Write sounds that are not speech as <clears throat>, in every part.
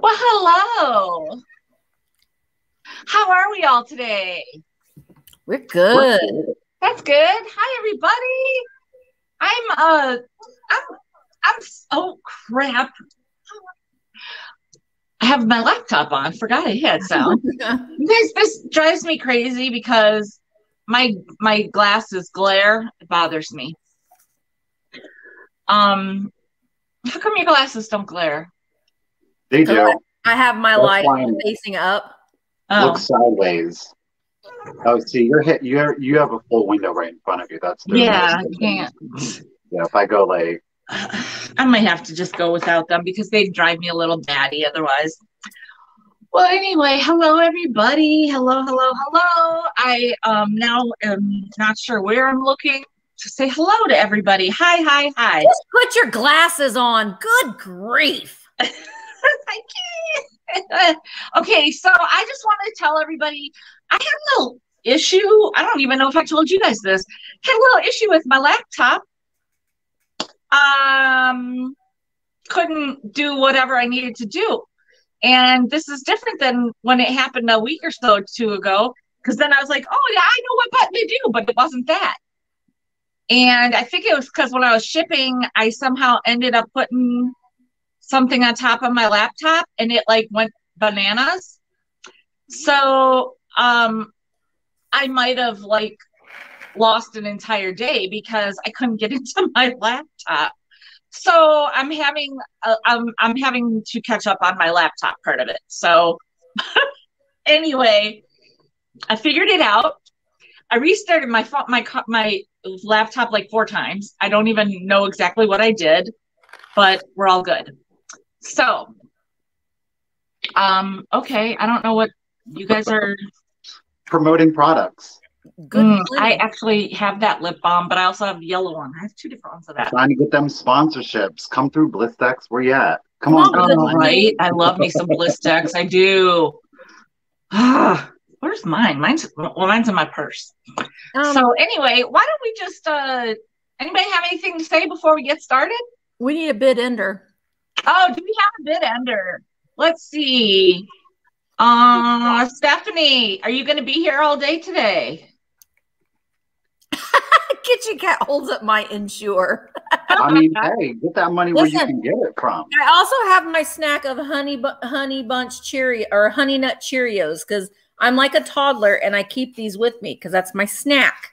Well, hello. How are we all today? We're good. That's good. Hi, everybody. I'm uh, I'm I'm. Oh crap! I have my laptop on. Forgot I had sound. guys, <laughs> this drives me crazy because my my glasses glare. It bothers me. Um, how come your glasses don't glare? They do. I have my That's light facing up. Oh, Look sideways. Oh, see, you're hit. You you have a full window right in front of you. That's the yeah, I can't. Yeah, if I go like, <sighs> I might have to just go without them because they drive me a little batty otherwise. Well, anyway, hello everybody. Hello, hello, hello. I um now am not sure where I'm looking to say hello to everybody. Hi, hi, hi. Just put your glasses on. Good grief. <laughs> <laughs> I <laughs> okay, so I just wanted to tell everybody I had a little issue. I don't even know if I told you guys this. Had a little issue with my laptop. Um, couldn't do whatever I needed to do. And this is different than when it happened a week or so two ago. Because then I was like, oh, yeah, I know what button to do, but it wasn't that. And I think it was because when I was shipping, I somehow ended up putting something on top of my laptop and it like went bananas. So um I might have like lost an entire day because I couldn't get <laughs> into my laptop. So I'm having uh, I'm I'm having to catch up on my laptop part of it. So <laughs> anyway, I figured it out. I restarted my my my laptop like four times. I don't even know exactly what I did, but we're all good. So, um, okay, I don't know what you guys are. promoting products, Good. Mm, I actually have that lip balm, but I also have the yellow one. I have two different ones of that. trying to get them sponsorships. Come through Blistex. Where you at? Come Come on, on, come good on. right. I love me some Blistex. I do. Ah, <sighs> where's mine? Mine's well, mine's in my purse. Um, so anyway, why don't we just uh anybody have anything to say before we get started? we need a bid ender. Oh, do we have a bid ender? Let's see. Uh Stephanie, are you gonna be here all day today? <laughs> Kitchen cat holds up my insure. I mean, <laughs> hey, get that money where you can get it from. I also have my snack of honey bu- honey bunch Cheerio or honey nut Cheerios because I'm like a toddler and I keep these with me because that's my snack.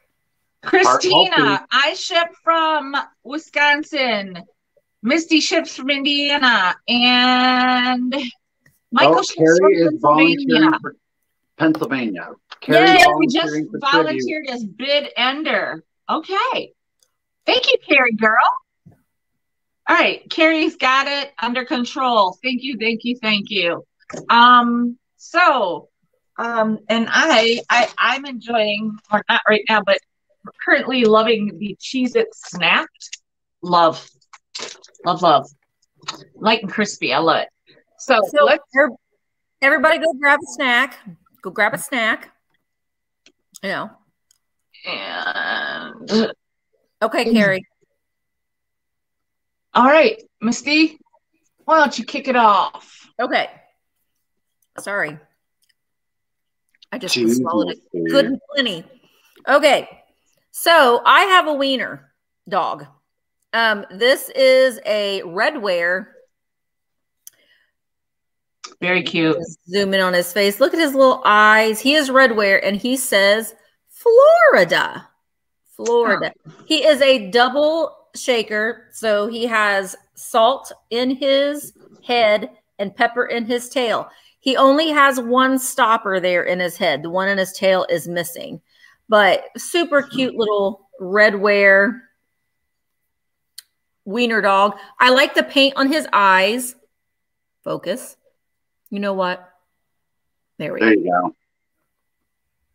Christina. I ship from Wisconsin. Misty ships from Indiana, and Michael oh, ships from Pennsylvania. Pennsylvania. Yeah, Carrie's we just tribute. volunteered as bid ender. Okay, thank you, Carrie girl. All right, Carrie's got it under control. Thank you, thank you, thank you. Um, so, um, and I, I, I'm enjoying, or not right now, but currently loving the Cheez It Snap. Love, love, love. Light and crispy. I love it. So, So let's, er- everybody go grab a snack. Go grab a snack. You know. and Okay, Carrie. all right, Misty, why don't you kick it off? Okay. Sorry. I just Jeez, swallowed it Misty. good and plenty. Okay. So I have a wiener dog. Um, this is a redware. Very cute. Zoom in on his face. Look at his little eyes. He is redware, and he says Florida. Florida. He is a double shaker. So he has salt in his head and pepper in his tail. He only has one stopper there in his head. The one in his tail is missing. But super cute little redware wiener dog. I like the paint on his eyes. Focus. You know what? There we There go. you go.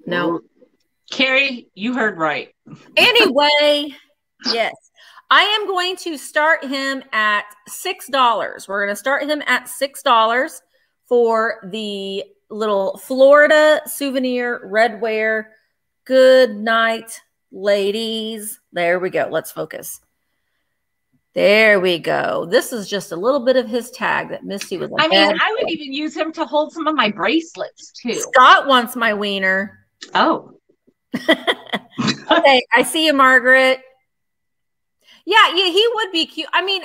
No. Carrie, you heard right. Anyway, <laughs> yes. I am going to start him at $6. We're going to start him at $6 for the little Florida souvenir redware. Good night, ladies. There we go. Let's focus. There we go. This is just a little bit of his tag that Misty was. I mean, I would even use him to hold some of my bracelets too. Scott wants my wiener. Oh. <laughs> okay, I see you, Margaret. Yeah, yeah, he would be cute. I mean,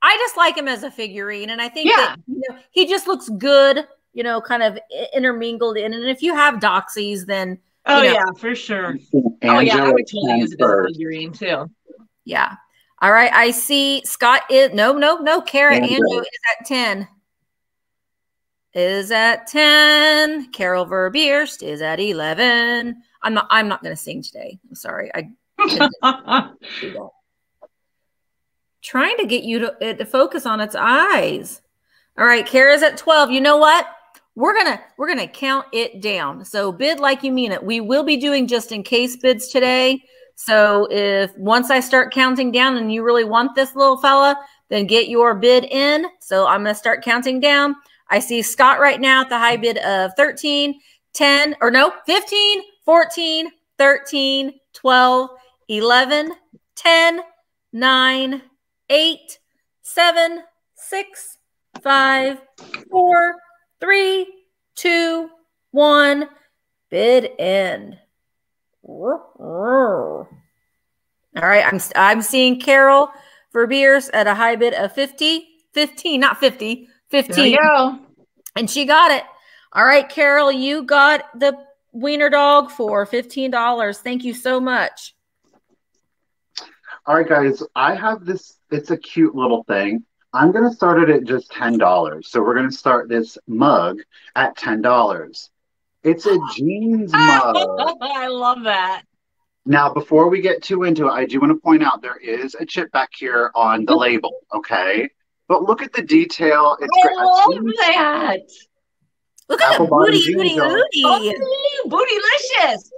I just like him as a figurine, and I think Yeah. that you know, he just looks good. You know, kind of intermingled in. And if you have doxies, then Oh You know. yeah, for sure. Oh yeah, I would totally use it as a figurine too. yeah. All right, I see Scott is no, no, no. Kara Andrew. Andrew is at ten. Is at ten. Carol Verbeerst is at eleven. I'm not. I'm not going to sing today. I'm sorry. I <laughs> do that. Trying to get you to, it to focus on its eyes. All right, Kara's at 12. You know what? We're gonna we're gonna count it down. So bid like you mean it. We will be doing just in case bids today. So if once I start counting down and you really want this little fella, then get your bid in. So I'm gonna start counting down. I see Scott right now at the high bid of 13, 10, or no, 15, 14, 13, 12, 11, 10, 9, 8, 7, 6, 5, 4, 3, 2, 1. Bid end. All right, I'm I'm seeing Carol Verbeers at a high bid of 50, 15, not 50, There 15. you go. And she got it. All right, Carol, you got the wiener dog for $15. Thank you so much. All right, guys, I have this. It's a cute little thing. I'm going to start it at just $10. So we're going to start this mug at $10. It's a jeans mug. <laughs> I love that. Now, before we get too into it, I do want to point out there is a chip back here on the label, okay? But look at the detail. It's I great. Love jeans- that. Look at the Apple bottom booty, booty, y'all. booty. Oh, bootylicious.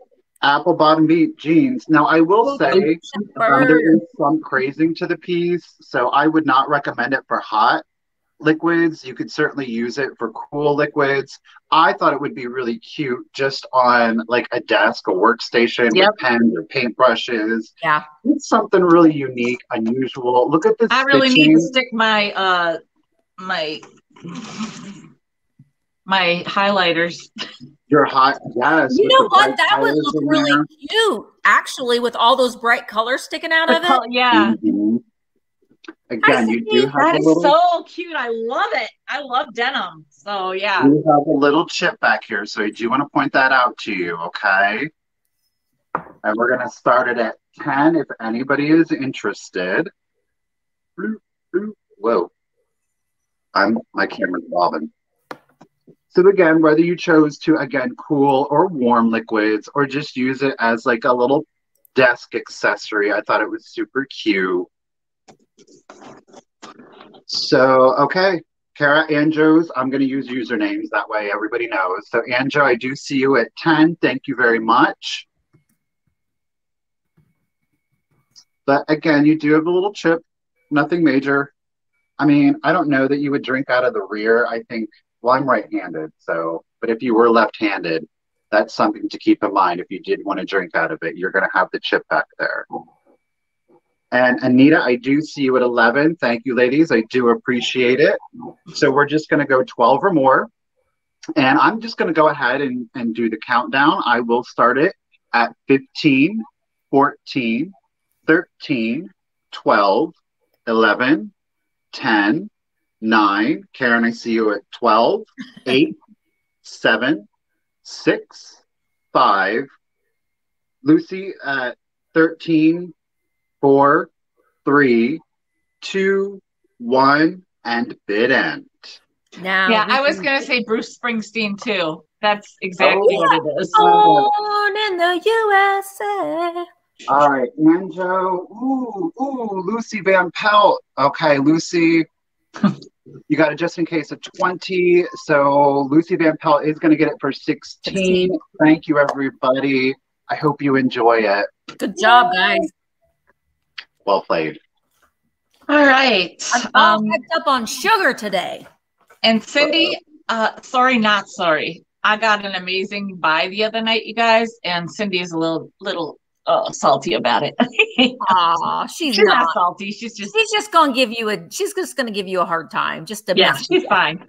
apple bottom beat jeans. Now, I will say um, there Bird. is some crazing to the piece, so I would not recommend it for hot liquids. You could certainly use it for cool liquids. I thought it would be really cute just on like a desk, a workstation Yep. with pens or paintbrushes. Yeah. It's something really unique, unusual. Look at this. I really need to stick my uh my my highlighters. Your hot, yes. You know what? That would look really there. cute, actually, with all those bright colors sticking out of it. yeah. Mhm. Again, you do have that a is little, so cute. I love it. I love denim. So yeah. you have a little chip back here, so I do want to point that out to you, okay? And we're gonna start it at 10 if anybody is interested. Whoa. I'm my camera's bobbing. So again, whether you chose to again cool or warm liquids or just use it as like a little desk accessory, I thought it was super cute. So okay, Kara Anjos, I'm going to use usernames that way everybody knows. So Anjo, I do see you at 10. Thank you very much. But again, you do have a little chip, nothing major. I mean, I don't know that you would drink out of the rear. I think, well, I'm right-handed, so, but if you were left-handed, that's something to keep in mind. If you did want to drink out of it, you're going to have the chip back there. And Anita, I do see you at 11. Thank you, ladies. I do appreciate it. So we're just going to go 12 or more. And I'm just going to go ahead and, and do the countdown. I will start it at 15, 14, 13, 12, 11, 10, 9. Karen, I see you at 12, 8, 7, 6, 5. Lucy at 13, 4, 3, 2, 1, and bid end. Now, Yeah, I was gonna say Bruce Springsteen too. That's oh, exactly Oh, what it is. Oh. born in the USA. All right, Anjo. Ooh, ooh, Lucy Van Pelt. Okay, Lucy, <laughs> you got it just in case of 20. So Lucy Van Pelt is going to get it for 16. Thank you, everybody. I hope you enjoy it. Good job, guys. Well played. All right. I'm all Um, hyped up on sugar today. and Cindy, uh, sorry, not sorry. I got an amazing buy the other night, you guys, and Cindy is a little little uh, salty about it. <laughs> Aw, she's, she's not. not salty. She's just She's just gonna give you a. She's just gonna give you a hard time. Just to yeah, mess you she's fine.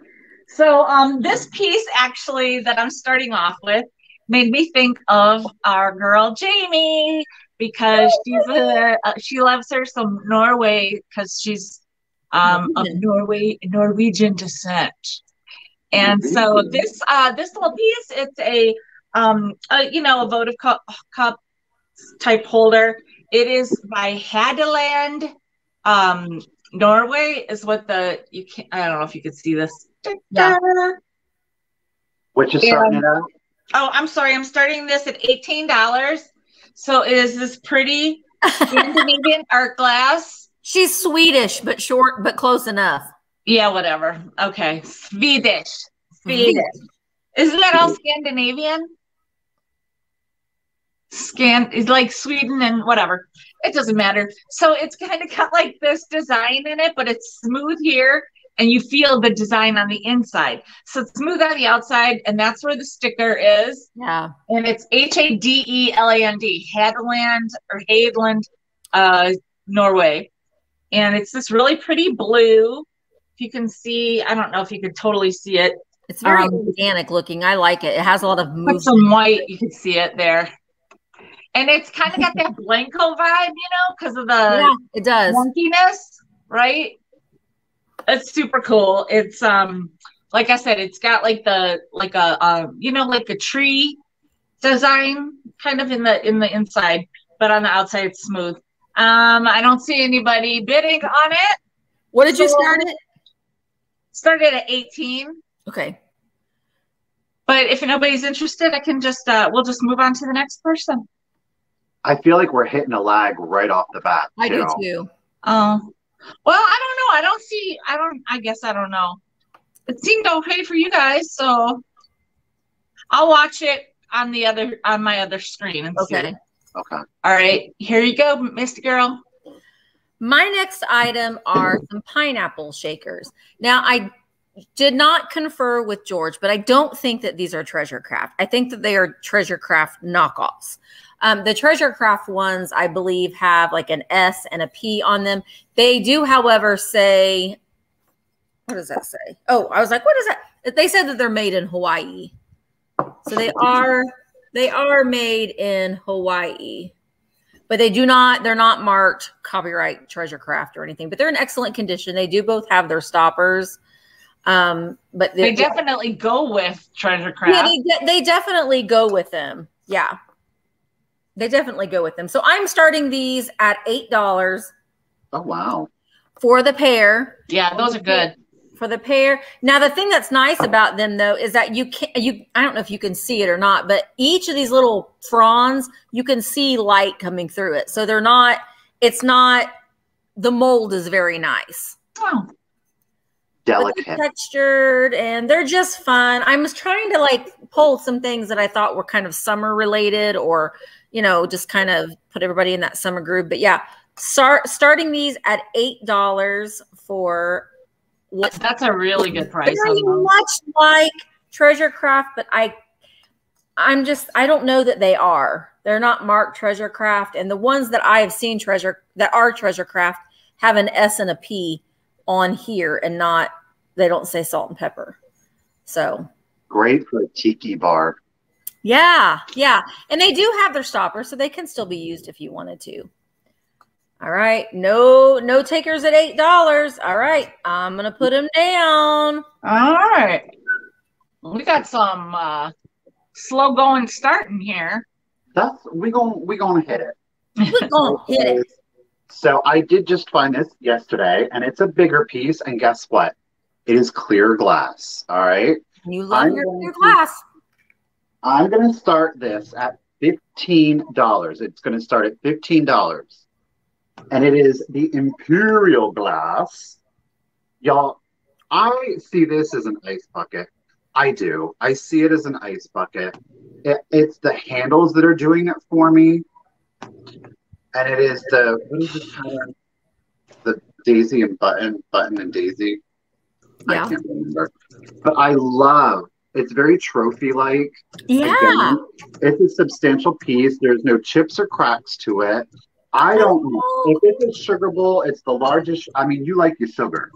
So um, this piece actually that I'm starting off with made me think of our girl Jamie because she's a uh, she loves her some Norway because she's um, of Norway Norwegian descent. And so this uh, this little piece, it's a um, a, you know a votive cup, cup type holder. It is by Hadeland, um, Norway is what the you can I don't know if you can see this. Yeah. Which is starting it out. Oh, I'm sorry. I'm starting this at eighteen dollars. So it is this pretty Scandinavian <laughs> art glass. She's Swedish, but short, but close enough. Yeah, whatever. Okay, Swedish. Swedish. Isn't that all Scandinavian? Scan is like Sweden and whatever. It doesn't matter. So it's kind of got like this design in it, but it's smooth here, and you feel the design on the inside. So it's smooth on the outside, and that's where the sticker is. Yeah. and it's H A D E L A N D, Hadeland or Hadeland, uh, Norway. And it's this really pretty blue. If you can see, I don't know if you could totally see it. It's very Um, organic looking. I like it. It has a lot of movement. some white, you can see it there. And it's kind of got that <laughs> Blenko vibe, you know, because of the yeah, it does. wonkiness, right? It's super cool. It's um like I said, it's got like the like a uh, you know like a tree design kind of in the in the inside, but on the outside it's smooth. Um, I don't see anybody bidding on it. What did you start it? Started at 18, Okay. but if nobody's interested, I can just uh we'll just move on to the next person. I feel like we're hitting a lag right off the bat. I do too. too. Oh, well, I don't know. I don't see. I don't. I guess I don't know. It seemed okay for you guys, so I'll watch it on the other on my other screen and see. Okay. Okay. All right, here you go, Misty Girl. My next item are some pineapple shakers. Now, I did not confer with George, but I don't think that these are Treasure Craft. I think that they are Treasure Craft knockoffs. Um, the Treasure Craft ones, I believe, have like an S and a P on them. They do, however, say, what does that say? Oh, I was like, what is that? They said that they're made in Hawaii. So they are they are made in Hawaii but they do not they're not marked copyright treasure craft or anything but they're in excellent condition they do both have their stoppers um but They definitely go with Treasure yeah, Craft. they, de- they definitely go with them yeah they definitely go with them so i'm starting these at eight dollars Oh wow. for the pair Yeah, those are good. for the pair. Now, the thing that's nice about them though is that you can you I don't know if you can see it or not, but each of these little fronds you can see light coming through it. So they're not. It's not. The mold is very nice. Oh, Delicate. textured and they're just fun. I was trying to like pull some things that I thought were kind of summer related or you know just kind of put everybody in that summer groove. But yeah, start starting these at eight dollars for what that's a really good price. very much like treasure craft but i i'm just i don't know that they are they're not marked treasure craft and the ones that i have seen treasure that are treasure craft have an s and a p on here and not they don't say salt and pepper so Great for a tiki bar. Yeah yeah and they do have their stopper so they can still be used if you wanted to all right no no takers at eight dollars all right i'm gonna put them down All right, we got some uh, slow going starting here. That's we gonna we gonna hit it. we're gonna <laughs> hit it So I did just find this yesterday, and it's a bigger piece. And guess what? It is clear glass. All right. You love I'm your, going your to- I'm gonna start this at fifteen dollars. It's gonna start at fifteen dollars, and it is the Imperial glass. Y'all, I see this as an ice bucket. I do. I see it as an ice bucket. It, it's the handles that are doing it for me, and it is the what is pattern? The Daisy and Button, Button and Daisy. Yeah. I can't remember, but I love It's very trophy like. Yeah. It's a substantial piece. There's no chips or cracks to it. I don't know. If it's a sugar bowl, it's the largest. I mean, you like your sugar.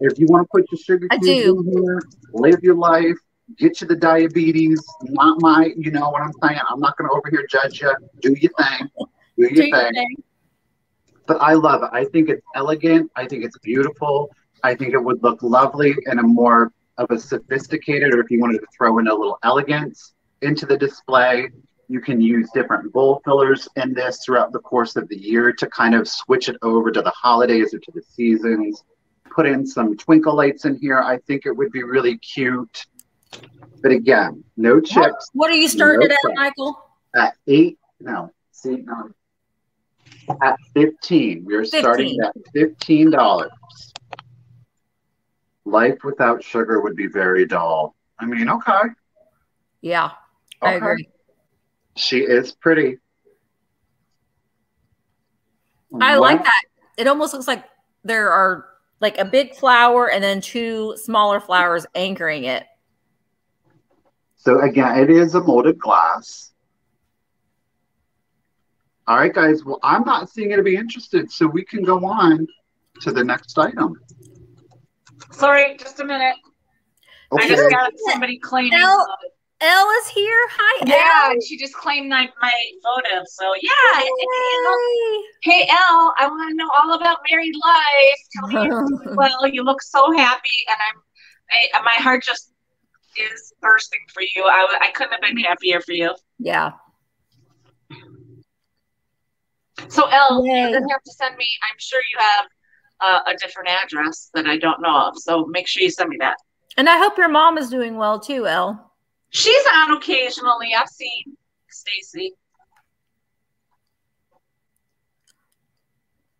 If you want to put your sugar cubes in here, live your life, get you the diabetes. Not my, you know what I'm saying? I'm not going to over here judge you. Do your thing. Do your Do your thing. thing. But I love it. I think it's elegant. I think it's beautiful. I think it would look lovely in a more of a sophisticated, or if you wanted to throw in a little elegance into the display, you can use different bowl fillers in this throughout the course of the year to kind of switch it over to the holidays or to the seasons. Put in some twinkle lights in here. I think it would be really cute. But again, no chips what are you starting No it at. Michael? at eight. No, see, no. At 15. We are starting at $15. Life without sugar would be very dull. I mean, okay. Yeah, I okay. agree. She is pretty. I like that. It almost looks like there are like a big flower and then two smaller flowers anchoring it. So again, it is a molded glass. All right, guys. Well, I'm not seeing it to be interested, so we can go on to the next item. Sorry, just a minute. I just got somebody claiming. Now- uh, Elle is here. Hi, yeah, and she just claimed my, my votive. So yeah, Elle. hey Elle, I want to know all about married life. Tell me you're doing <laughs> well. You look so happy, and I'm, I, my heart just is bursting for you. I, I couldn't have been happier for you. yeah. So Elle, Yay. you're gonna have to send me. I'm sure you have uh, a different address that I don't know of. So make sure you send me that. And I hope your mom is doing well too, Elle. She's on occasionally. I've seen Stacy.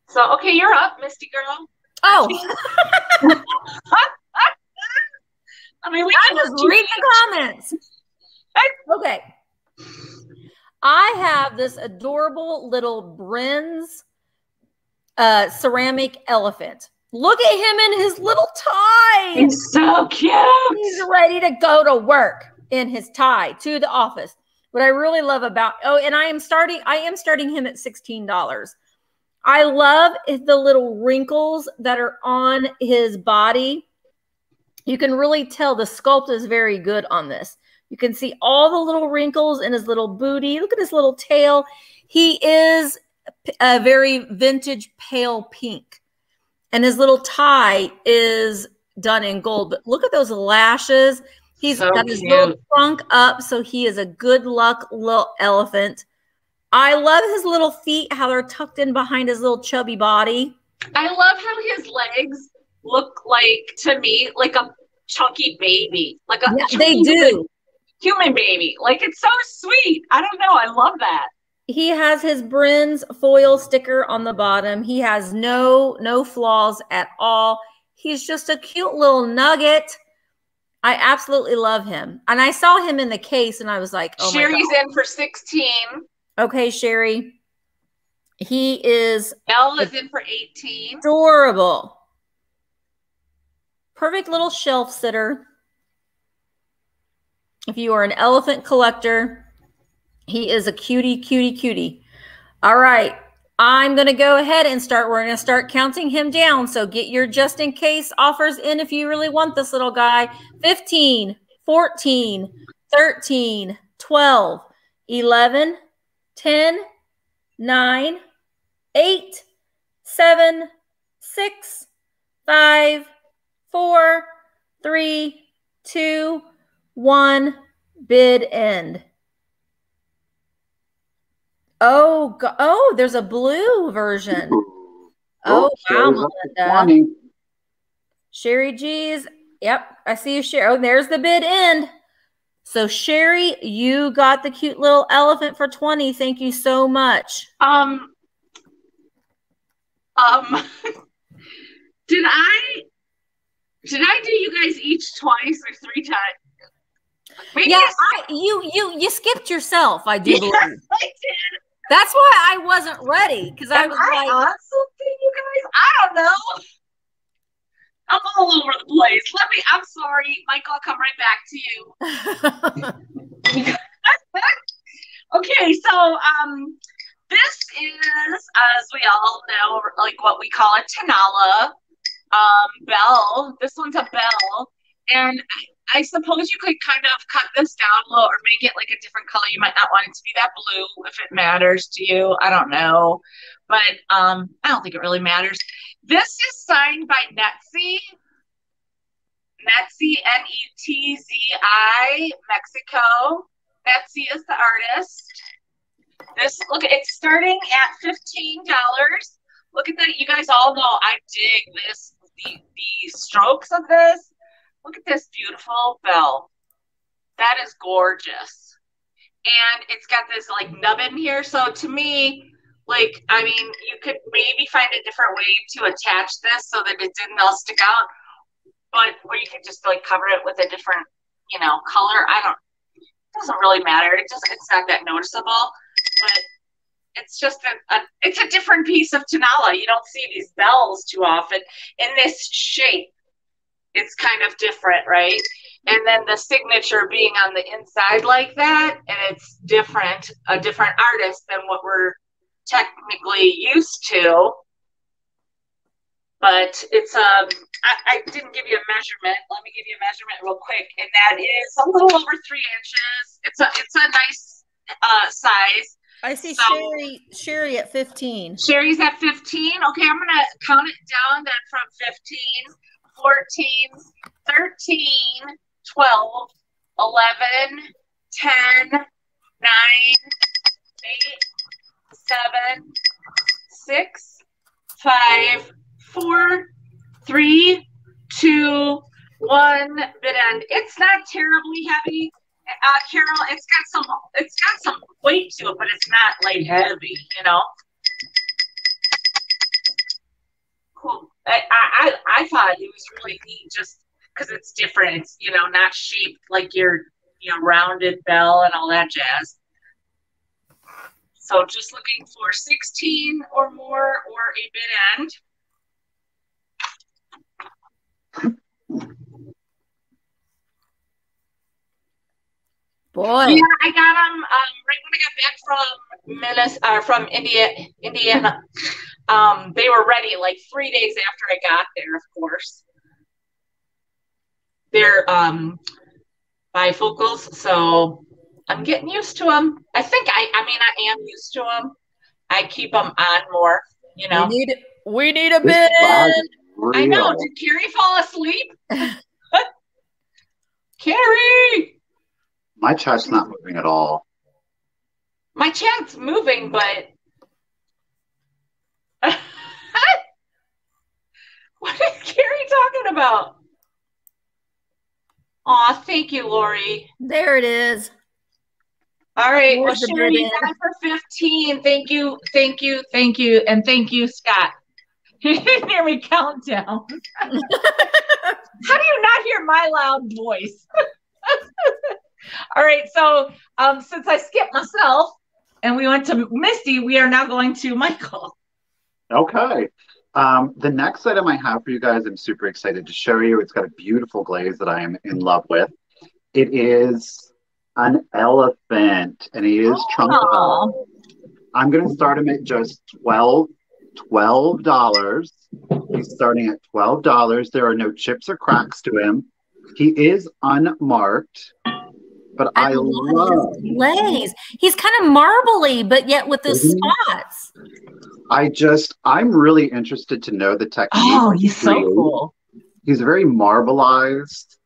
So okay, you're up, Misty girl. Oh, <laughs> I mean, we I can just just read the comments. Okay. I have this adorable little Brin's uh, ceramic elephant. Look at him in his little tie. He's so cute. He's ready to go to work in his tie to the office. What I really love about oh, and I am starting, I am starting him at $16. I love the little wrinkles that are on his body. You can really tell the sculpt is very good on this. You can see all the little wrinkles in his little booty. Look at his little tail. He is a very vintage pale pink. And his little tie is done in gold. But look at those lashes. He's So got his little trunk up, so he is a good luck little elephant. I love his little feet, how they're tucked in behind his little chubby body. I love how his legs look like to me like a chunky baby, like a Yeah, they do. human baby. Like it's so sweet. I don't know. I love that. He has his Brinn's foil sticker on the bottom. He has no no flaws at all. He's just a cute little nugget. I absolutely love him. And I saw him in the case and I was like, oh my Sherry's in for 16. Okay, Sherry. He is Elle is in for 18. adorable. Perfect little shelf sitter. If you are an elephant collector, he is a cutie, cutie, cutie. All right. I'm going to go ahead and start. We're going to start counting him down. So get your just in case offers in if you really want this little guy. 15, 14, 13, 12, 11, 10, 9, 8, 7, 6, 5, 4, 3, 2, 1. Bid end. Oh, go- oh, there's a blue version. Oh, wow, Sherry's up to Melinda. Sherry G's. Yep, I see you, Sherry. Oh, there's the bid end. So, Sherry, you got the cute little elephant for 20. Thank you so much. Um, um, <laughs> did I, did I do you guys each twice or three times? Maybe Yeah, I- I, you you you skipped yourself, I do <laughs> Yes, believe. I did. That's why I wasn't ready because I was I like, on something, you guys? I don't know. I'm all over the place. Let me, I'm sorry. Michael, I'll come right back to you. <laughs> okay, so um, this is, as we all know, like what we call a Tonala. um, bell. This one's a bell. And I, suppose you could kind of cut this down a little or make it like a different color. You might not want it to be that blue if it matters to you. I don't know. But um, I don't think it really matters. This is signed by Netzi. Netzi, N E T Z I, Mexico. Netzi is the artist. This look, it's starting at fifteen dollars. Look at that! You guys all know I dig this. The the strokes of this. Look at this beautiful bell. That is gorgeous, and it's got this like nubbin here. So to me, like I mean, you could maybe find a different way to attach this so that it didn't all stick out, but or you could just like cover it with a different, you know, color. I don't. It doesn't really matter. It just it's not that noticeable but it's just a, a, it's a different piece of Tonala. You don't see these bells too often in this shape. It's kind of different, right? And then the signature being on the inside like that, and it's different, a different artist than what we're technically used to. But it's um, I, I didn't give you a measurement. Let me give you a measurement real quick, and that is a little over three inches. It's a it's a nice uh, size I see so, Sherry Sherry at 15. Sherry's at 15. Okay, I'm gonna count it down then from 15, 14, 13, 12, 11, 10, 9, 8, 7, 6, 5, 4, 3, 2, 1 bid end. It's not terribly heavy uh, Carol, it's got some it's got some weight to it, but it's not like heavy, you know. Cool. I I I thought it was really neat just because it's different. It's you know not shaped like your you know rounded bell and all that jazz. So just looking for 16 or more or a bid end. Boy. Yeah, I got them um, right when I got back from Minnesota, uh, from India, Indiana. Um, they were ready like three days after I got there. Of course, they're um, bifocals, so I'm getting used to them. I think I, I mean, I am used to them. I keep them on more. You know, we need we need a bit. I know. Did Carrie fall asleep? <laughs> Carrie. My chat's not moving at all. My chat's moving, but <laughs> what is Carrie talking about? Aw, thank you, Lori. There it is. All right. Well, Sherry, you got for 15. Thank you, thank you, thank you, and thank you, Scott. <laughs> hear me count down. <laughs> How do you not hear my loud voice? All right. So um, since I skipped myself and we went to Misty, we are now going to Michael. Okay. Um, the next item I have for you guys, I'm super excited to show you. It's got a beautiful glaze that I am in love with. It is an elephant and he is oh. I'm going to start him at just 12 $12. He's starting at $12. There are no chips or cracks to him. He is unmarked but I, I love, love his glaze. He's kind of marbly, but yet with the mm-hmm. spots. I just, I'm really interested to know the technique. Oh, he's so cool. He's very marbleized.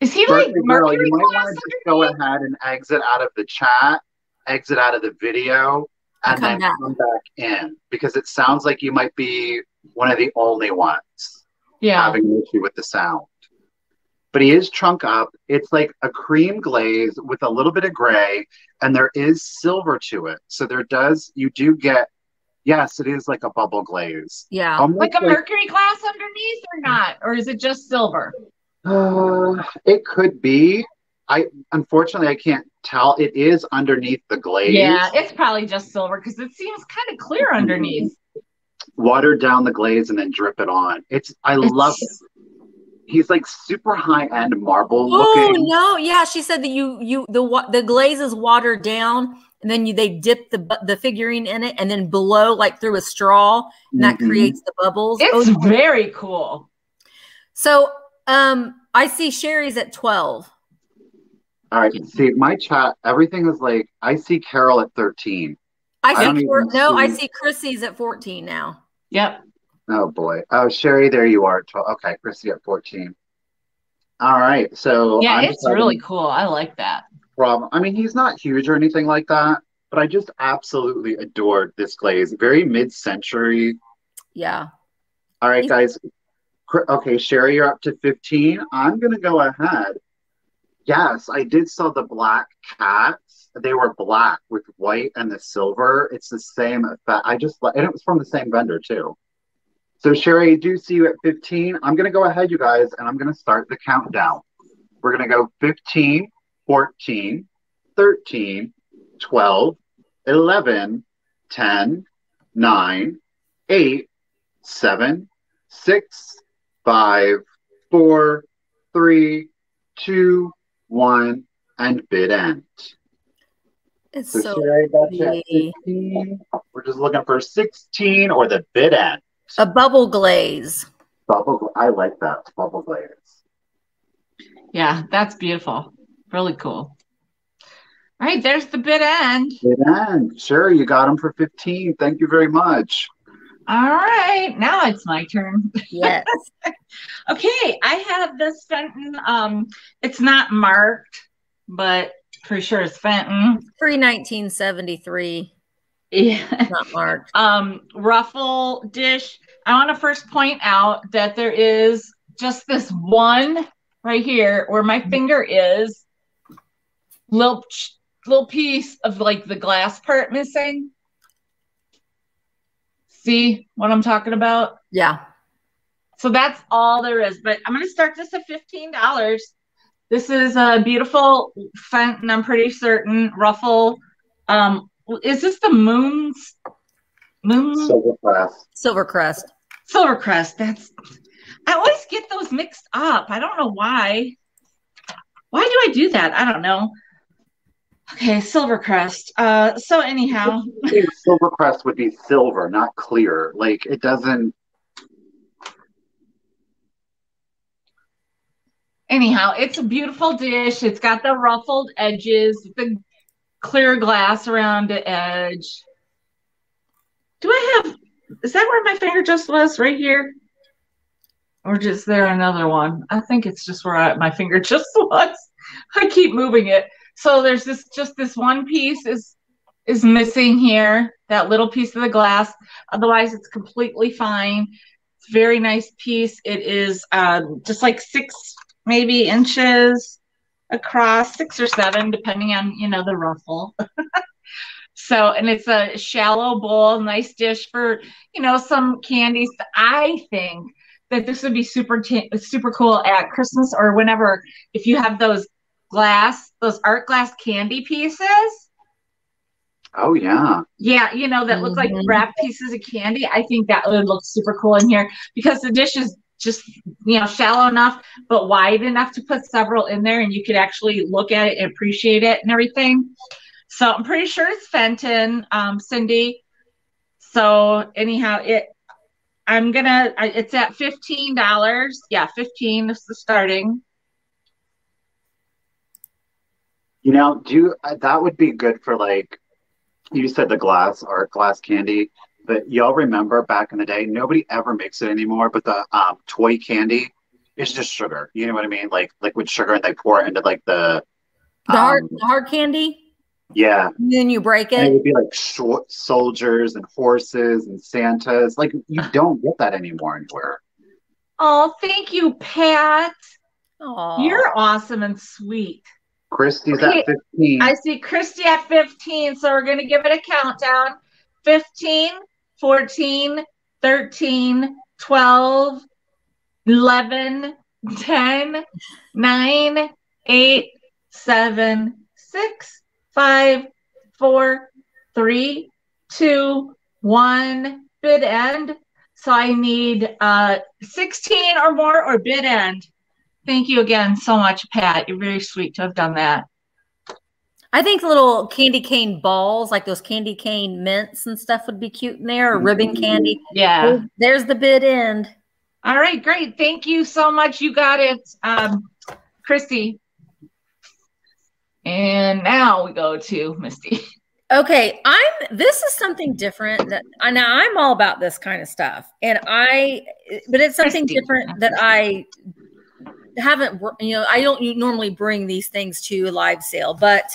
Is he like Mercury You might want to go ahead and exit out of the chat, exit out of the video, and then back. come back in because it sounds like you might be one of the only ones yeah. having an issue with the sound but he is trunk up. It's like a cream glaze with a little bit of gray, and there is silver to it. So there does, you do get, yes, it is like a bubble glaze. Yeah. Almost like a like, mercury glass underneath or not? Or is it just silver? Uh, <sighs> it could be. I unfortunately I can't tell. It is underneath the glaze. Yeah, it's probably just silver because it seems kind of clear underneath. water down the glaze and then drip it on. It's I love it. He's like super high end marble Oh no, yeah, she said that you you the wa- the glaze is watered down, and then you they dip the the figurine in it, and then blow like through a straw, and that Mhm. creates the bubbles. It's Oh, very cool. so um, I see Sherry's at twelve. All right, see my chat. Everything is like I see Carol at thirteen. I I don't see four, even no, I see- see Chrissy's at fourteen now. Yep. Oh boy. Oh Sherry, there you are. 12. Okay, Chrissy at fourteen. All right, so Yeah, I'm it's deciding- really cool. I like that. problem. I mean, he's not huge or anything like that, but I just absolutely adored this glaze. Very mid-century. Yeah. All right, He's- guys. Okay, Sherry, you're up to 15. I'm gonna go ahead. Yes, I did sell the black cats. They were black with white and the silver. It's the same effect. I just and it was from the same vendor too. So Sherry, I do see you at 15. I'm gonna go ahead, you guys, and I'm gonna start the countdown. We're gonna go 15, 14, 13, 12, 11, 10, 9, 8, 7, 6, 5, 4, 3, 2, 1, and bid end. It's So, so Sherry, that's at 15. We're just looking for 16 or the bid end. A bubble glaze. Bubble, I like that bubble glaze. Yeah, that's beautiful. Really cool. All right, there's the bid end. Bid end. Sure, you got them for 15. Thank you very much. All right, now it's my turn. Yes. <laughs> Okay, I have this Fenton. Um, it's not marked, but for sure it's Fenton. Pre 1973, Yeah. not marked. um ruffle dish. I want to first point out that there is just this one right here where my finger is little little piece of like the glass part missing. See what I'm talking about? Yeah. So that's all there is. But I'm going to start this at $15. This is a beautiful Fenton, I'm pretty certain. Ruffle. Um, is this the moon's moon Silvercrest. Silvercrest. Silvercrest? That's I always get those mixed up. I don't know why. Why do I do that? I don't know. Okay, Silvercrest. Uh so anyhow, I think Silvercrest would be silver, not clear. Like it doesn't. anyhow, it's a beautiful dish. It's got the ruffled edges, the clear glass around the edge. Do I have is that where my finger just was right here? Or just there another one? I think it's just where I, my finger <laughs> just was. I keep moving it. So there's this just this one piece is is missing here, that little piece of the glass. Otherwise it's completely fine. It's very nice piece. It is um, just like six maybe inches across, six or seven, depending on you know the ruffle. <laughs> so, and it's a shallow bowl, nice dish for you know some candies. I think that this would be super t- super cool at Christmas or whenever if you have those glass, those art glass candy pieces. Oh yeah. Yeah, you know, that look like Mhm. wrapped pieces of candy. I think that would look super cool in here because the dish is just, you know, shallow enough but wide enough to put several in there and you could actually look at it and appreciate it and everything. So I'm pretty sure it's Fenton, um, Cindy. So anyhow, it I'm gonna I, it's at fifteen dollars. Yeah, fifteen is the starting. You know, do that would be good for like you said the glass art glass candy, but y'all remember back in the day, nobody ever makes it anymore. But the um, toy candy is just sugar. You know what I mean? Like liquid sugar, and they pour it into like the The hard, um, the hard candy. yeah. And then you break And it it. would be like short soldiers and horses and Santas. Like you don't get that anymore anywhere. Oh, thank you, Pat. Aw. You're awesome and sweet. Christie's Okay, at 15. I see Christy at 15, so we're going to give it a countdown 15, 14, 13, 12, 11, 10, 9, 8, 7, 6, 5, 4, 3, 2, 1. Bid end So I need uh, 16 or more or bid end. Thank you again so much, Pat. You're very sweet to have done that. I think little candy cane balls, like those candy cane mints and stuff, would be cute in there, or ribbon candy. Yeah. There's the bid end. All right, great. Thank you so much. You got it, um, Christy. And now we go to Misty. Okay, I'm. This is something different. That I now I'm all about this kind of stuff, and I. But it's something Christy. different that I haven't. You know, I don't normally bring these things to a live sale, but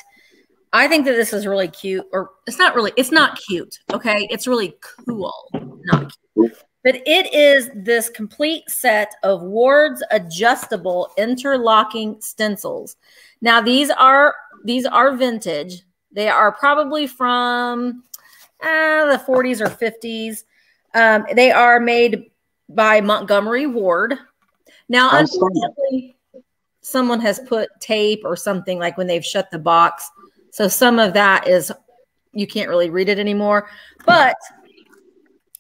I think that this is really cute. Or it's not really. It's not cute. Okay, it's really cool. Not cute. But it is this complete set of Ward's adjustable interlocking stencils. Now these are these are vintage. They are probably from uh, the 40s or 50s. Um, they are made by Montgomery Ward. Now, unfortunately, someone has put tape or something like when they've shut the box. So some of that is you can't really read it anymore. But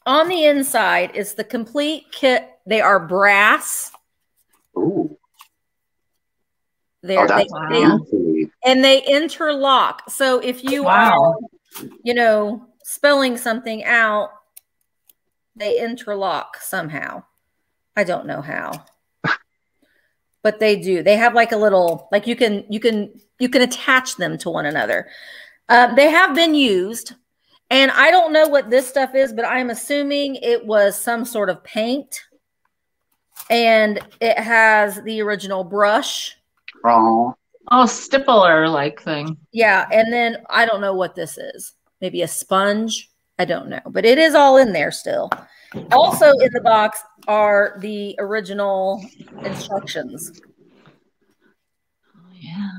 on the inside is the complete kit. They are brass. Ooh. They're, Oh, that's they, they, fancy. and they interlock. So if you Wow. are, you know, spelling something out, they interlock somehow. I don't know how. But they do. They have like a little like you can you can you can attach them to one another. Um, they have been used, and I don't know what this stuff is, but I'm assuming it was some sort of paint, and it has the original brush. Oh, Oh, stippler like thing. Yeah, and then I don't know what this is. Maybe a sponge. I don't know, but it is all in there still. Also in the box are the original instructions. Oh, yeah.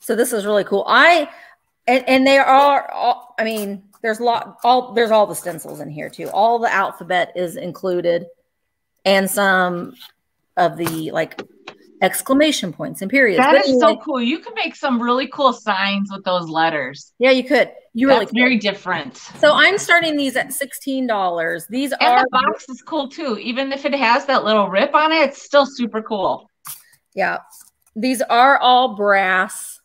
So this is really cool. I and and they are all. I mean, there's a lot. All there's all the stencils in here too. All the alphabet is included, and some of the like exclamation points and periods. That is so cool. You can make some really cool signs with those letters. yeah, you could. You really That's could. very different. So I'm starting these at sixteen dollars. These And are the box is cool too. Even if it has that little rip on it, it's still super cool. Yeah. These are all brass.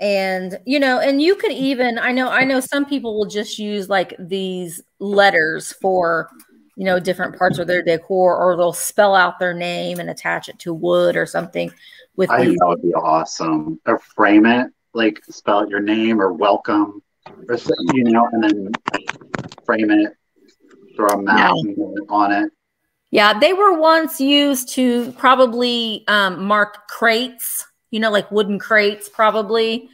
And you know, and you could even I know I know some people will just use like these letters for you know different parts of their decor or they'll spell out their name and attach it to wood or something with I think that would be awesome. Or frame it, like spell out your name or welcome, or you know, and then frame it, throw a mountain on it. Yeah, they were once used to probably um, mark crates, you know, like wooden crates, probably.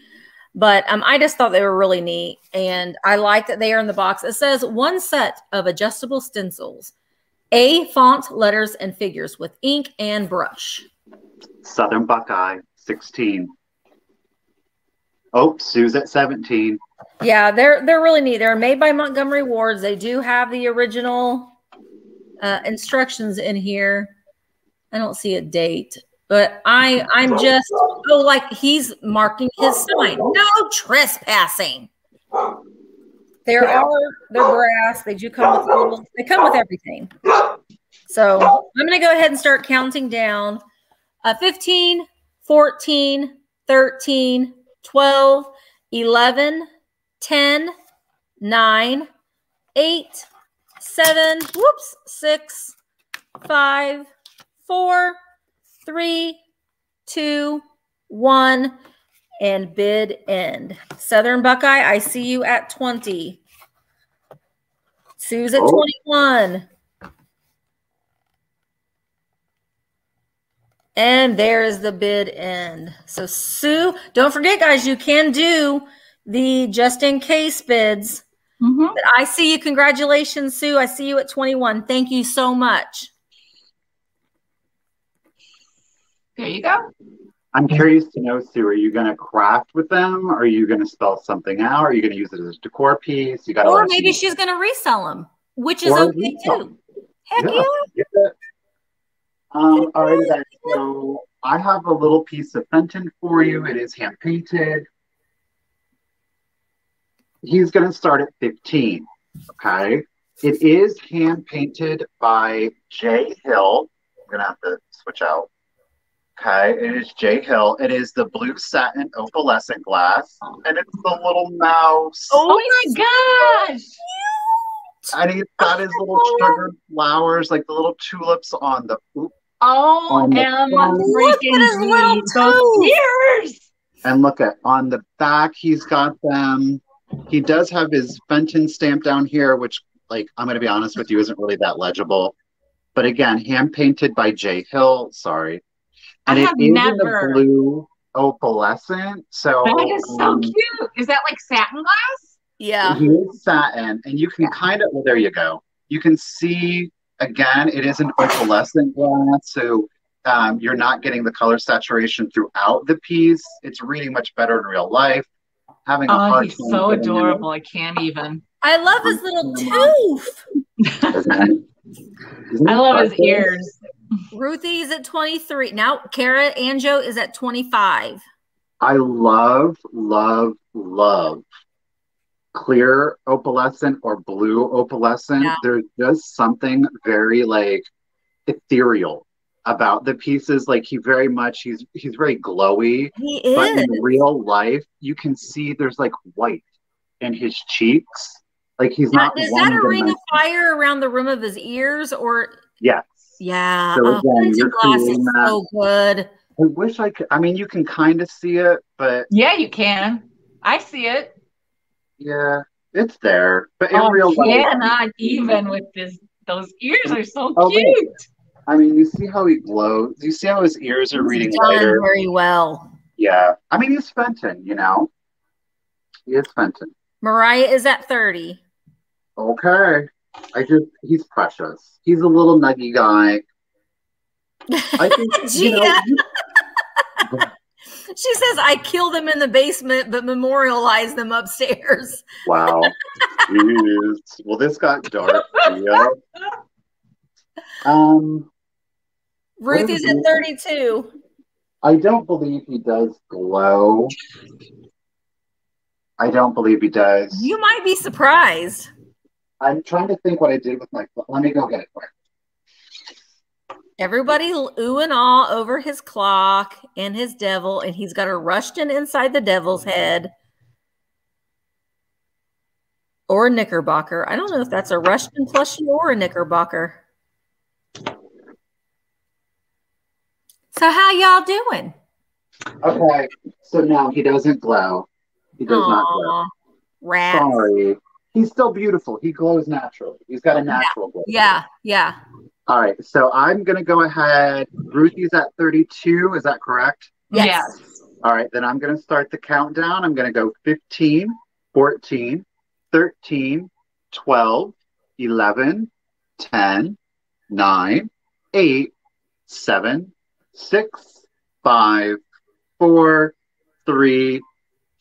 But um, I just thought they were really neat, and I like that they are in the box. It says one set of adjustable stencils, A font, letters, and figures with ink and brush. Southern Buckeye, 16. Oh, Sue's at 17. Yeah, they're they're really neat. They're made by Montgomery Wards. They do have the original uh, instructions in here. I don't see a date, but I I'm just oh like he's marking his sign. No trespassing. There are they're brass. They do come with little, they come with everything. So I'm gonna go ahead and start counting down. Uh, 15, 14, 13, 12, 11, 10, 9, 8, 7, whoops, 6, 5, 4, 3, 2, 1, and bid end. Southern Buckeye, I see you at 20. Sue's at Oh. 21. And there is the bid end. So Sue, don't forget, guys, you can do the just in case bids. Mhm. But I see you. Congratulations, Sue. I see you at 21. Thank you so much. There you go. I'm curious to know, Sue, are you going to craft with them? Are you going to spell something out? Are you going to use it as a decor piece? You got to Or maybe she's going to resell them, which is Or okay resell too. Heck Yeah. yeah. Yeah. Um, all right, guys. So I have a little piece of Fenton for you. It is hand painted. He's going to start at 15. Okay. It is hand painted by Jay Hill. I'm gonna have to switch out. Okay, it is Jay Hill. It is the blue satin opalescent glass, and it's the little mouse. Oh, oh my gosh! And he's got his little oh sugar flowers, like the little tulips on the. Oop, Oh, On the am front. Look at his freaking little those ears. and look at on the back, he's got them. He does have his Fenton stamp down here, which, like, I'm gonna be honest with you, isn't really that legible. But again, hand painted by Jay Hill. Sorry, and I it have is in never- the blue opalescent. So That is so um, cute. Is that like satin glass? Yeah. He satin, and you can kind of, well, there you go. You can see, again, it is an opalescent glass, so um, you're not getting the color saturation throughout the piece. It's reading much better in real life. Having a Oh, hard he's so adorable. I can't even. I love his little <laughs> tooth. it. Isn't it? Isn't I love his ears. Ruthie's at 23. Now Kara Anjo is at 25. I love, love, love clear opalescent or blue opalescent. Yeah. There's just something very like ethereal about the pieces. Like he very much he's he's very glowy, He is. but in real life you can see there's like white in his cheeks. Like he's Now, not. is that a ring of fire around the rim of his ears or Yes. Yeah? So oh, again, Fenton you're glass is that- so good. I wish I could. I mean, you can kind of see it, but Yeah, you can. I see it. yeah, it's there. But in Oh, real life, cannot even with this. Those ears are so Oh, wait. cute. I mean, you see how he glows. You see how his ears are reading Done very well. Yeah. I mean, he's Fenton, you know? He is Fenton. Mariah is at 30. Okay. I just, he's precious. He's a little nuggy guy. I think, <laughs> you know, you- She says, I killed them in the basement, but memorialized them upstairs. wow. <laughs> Jeez. Well, this got dark. Yeah. Um, Ruthie's at 32. I don't believe he does glow. I don't believe he does. You might be surprised. I'm trying to think what I did with my. Let me go get it quick. Everybody ooh and ah over his clock and his devil, and he's got a Rushton inside the devil's head. Or a Knickerbocker. I don't know if that's a Rushton plushie or a Knickerbocker. So how y'all doing? Okay, so now he doesn't glow. He does not glow. Aw, Rat. Sorry. He's still beautiful. He glows naturally. He's got a natural glow. Yeah, yeah. All right, so I'm going to go ahead. Ruthie's at 32. Is that correct? Yes. Yes. All right, then I'm going to start the countdown. I'm going to go 15, 14, 13, 12, 11, 10, 9, 8, 7, 6, 5, 4, 3,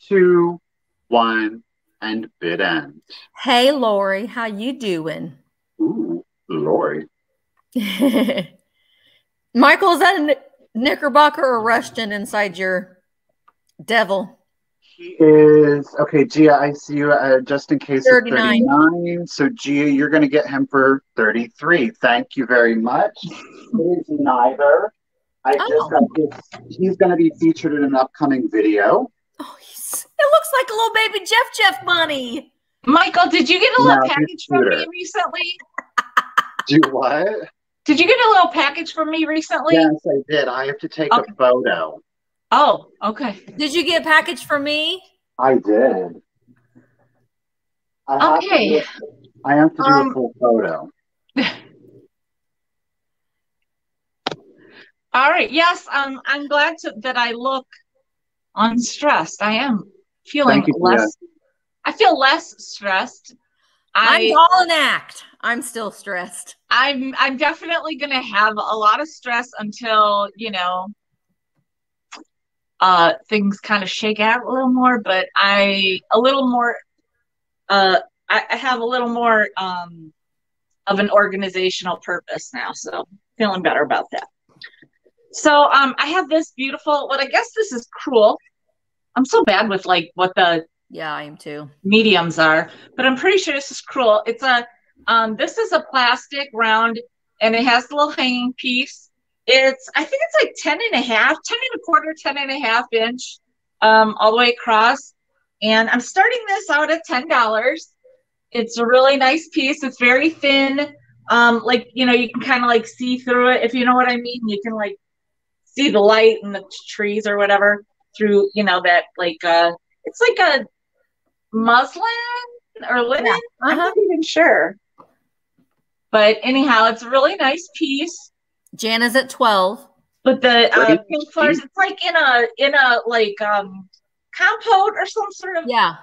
2, 1, and bid end. Hey Lori, how you doing? Ooh, Lori. <laughs> Michael, is that a Knickerbocker or Rushton inside your devil? He is okay, Gia. I see you uh, just in case 39. of 39. So, Gia, you're going to get him for 33. Thank you very much. It is neither. I Oh. just got this. He's going to be featured in an upcoming video. Oh, he's, it looks like a little baby Jeff Jeff bunny. Michael, did you get a little No, package from me recently? <laughs> Do what? Did you get a little package from me recently? Yes, I did. I have to take Okay. a photo. Oh, okay. Did you get a package from me? I did. I have to Okay. do- I have to do Um, a full photo. <laughs> All right. Yes, um, I'm glad to, that I look unstressed. I am feeling Thank you, less. I feel less stressed. I'm I, all an act. I'm still stressed. I'm, I'm definitely going to have a lot of stress until you know, uh, things kind of shake out a little more. But I a little more, uh, I, I have a little more um, of an organizational purpose now. So feeling better about that. So um, I have this beautiful. What I guess this is crewel. I'm so bad with like what the Yeah, I am too. mediums are, but I'm pretty sure this is crewel. It's a Um, this is a plastic round and it has a little hanging piece. It's, I think it's like 10 and a half, 10 and a quarter, 10 and a half inch, um, all the way across. And I'm starting this out at $10. It's a really nice piece. It's very thin. Um, like, you know, you can kind of like see through it. If you know what I mean, you can like see the light and the trees or whatever through, you know, that like, uh, it's like a muslin or linen. Yeah. Uh-huh. I'm not even sure. But anyhow, it's a really nice piece. Jana's at 12. But the uh, pink flowers, it's like in a in a like um compote or some sort of yeah.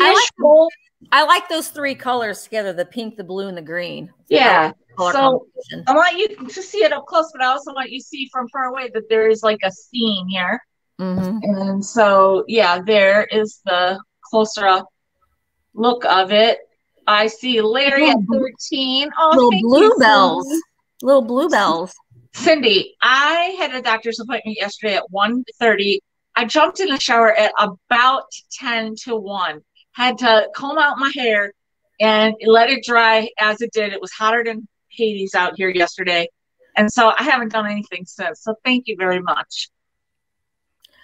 I like, bowl. I like those three colors together: the pink, the blue, and the green. Yeah. So I want you to see it up close, but I also want you to see from far away that there is like a scene here. Mm-hmm. And so, yeah, there is the closer up look of it. I see Larry little, at 13. Oh, little bluebells. Little bluebells. Cindy, I had a doctor's appointment yesterday at 1.30. I jumped in the shower at about 10 to 1. Had to comb out my hair and let it dry as it did. It was hotter than Hades out here yesterday. And so I haven't done anything since. So thank you very much.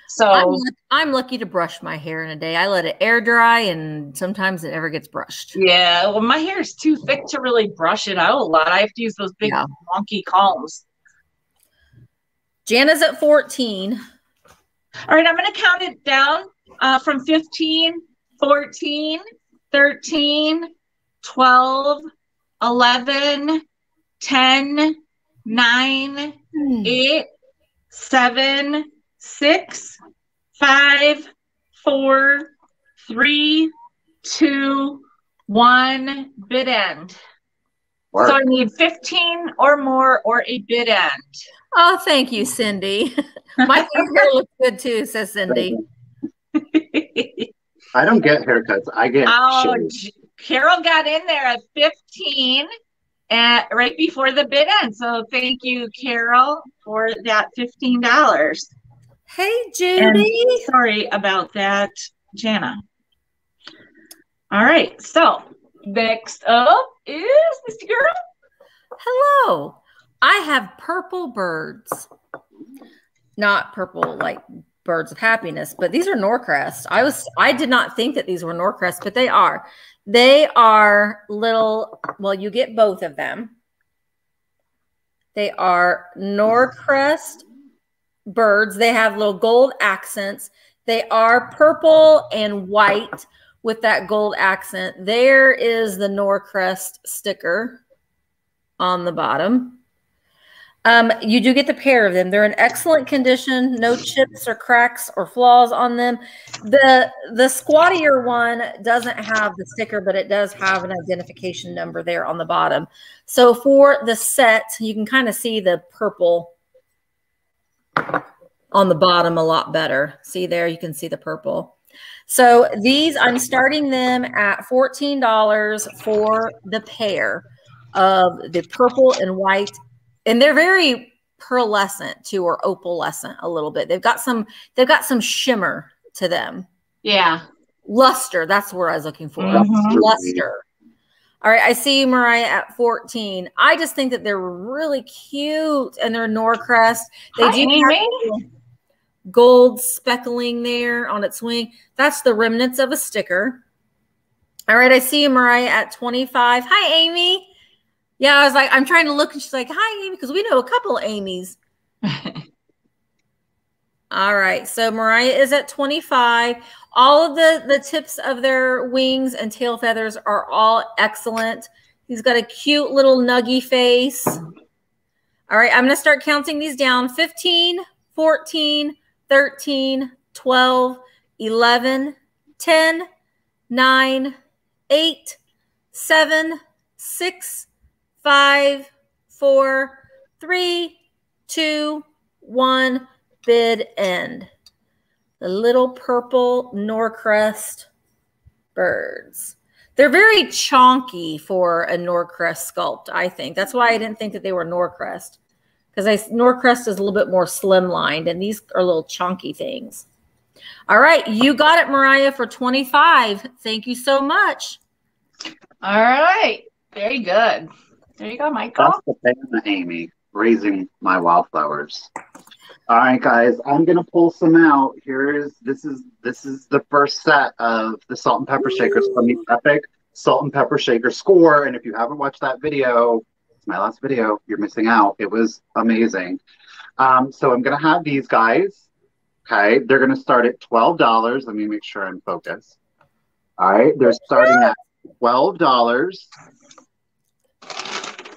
So I'm, I'm, lucky to brush my hair in a day. I let it air dry, and sometimes it never gets brushed. Yeah, well, my hair is too thick to really brush it out a lot. I have to use those big yeah. wonky combs. Jana's at 14. All right, I'm going to count it down uh, from 15, 14, 13, 12, 11, 10, 9, hmm. 8, 7, six, five, four, three, two, one, bid end. Work. So I need 15 or more or a bid end. Oh, thank you, Cindy. <laughs> My hair looks good too, says Cindy. <laughs> I don't get haircuts. I get oh, Carol got in there at 15 at right before the bid end. So thank you, Carol, for that $15. Hey, Judy. And sorry about that, Jana. All right. So next up is Misty Girl. Hello. I have purple birds. Not purple like birds of happiness, but these are Norcrest. I was I did not think that these were Norcrest, but they are. They are little, well, you get both of them. They are Norcrest birds. They have little gold accents. They are purple and white with that gold accent. There is the Norcrest sticker on the bottom. Um, you do get the pair of them. They're in excellent condition, no chips or cracks or flaws on them. The the squattier one doesn't have the sticker, but it does have an identification number there on the bottom. So for the set, you can kind of see the purple on the bottom a lot better. See there, you can see the purple. So these, I'm starting them at $14 for the pair of the purple and white. And they're very pearlescent too, or opalescent a little bit. They've got some, they've got some shimmer to them. Yeah. Luster. That's where I was looking for. Mm-hmm. Luster. All right, I see Mariah at 14. I just think that they're really cute and they're Norcrest. They Hi, do have gold speckling there on its wing. That's the remnants of a sticker. All right, I see you, Mariah at 25. Hi, Amy. Yeah, I was like, I'm trying to look, and she's like, Hi, Amy, because we know a couple Amy's. <laughs> All right, so Mariah is at 25. All of the, the tips of their wings and tail feathers are all excellent. He's got a cute little nuggy face. All right, I'm going to start counting these down 15, 14, 13, 12, 11, 10, 9, 8, 7, 6, 5, 4, 3, 2, 1. Bid end the little purple Norcrest birds. They're very chonky for a Norcrest sculpt, I think. That's why I didn't think that they were Norcrest because Norcrest is a little bit more slimlined and these are little chunky things. All right, you got it, Mariah, for 25. Thank you so much. All right. Very good. There you go, Michael. That's the fan, Amy, raising my wildflowers. All right, guys, I'm gonna pull some out. Here is this is this is the first set of the salt and pepper shakers from the Epic Salt and Pepper Shaker score. And if you haven't watched that video, it's my last video. You're missing out. It was amazing. Um, so I'm gonna have these guys. Okay, they're gonna start at twelve dollars. Let me make sure I'm focused. All right, they're starting at twelve dollars.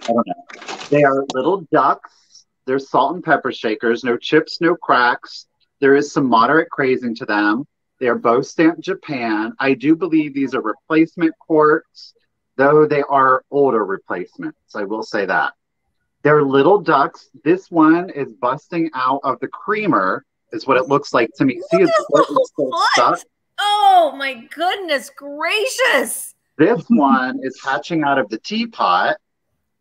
I don't know. They are little ducks. They're salt and pepper shakers. No chips, no cracks. There is some moderate crazing to them. They are both stamped Japan. I do believe these are replacement quartz, though they are older replacements. I will say that. They're little ducks. This one is busting out of the creamer, is what it looks like to me. See, it's still stuck. Oh my goodness gracious. This one is hatching out of the teapot.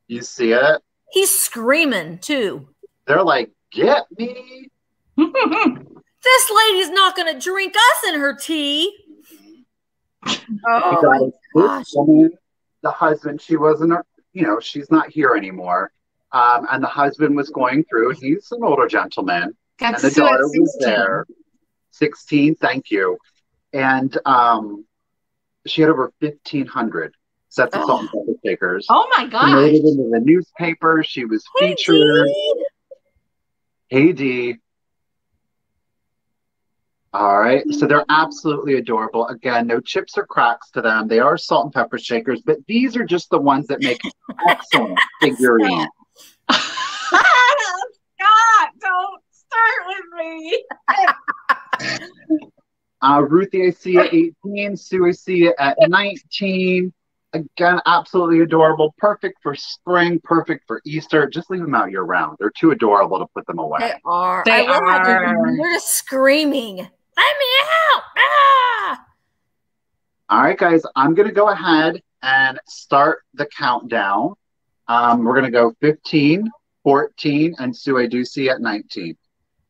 You see it? He's screaming too. They're like, get me. <laughs> This lady's not going to drink us in her tea. <laughs> Oh, this woman, the husband, she wasn't, you know, she's not here anymore. Um, and the husband was going through, he's an older gentleman. Got and the daughter was there. 16, thank you. And um, she had over 1,500 sets of salt and pepper shakers. Oh my She gosh. made it into the newspaper. She was Hey, featured. Hey, Dee. All right. So they're absolutely adorable. Again, no chips or cracks to them. They are salt and pepper shakers, but these are just the ones that make <laughs> excellent figurines. <laughs> Scott, don't start with me. <laughs> Uh, Ruthie, I see at 18. Sue, I see at 19. Again, absolutely adorable. Perfect for spring, perfect for Easter. Just leave them out year round. They're too adorable to put them away. They are. They I love how they're, are. they're just screaming. Let me out! Ah! All right, guys, I'm going to go ahead and start the countdown. Um, we're going to go 15, 14, and Sue, I do see at 19.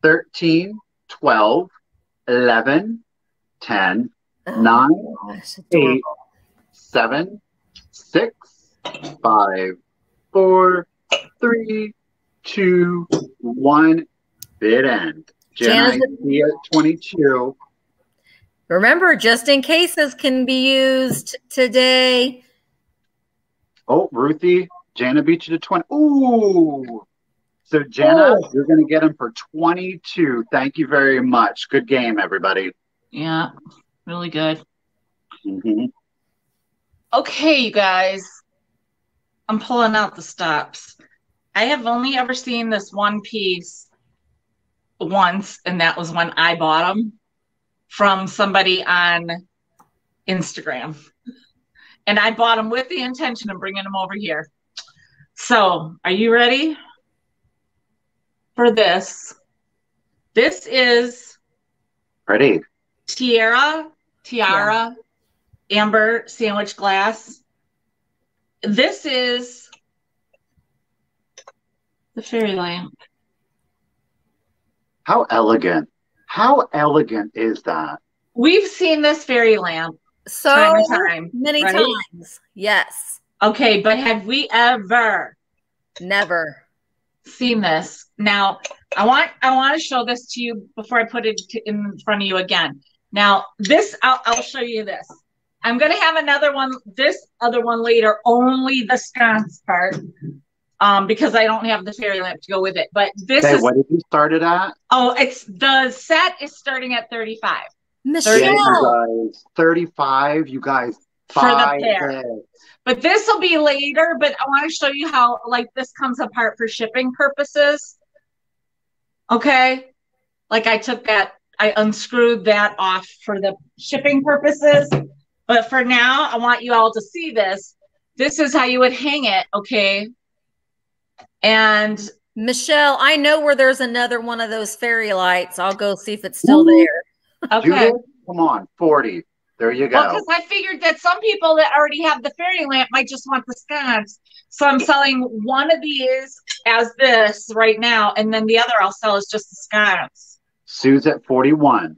13, 12, 11, 10, Oh, 9, gosh, eight, 7, 6, 5, 4, 3, 2, 1. Bid end. Jen, I Janice- at 22. Remember, just in cases can be used today. Oh, Ruthie, Jana beat you to 20. Ooh. So, Jana, Oh. you're going to get him for 22. Thank you very much. Good game, everybody. Yeah, really good. Mhm. Okay, you guys. I'm pulling out the stops. I have only ever seen this one piece once, and that was when I bought them from somebody on Instagram. And I bought them with the intention of bringing them over here. So, are you ready for this? This is Ready? Tiara, Tiara, Amber sandwich glass. This is the fairy lamp. How elegant. How elegant is that? We've seen this fairy lamp So time time. many right? times. Yes. Okay, but have we ever Never. seen this? Now, I want I want to show this to you before I put it to, in front of you again. Now, this I'll, I'll show you this. I'm gonna have another one, this other one later, only the sconce part, um, because I don't have the fairy lamp to go with it. But this Okay, is what did you start it at? oh, it's the set is starting at 35 Michelle. Yeah, you guys, 35. You guys, for the pair. this. But this will be later. But I want to show you how like this comes apart for shipping purposes. Okay, like I took that, I unscrewed that off for the shipping purposes. But for now, I want you all to see this. This is how you would hang it. Okay, and Michelle, I know where there's another one of those fairy lights. I'll go see if it's still there. okay. Come on, 40. There you go. Well, because I figured that some people that already have the fairy lamp might just want the sconce. So I'm selling one of these as this right now, and then the other I'll sell as just the sconce. Sue's at 41.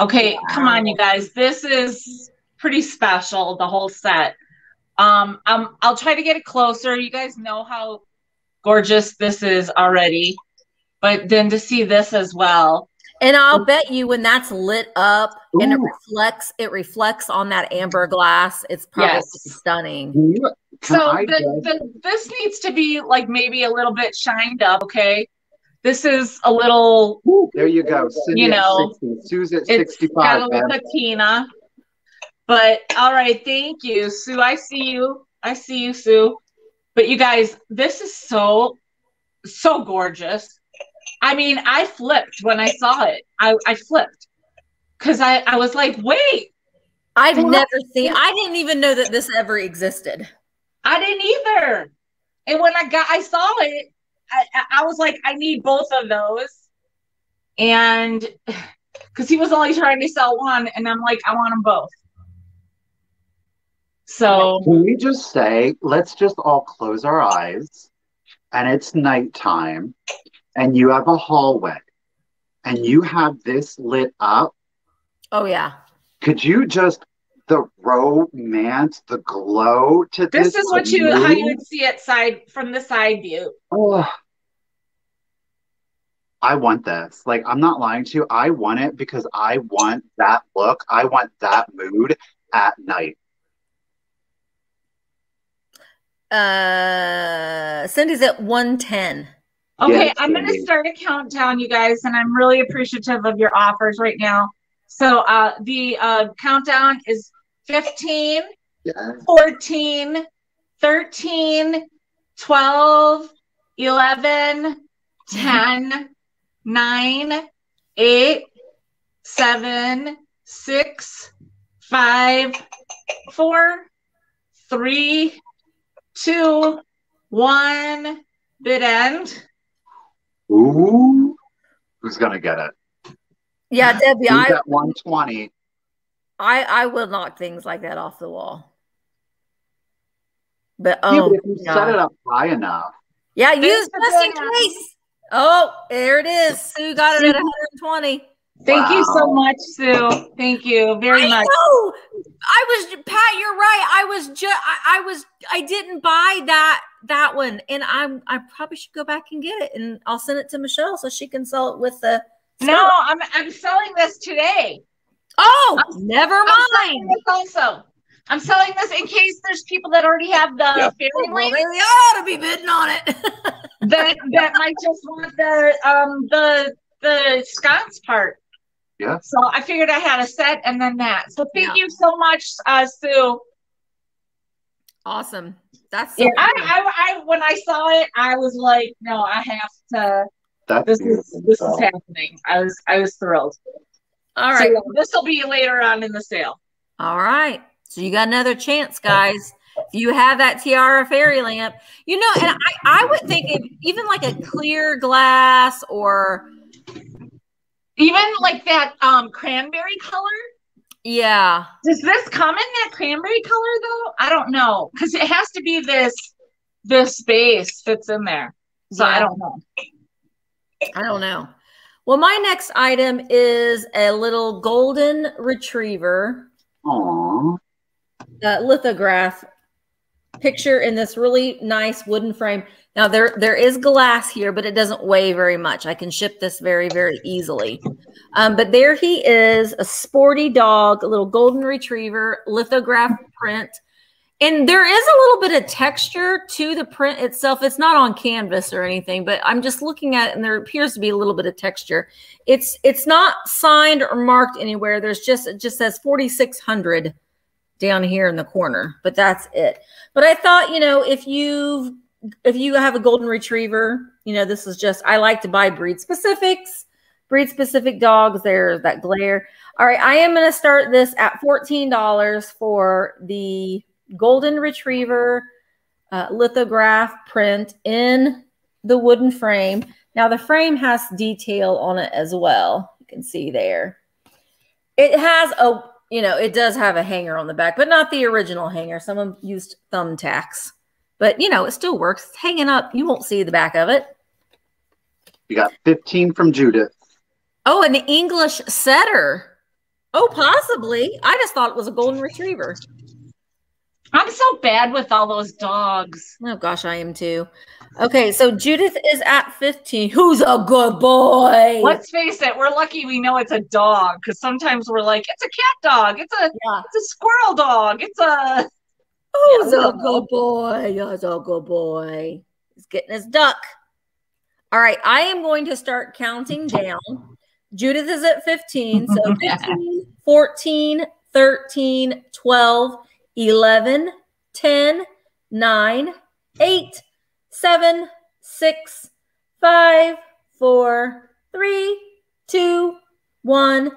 Okay, come on, you guys. This is pretty special, the whole set. Um, um, I'll try to get it closer. You guys know how gorgeous this is already, but then to see this as well. And I'll bet you when that's lit up and it reflects, it reflects on that amber glass. It's probably Yes. stunning. Can So the, the, this needs to be like maybe a little bit shined up. Okay, this is a little there you go. Cindy You know, 60. Sue's at it's got 65. a little man. patina. But all right, thank you, Sue. I see you. I see you, Sue. But you guys, this is so so gorgeous. I mean, I flipped when I saw it. I, I flipped because I, I was like, wait, I've Well, never seen, I didn't even know that this ever existed. I didn't either. And when I got, I saw it, I, I- I was like, I need both of those. And <sighs> because he was only trying to sell one, and I'm like, I want them both. So Can we just say, let's just all close our eyes and it's nighttime and you have a hallway and you have this lit up? Oh, yeah. Could you just the romance, the glow to this? this is what you how you would see it side from the side view. Oh, I want this. Like, I'm not lying to you. I want it because I want that look. I want that mood at night. Uh, Cindy's at 110. Okay, Yes, I'm gonna start a countdown, you guys, and I'm really appreciative of your offers right now. So uh the uh countdown is 15, Yes. 14, 13, 12, 11, 10, 9, 8, 7, 6, 5, 4, 3, 2, 1, bid end. Ooh. Who's gonna get it? Yeah, Debbie, I, at 120? I, I will knock things like that off the wall. But Yeah, oh, but if you my set it up high enough, yeah, Thanks use for just in case. Oh, there it is. Sue got it at 120. Thank you so much, Sue. Thank you very I much. know. I was Pat. You're right. I was just. I, I was. I didn't buy that that one, and I'm. I probably should go back and get it, and I'll send it to Michelle so she can sell it with the. No, I'm I'm selling this today. Oh, never I'm selling mind. this also. I'm selling this in case there's people that already have the Yeah. fairy Well, link they ought to be bidding on it. <laughs> that that might just want the um the the sconce part. Yeah. So I figured I had a set and then that. So thank Yeah. you so much, uh, Sue. awesome. That's so Yeah, I, cool. I, I when I saw it, I was like, no, I have to. that's This is this So, is happening. I was I was thrilled. All So yeah, this will be later on in the sale. All right. So you got another chance, guys. If you have that tiara fairy lamp, you know, and I, I would think if, even like a clear glass or Even like that um cranberry color. yeah, Does this come in that cranberry color though? I don't know because it has to be this this base fits in there. So I don't know. I don't know. Well, my next item is a little golden retriever Aw. uh, lithograph picture in this really nice wooden frame. Now there there is glass here, but it doesn't weigh very much. I can ship this very very easily. Um, but there he is, a sporty dog, a little golden retriever lithograph print. And there is a little bit of texture to the print itself. It's not on canvas or anything, but I'm just looking at it and there appears to be a little bit of texture. It's it's not signed or marked anywhere. There's just it just says 4600 down here in the corner, but that's it. But I thought, you know, if you if you have a golden retriever, you know, this is just I like to buy breed specifics, breed specific dogs. There's that glare. All right, I am going to start this at $14 for the golden retriever uh, lithograph print in the wooden frame. Now the frame has detail on it as well. You can see there. It has a, you know, it does have a hanger on the back, but not the original hanger. Someone used thumbtacks, but you know, it still works. It's hanging up. You won't see the back of it. You got 15 from Judith. Oh, an English setter. Oh, possibly. I just thought it was a golden retriever. I'm so bad with all those dogs. Oh gosh, I am too. Okay, so Judith is at 15. Who's a good boy? Let's face it, we're lucky we know it's a dog because sometimes we're like, it's a cat dog, it's a Yeah. it's a squirrel dog, it's a Who's Yeah, a good boy? Who's a good boy? He's getting his duck. All right, I am going to start counting down. Judith is at 15. So <laughs> 15, 14, 13, 12, 11, 10, 9, 8, 7, 6, 5, 4, 3, 2, 1.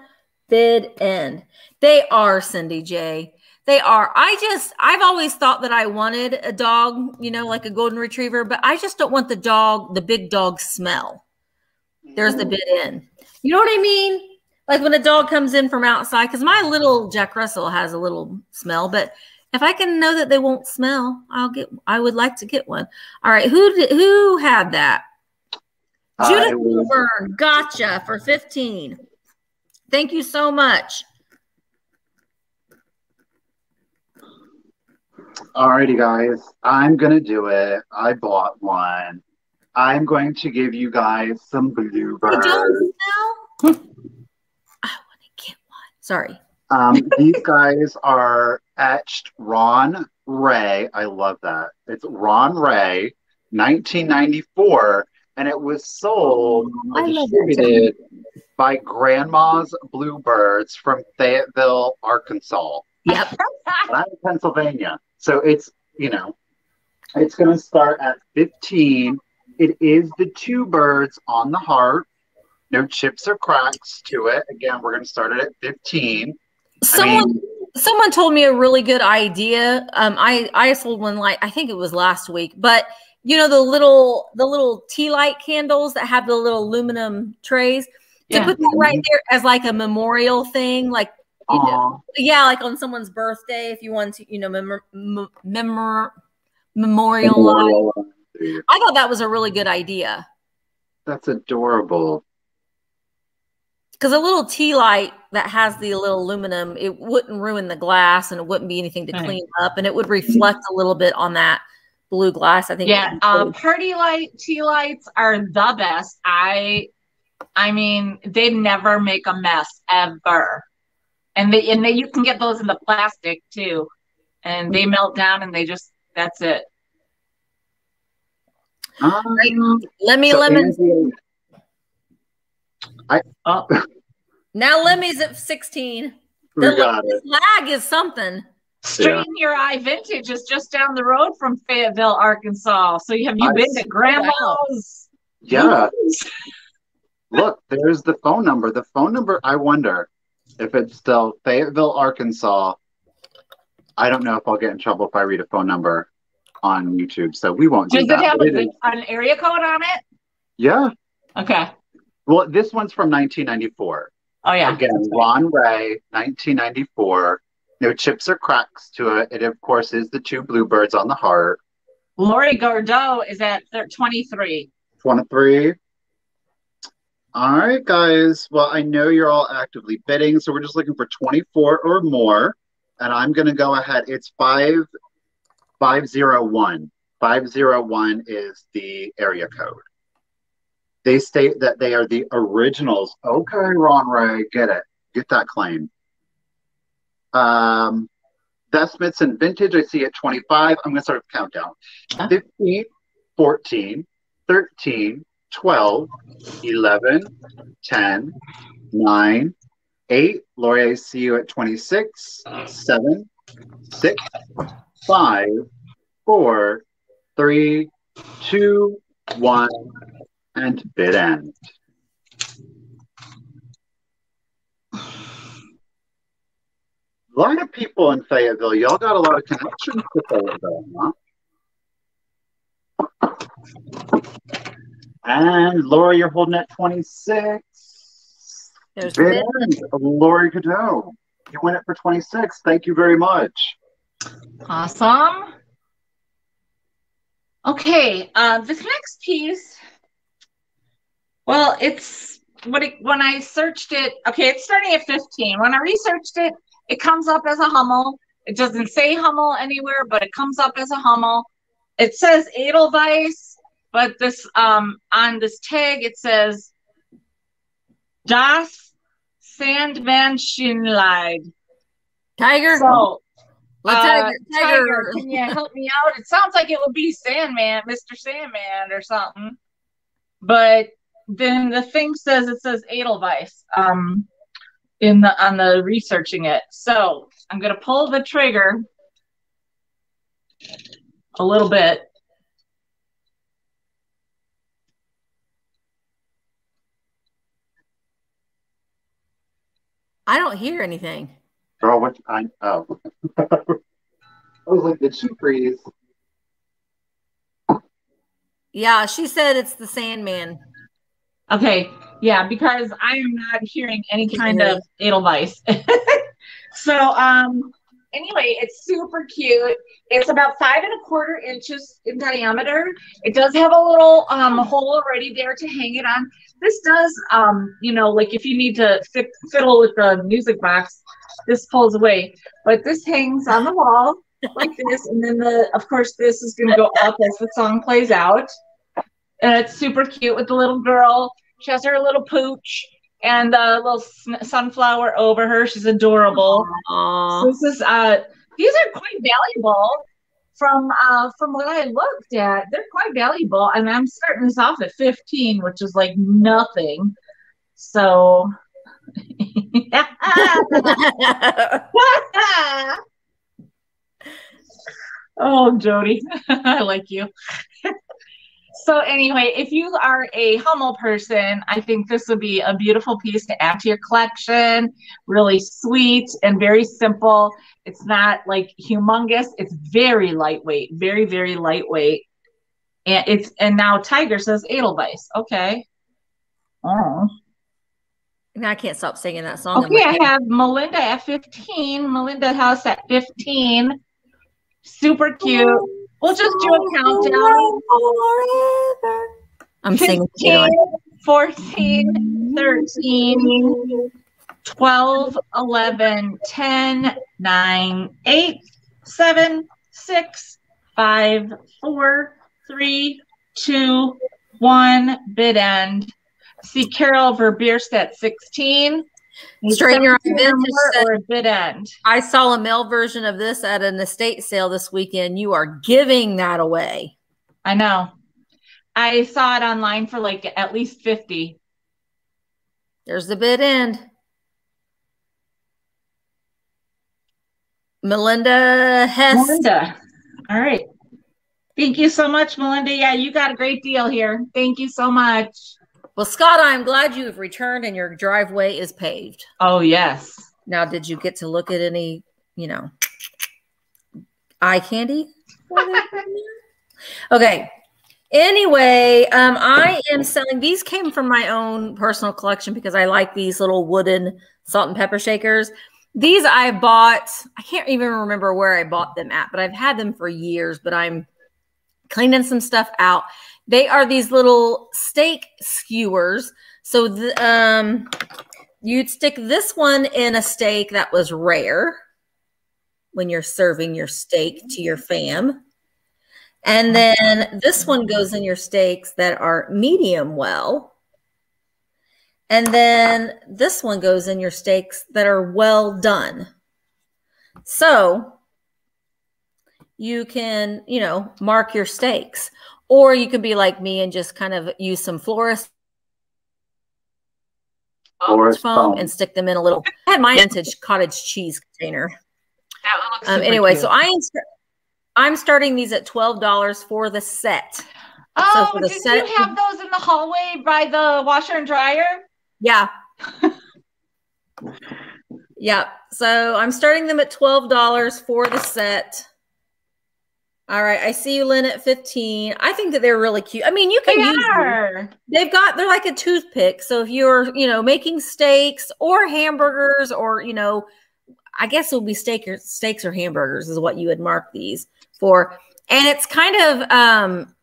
Bid end. They are Cindy J. They are. I just, I've always thought that I wanted a dog, you know, like a golden retriever, but I just don't want the dog, the big dog smell. There's the mm-hmm. bid in. You know what I mean? Like when a dog comes in from outside, because my little Jack Russell has a little smell, but if I can know that they won't smell, I'll get. I would like to get one. All right, who did, who had that? I Judith will- Wilburn, gotcha for 15. Thank you so much. Alrighty, guys. I'm gonna do it. I bought one. I'm going to give you guys some bluebirds. don't smell. <laughs> I want to get one. Sorry. Um, these guys are etched Ron Ray. I love that. It's Ron Ray, 1994, and it was sold I or love that distributed by Grandma's Bluebirds from Fayetteville, Arkansas. Yep. I'm in Pennsylvania. So it's, you know, it's going to start at 15. It is the two birds on the heart. No chips or cracks to it. Again, we're going to start it at 15. I Someone mean, someone told me a really good idea. Um, I I sold one like I think it was last week, but you know the little the little tea light candles that have the little aluminum trays to Yeah. put that right there as like a memorial thing, like you know, yeah, like on someone's birthday if you want to, you know, memor, mem- memor, memorialize. I thought that was a really good idea That's adorable. Because a little tea light that has the little aluminum, it wouldn't ruin the glass and it wouldn't be anything to Right. clean up, and it would reflect a little bit on that blue glass. I think. Yeah, um, PartyLite tea lights are the best. I, I mean, they never make a mess ever, and they and they you can get those in the plastic too, and they melt down and they just that's it. Um, me so Lemons. Angie- Oh, <laughs> Now Lemmy's at sixteen. The got lag is something. Uh, Straighten Your Eye Vintage is just down the road from Fayetteville, Arkansas. So you have you I been to Grandma's? Yeah. <laughs> Look, there's the phone number. The phone number, I wonder if it's still Fayetteville, Arkansas. I don't know if I'll get in trouble if I read a phone number on YouTube, so we won't do Does it that. have but a, it is- an area code on it? yeah. Okay. Well, this one's from 1994. Oh yeah. Again, Ron Ray, 1994. No chips or cracks to it. It, of course, is the two bluebirds on the heart. Lori Gordeau is at thir- 23. 23. All right, guys. Well, I know you're all actively bidding, so we're just looking for 24 or more. And I'm going to go ahead. It's 5 501. 501 is the area code. They state that they are the originals. Okay, Ron Ray, get it. Get that claim. Um, Vestments and vintage, I see at 25. I'm going to start a countdown. Huh? 15, 14, 13, 12, 11, 10, 9, 8. Lori, I see you at 26, 7, 6, 5, 4, 3, 2, 1, and bid end. A lot of people in Fayetteville. Y'all got a lot of connections to Fayetteville, huh? And Laura, you're holding at 26. There's Bid bid. end. Lori Cadeau. You win it for 26. Thank you very much. Awesome. Okay, uh, this next piece. Well, it's what it, when I searched it. Okay, it's starting at 15. When I researched it, it comes up as a Hummel. It doesn't say Hummel anywhere, but it comes up as a Hummel. It says Edelweiss, but this um on this tag it says Das Sandmännchen. Tiger. So Well, uh, tiger, Tiger, tiger. can you help me out? It sounds like it would be Sandman, Mr. Sandman, or something. But then the thing says it says Edelweiss um, in the on the researching it. So I'm gonna pull the trigger a little bit. I don't hear anything. Girl, what? I oh. <laughs> I was like, did she freeze? Yeah, she said it's the Sandman. Okay, yeah, because I am not hearing any kind of Edelweiss. <laughs> so, um, anyway, it's super cute. It's about five and a quarter inches in diameter. It does have a little um hole already there to hang it on. This does, um, you know, like if you need to fi- fiddle with the music box, this pulls away. But this hangs on the wall like this, and then the, of course, this is going to go up as the song plays out. And it's super cute with the little girl. She has her little pooch and the little sunflower over her. She's adorable. So this is uh these are quite valuable from uh from what I looked at. They're quite valuable. And I'm starting this off at 15, which is like nothing. So <laughs> <laughs> <laughs> oh Jody, I like you. So anyway, if you are a Hummel person, I think this would be a beautiful piece to add to your collection. Really sweet and very simple. It's not like humongous. It's very lightweight, very very lightweight. And it's and now Tiger says Edelweiss. Okay. Oh. Now I can't stop singing that song. Okay, I have Melinda at 15. Melinda House at 15. Super cute. We'll just do a countdown. I'm singing. <laughs> 15, 14, 13, 12, 11, 10, 9, 8, 7, 6, 5, 4, 3, 2, 1, bid end. See Carol Verbierstedt 16. Eye, Seventeen or said- or a bid end. I saw a male version of this at an estate sale this weekend. You are giving that away. I know. I saw it online for like at least 50. There's the bid end. Melinda Hess. Melinda. All right. Thank you so much, Melinda. Yeah, you got a great deal here. Thank you so much. Well, Scott, I'm glad you have returned and your driveway is paved. Oh, yes. Now, did you get to look at any, you know, eye candy? <laughs> okay. Anyway, um, I am selling these came from my own personal collection because I like these little wooden salt and pepper shakers. These I bought, I can't even remember where I bought them at, but I've had them for years, but I'm cleaning some stuff out. They are these little steak skewers. So the, um you'd stick this one in a steak that was rare when you're serving your steak to your fam. And then this one goes in your steaks that are medium well. And then this one goes in your steaks that are well done. So you can, you know, mark your steaks. Or you can be like me and just kind of use some florist Florist foam foam. and stick them in a little. I had my vintage cottage cheese container. That looks Um, super anyway, cute. so I am I'm starting these at twelve dollars for the set. oh, for the did set- you have those in the hallway by the washer and dryer? Yeah. <laughs> yeah. So I'm starting them at twelve dollars for the set. All right, I see you, Lynn, at fifteen. I think that they're really cute. I mean, you can They use them. are. They've got they're like a toothpick. So if you're, you know, making steaks or hamburgers or, you know, I guess it would be steak or steaks or hamburgers is what you would mark these for. And it's kind of um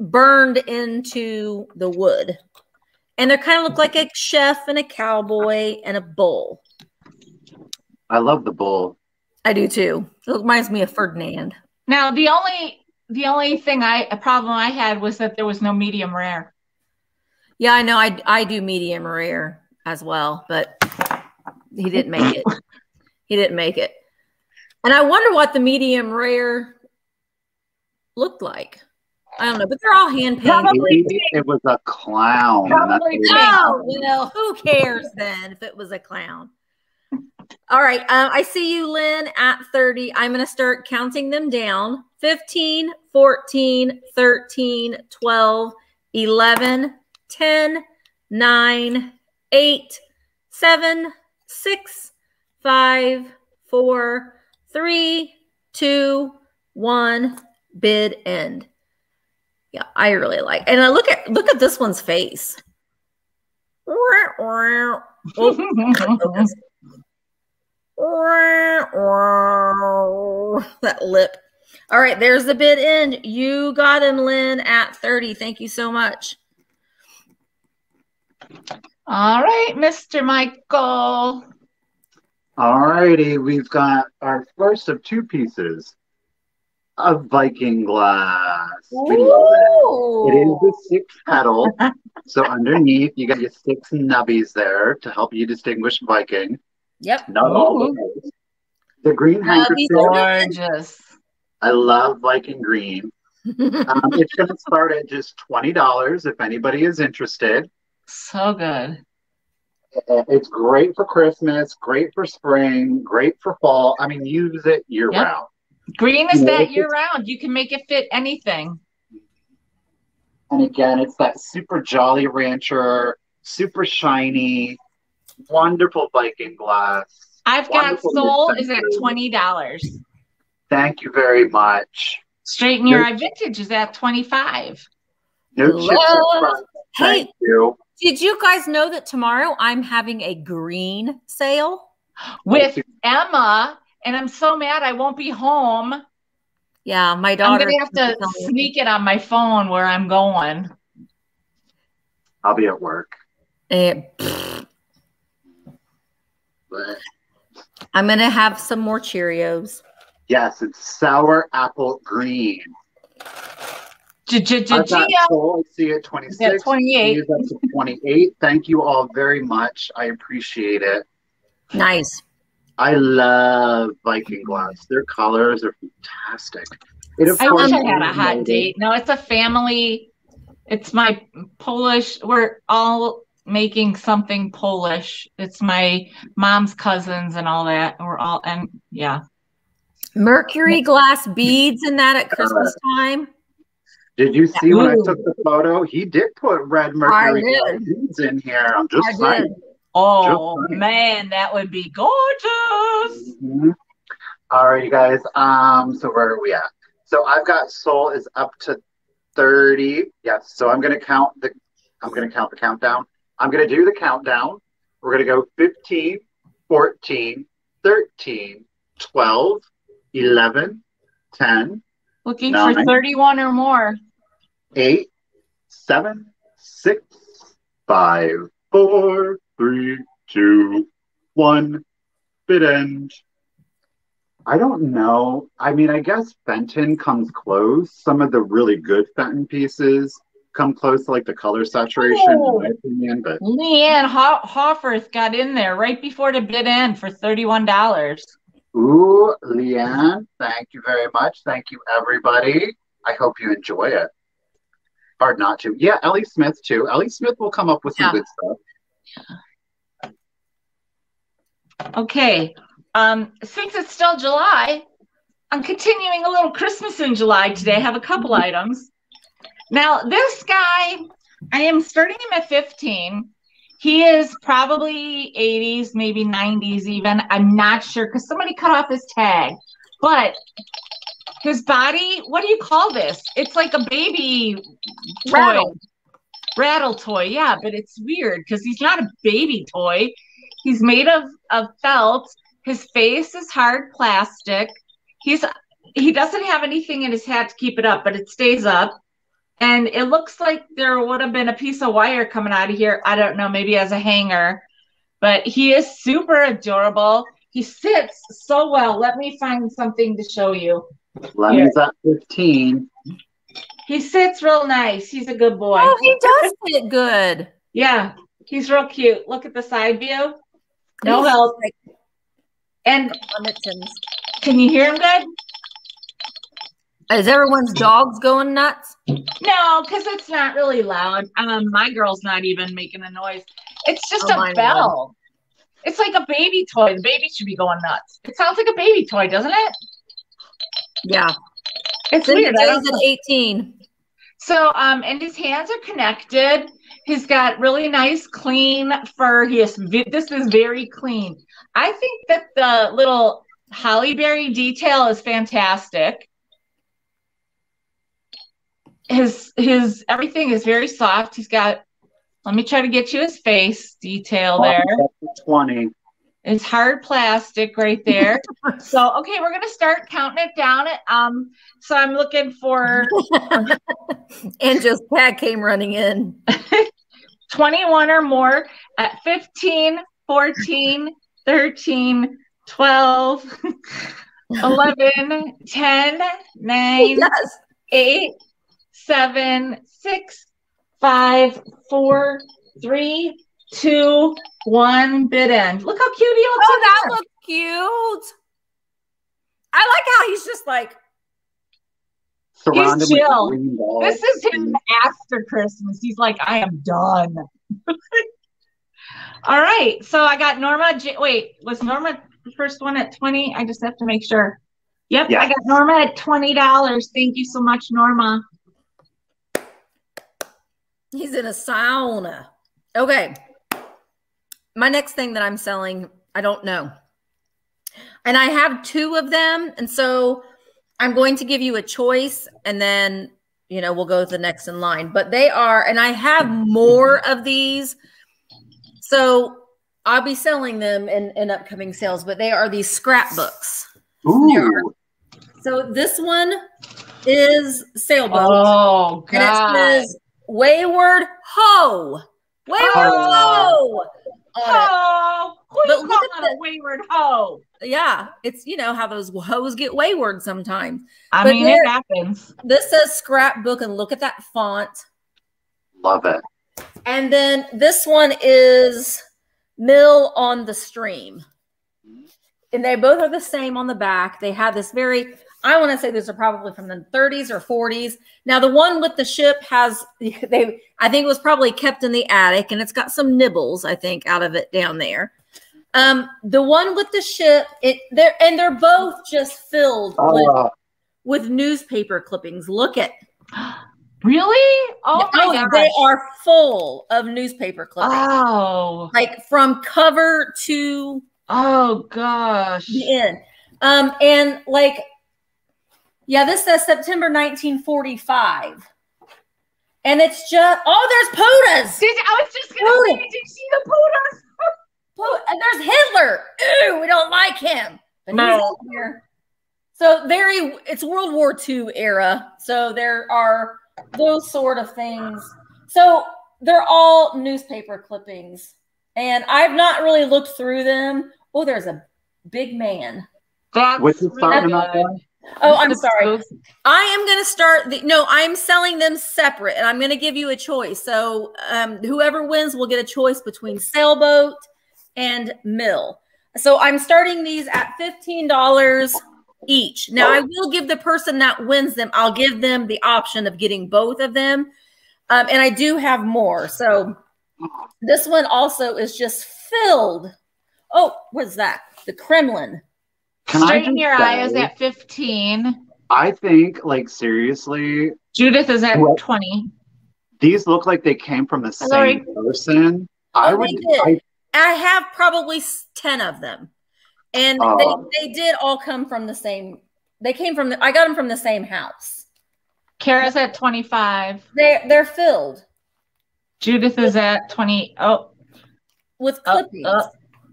burned into the wood. And they kind of look like a chef and a cowboy and a bull. I love the bull. I do too. It reminds me of Ferdinand. Now the only the only thing I a problem I had was that there was no medium rare. Yeah, I know. I I do medium rare as well, but he didn't make it. he didn't make it. And I wonder what the medium rare looked like. I don't know, but they're all hand painted. Probably it was a clown. Probably That's- Oh, well, who cares then if it was a clown? All right. Um, I see you, Lynn, at 30. I'm going to start counting them down 15, 14, 13, 12, 11, 10, 9, 8, 7, 6, 5, 4, 3, 2, 1. Bid end. Yeah, I really like. And I look at look at this one's face. <laughs> Oh. <laughs> that lip. All right, there's the bid end. You got him, Lynn, at 30. Thank you so much. All right, Mr. Michael. All righty, we've got our first of two pieces of Viking glass. We love it. It is the six petal. so underneath, you got your six nubbies there to help you distinguish Viking. Yep. Not all of those. The green Love handkerchief. Gorgeous. I love Viking green. <laughs> Um, it's going to start at just twenty dollars if anybody is interested. So good. Uh, It's great for Christmas, great for spring, great for fall. I mean, use it year Yep. round. Green is Yeah, that year round. You can make it fit anything. And again, it's that super jolly rancher, super shiny, wonderful Viking glass. I've got Soul is at twenty dollars. Thank you very much. Straighten Your Eye Vintage is at twenty five. No chips up Love. Hey, you. did you guys know that tomorrow I'm having a green sale? with Emma, and I'm so mad I won't be home. Yeah, my daughter. I'm gonna have to sneak it on my phone where I'm going. I'll be at work. Eh, But I'm gonna have some more Cheerios. yes, it's sour apple green. I've got I see it 26. Yeah, 28. Use 28. Thank you all very much. I appreciate it. Nice. I love Viking glass. Their colors are fantastic. It, of I course, wish I had a hot made- date. No, it's a family. It's my Polish. We're all making something Polish. It's my mom's cousins and all that. We're all and yeah. Mercury glass beads in that at Christmas time. Did you see when I took the photo? He did put red mercury glass beads in here. I'm just I did. Oh Just- man, that would be gorgeous. Mhm. All right, you guys. Um, so where are we at? So I've got Soul is up to 30. Yes. So I'm gonna count the I'm gonna count the countdown. I'm gonna do the countdown. We're gonna go 15, 14, 13, 12, 11, 10, Looking Nine. for 31 or more. eight, seven, six, five, four, three, two, one. Bid end. I don't know. I mean, I guess Fenton comes close. Some of the really good Fenton pieces come close to like the color saturation, Oh. in my opinion. But Leanne Ho- Hofferth got in there right before the bid end for $31. ooh, Leanne, thank you very much. Thank you, everybody. I hope you enjoy it. Hard not to. Yeah, Ellie Smith too. Ellie Smith will come up with some Yeah. good stuff. Okay. Um, since it's still July, I'm continuing a little Christmas in July today. I have a couple items. Now, this guy, I am starting him at 15. He is probably 80s, maybe 90s even. I'm not sure because somebody cut off his tag. But his body, what do you call this? It's like a baby toy. Rattle. Rattle toy, yeah, but it's weird because he's not a baby toy. He's made of, of felt. His face is hard plastic. He's he doesn't have anything in his hat to keep it up, but it stays up. And it looks like there would have been a piece of wire coming out of here. I don't know, maybe as a hanger. But he is super adorable. He sits so well. Let me find something to show you. Lemmy's at 15. He sits real nice. He's a good boy. Oh, he does sit good. Yeah, he's real cute. Look at the side view. No He's help. Like And can you hear him good? Is everyone's dogs going nuts? No, because it's not really loud. Um, my girl's not even making a noise. It's just Oh, a bell. It's like a baby toy. The baby should be going nuts. It sounds like a baby toy, doesn't it? Yeah. It's weird. Today's at 18. So, um, and his hands are connected. He's got really nice, clean fur. He is. This is very clean. I think that the little holly berry detail is fantastic. His his everything is very soft. He's got. Let me try to get you his face detail there. 20. It's hard plastic right there. <laughs> so okay, we're gonna start counting it down. Um, so I'm looking for <laughs> And just cat came running in. <laughs> 21 or more at 15, 14, 13, 12, 11, 10, 9, Yes. 8, 7, 6, 5, 4, 3, 2, 1, bid end. Look how cute he looks. Oh, that there. looks cute. I like how he's just like, Surrounded chill. with green balls. This is him after Christmas. He's like, I am done. <laughs> All right. So I got Norma. J- Wait, was Norma the first one at 20? I just have to make sure. Yep, Yeah. I got Norma at $20. Thank you so much, Norma. He's in a sauna. Okay. My next thing that I'm selling, I don't know. And I have two of them. And so I'm going to give you a choice and then, you know, we'll go to the next in line. But they are, and I have more of these. So I'll be selling them in, in upcoming sales, but they are these scrapbooks. Ooh. So this one is sailboat. Oh, and it God. says Wayward Ho. Wayward Oh. Ho. on Oh, who But you look calling at a the- wayward hoe? Yeah, it's you know how those hoes get wayward sometimes. I But mean, there- it happens. This says scrapbook, and look at that font. Love it. And then this one is Mill on the Stream. And they both are the same on the back. They have this very, I want to say these are probably from the 30s or 40s. Now, the one with the ship has, <laughs> they, I think it was probably kept in the attic and it's got some nibbles, I think, out of it down there. Um, the one with the ship, it they're and they're both just filled with, Oh, with newspaper clippings. Look at <gasps> Really? Oh, my oh, gosh. they are full of newspaper clippings. Oh, like from cover to oh gosh. the end. Um, and like, yeah, this says September 1945. And it's just oh, there's Pudas. Did I was just gonna say, did you see the poodles? <laughs> Pu- And there's Hitler. Ooh, we don't like him. But No. out here. So very it's World War II era. So there are those sort of things. So they're all newspaper clippings. And I've not really looked through them. Oh, there's a big man. That's What's the starting really on good. that? Oh, I'm sorry. I am going to start the no, I'm selling them separate and I'm going to give you a choice. So, um, whoever wins will get a choice between sailboat and mill. So, I'm starting these at $15 each. Now, I will give the person that wins them, I'll give them the option of getting both of them. Um, and I do have more. So, this one also is just filled. Oh, what's that? The Kremlin. Can Straighten just your eye is at 15. I think, like, seriously, Judith is at What? 20. these look like they came from the Sorry. same person. I Oh, would. I, I have probably 10 of them. And Oh. they, they did all come from the same, they came from the, I got them from the same house. Kara's at 25. They're, they're filled Judith is at 20. Oh, with uh, clippings. uh,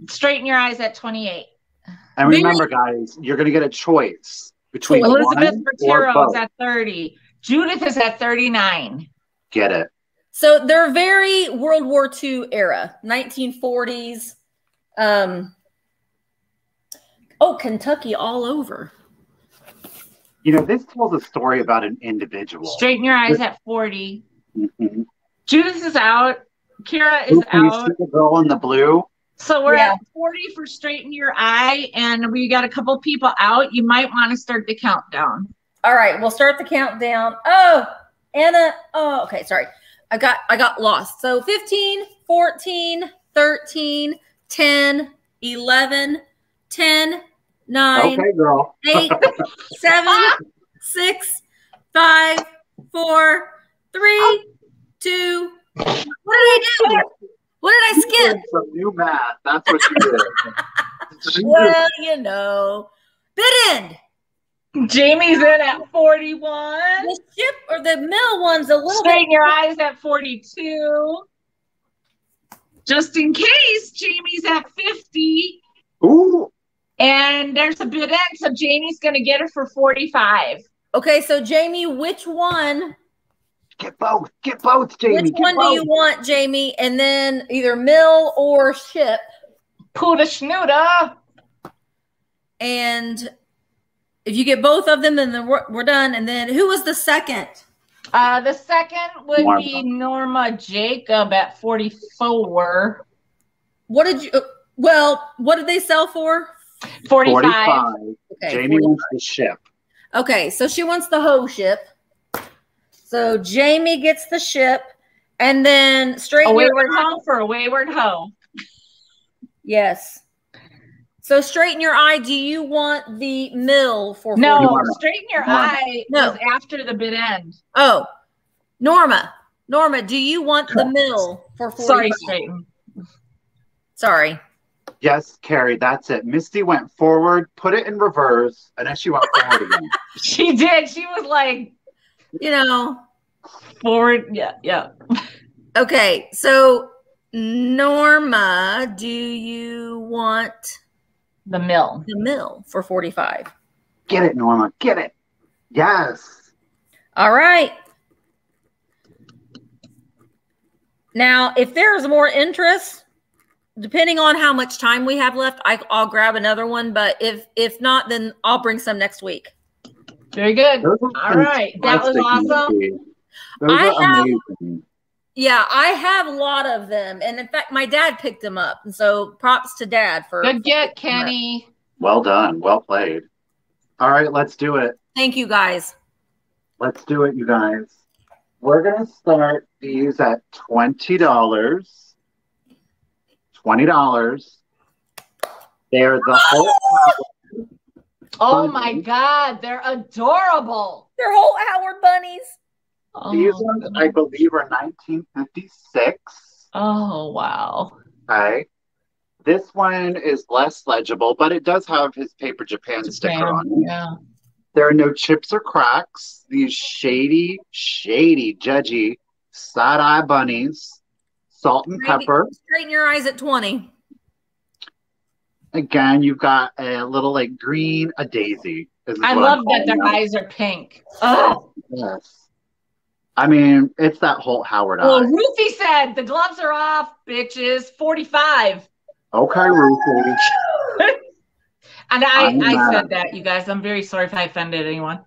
straighten your eyes at 28. And Really? remember, guys, you're going to get a choice between Elizabeth one or Bertero is at 30. Judith is at 39. Get it. So they're very World War II era, 1940s. Um, Oh, Kentucky all over. You know, this tells a story about an individual. Straighten your eyes at 40. Mhm. Judith is out. Kira is Ooh, can you out. see the girl in the blue? So we're Yeah. at 40 for straighten your eye, and we got a couple people out. You might want to start the countdown. All right, we'll start the countdown. Oh, Anna. Oh, okay, sorry. I got I got lost. So 15, 14, 13, 10, 11, 10, 9, Okay, girl. eight, <laughs> seven, six, five, four, three, two. What did I do? What did I skip? Some new math. That's what you did. <laughs> Well, you know, bid end. Jamie's in at 41. The ship or the mill one's a little bit. Straighten your eyes at 42. Just in case, Jamie's at 50. Ooh, And there's a bid end, so Jamie's going to get it for 45. Okay, so Jamie, which one? Get both. Get both, Jamie. Which get one do you want, Jamie? And then either mill or ship. Puda schnuda. And if you get both of them, then we're, we're done. And then who was the second? Uh, the second would Norma. be Norma Jacob at 44. What did you? uh, Well, what did they sell for? 45. 45. Okay, Jamie 40. wants the ship. Okay, so she wants the whole ship. So Jamie gets the ship, and then straight. A wayward hoe for a wayward hoe. Yes. So straighten your eye. Do you want the mill for? No, Norma. straighten your Norma. eye No. was after the bid end. Oh, Norma. Norma, do you want the mill for 40? Sorry, straighten. Sorry. Yes, Carrie, that's it. Misty went forward, put it in reverse, and then she went forward again. <laughs> She did. She was like You know. forward. Yeah, yeah. Okay, so Norma, do you want The mill. the mill for 45? Get it, Norma. Get it. Yes. All right. Now, if there's more interest, depending on how much time we have left, I, I'll grab another one. But if if not, then I'll bring some next week. Very good. All right. That was awesome. I have- amazing. Yeah, I have a lot of them, and in fact, my dad picked them up, and so props to dad for. Good get, Kenny. Well done. Well played. All right, let's do it. Thank you, guys. Let's do it, you guys. We're going to start these at $20. $20. They're the whole. <laughs> Oh my God, they're adorable. They're Holt Howard bunnies. Oh, These ones, I believe, are 1956. oh wow. Okay. This one is less legible, but it does have his Paper Japan sticker on it. Yeah. There are no chips or cracks. These shady, shady, judgy side eye bunnies, salt and pepper. Straighten your eyes at 20. Again, you've got a little like green, a daisy. I love that their calling eyes are pink. Oh, Yes. I mean, it's that Holt Howard well, eye. Ruthie said the gloves are off, bitches. 45. Okay, Ruthie. <laughs> And I, I'm I said that, you guys. I'm very sorry if I offended anyone.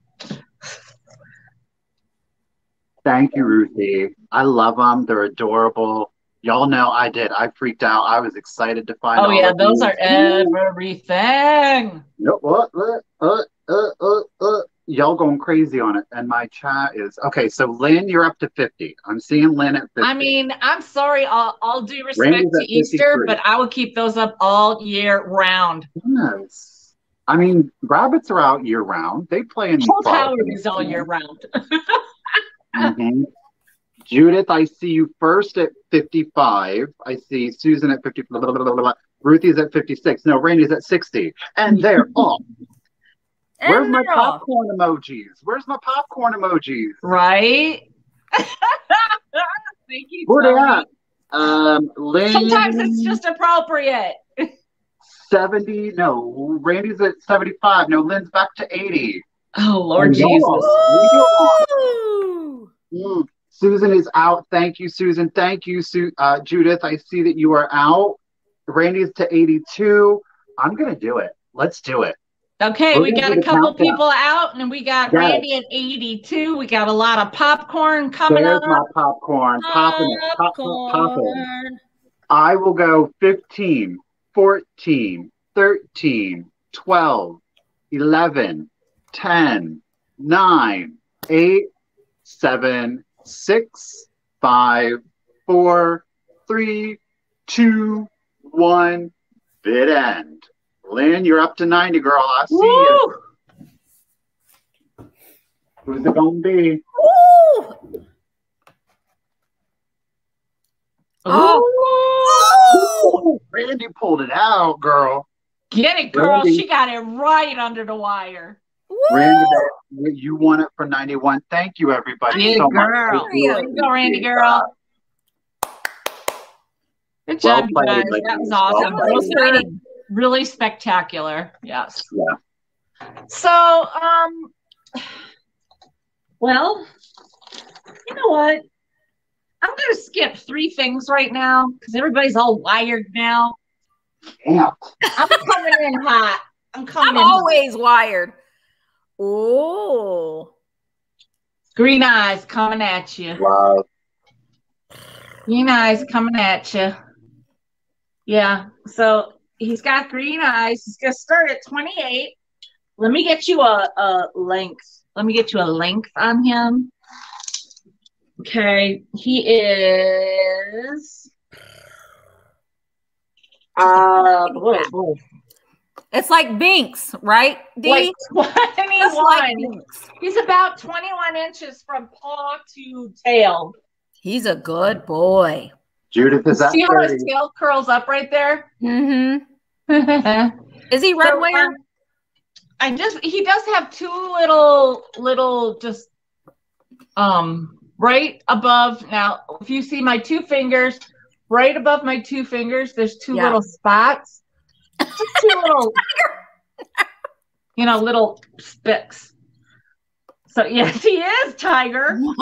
Thank you, Ruthie. I love them. They're adorable. Y'all know I did. I freaked out. I was excited to find. Oh yeah, those are everything. Yep, what, what, uh, uh, uh, uh. Y'all going crazy on it. And my chat is okay. So Lynn, you're up to 50. I'm seeing Lynn at 50. I mean, I'm sorry. I'll, due respect to Easter, but I will keep those up all year round. yes. I mean, rabbits are out year round. They play in parks. Howard is all year round. <laughs> Mhm. Judith, I see you first at 55. I see Susan at 50. Blah, blah, blah, blah, blah. Ruthie's at 56. No, Randy's at 60. And they're off. Where's my they're off. popcorn emojis? Where's my popcorn emojis? right? <laughs> Thank you. Who they at? Um, Lynn. Sometimes it's just appropriate. 70. No, Randy's at 75. No, Lynn's back to 80. Oh Lord And Jesus. Susan is out. Thank you, Susan. Thank you, Su- uh, Judith. I see that you are out. Randy's to 82. I'm going to do it. Let's do it. Okay, We're we got a couple countdown. people out, and we got Yes. Randy at 82. We got a lot of popcorn coming There's up. my popcorn. Popping it. Pop, pop, popping. Popcorn. I will go 15, 14, 13, 12, 11, 10, 9, 8, 7, 6, 5, 4, 3, 2, 1. Bid end. Lynn, you're up to 90, girl. I see you. Who's it going to be? Ooh. Oh, oh. Randy pulled it out, girl. get it, girl. Randy. She got it right under the wire. Randy, you won it for 91. Thank you, everybody, Yeah, so girl. We There really you go, Randy, girl. Good Well job, played, guys. ladies. That was awesome. played. Those were really spectacular. Yes. Yeah. So, um, well, you know what? I'm going to skip three things right now because everybody's all wired now. Yeah. I'm coming in hot. I'm coming I'm in hot. always wired. Oh. Green eyes coming at you. Wow. Green eyes coming at you. Yeah. So he's got green eyes. He's to start at 28. Let me get you a, a length. Let me get you a length on him. Okay. He is. Uh, boy, boy. It's like Binx, right? D? Like <laughs> Just like Binx. He's about 21 inches from paw to tail. He's a good boy. Judith is at See how his tail curls up right there? Mm-hmm. <laughs> Is he red So, wear? um, I just he does have two little little just um right above now if you see my two fingers right above my two fingers there's two Yeah. little spots just two little you know little spicks so yes <laughs> he is tiger <laughs>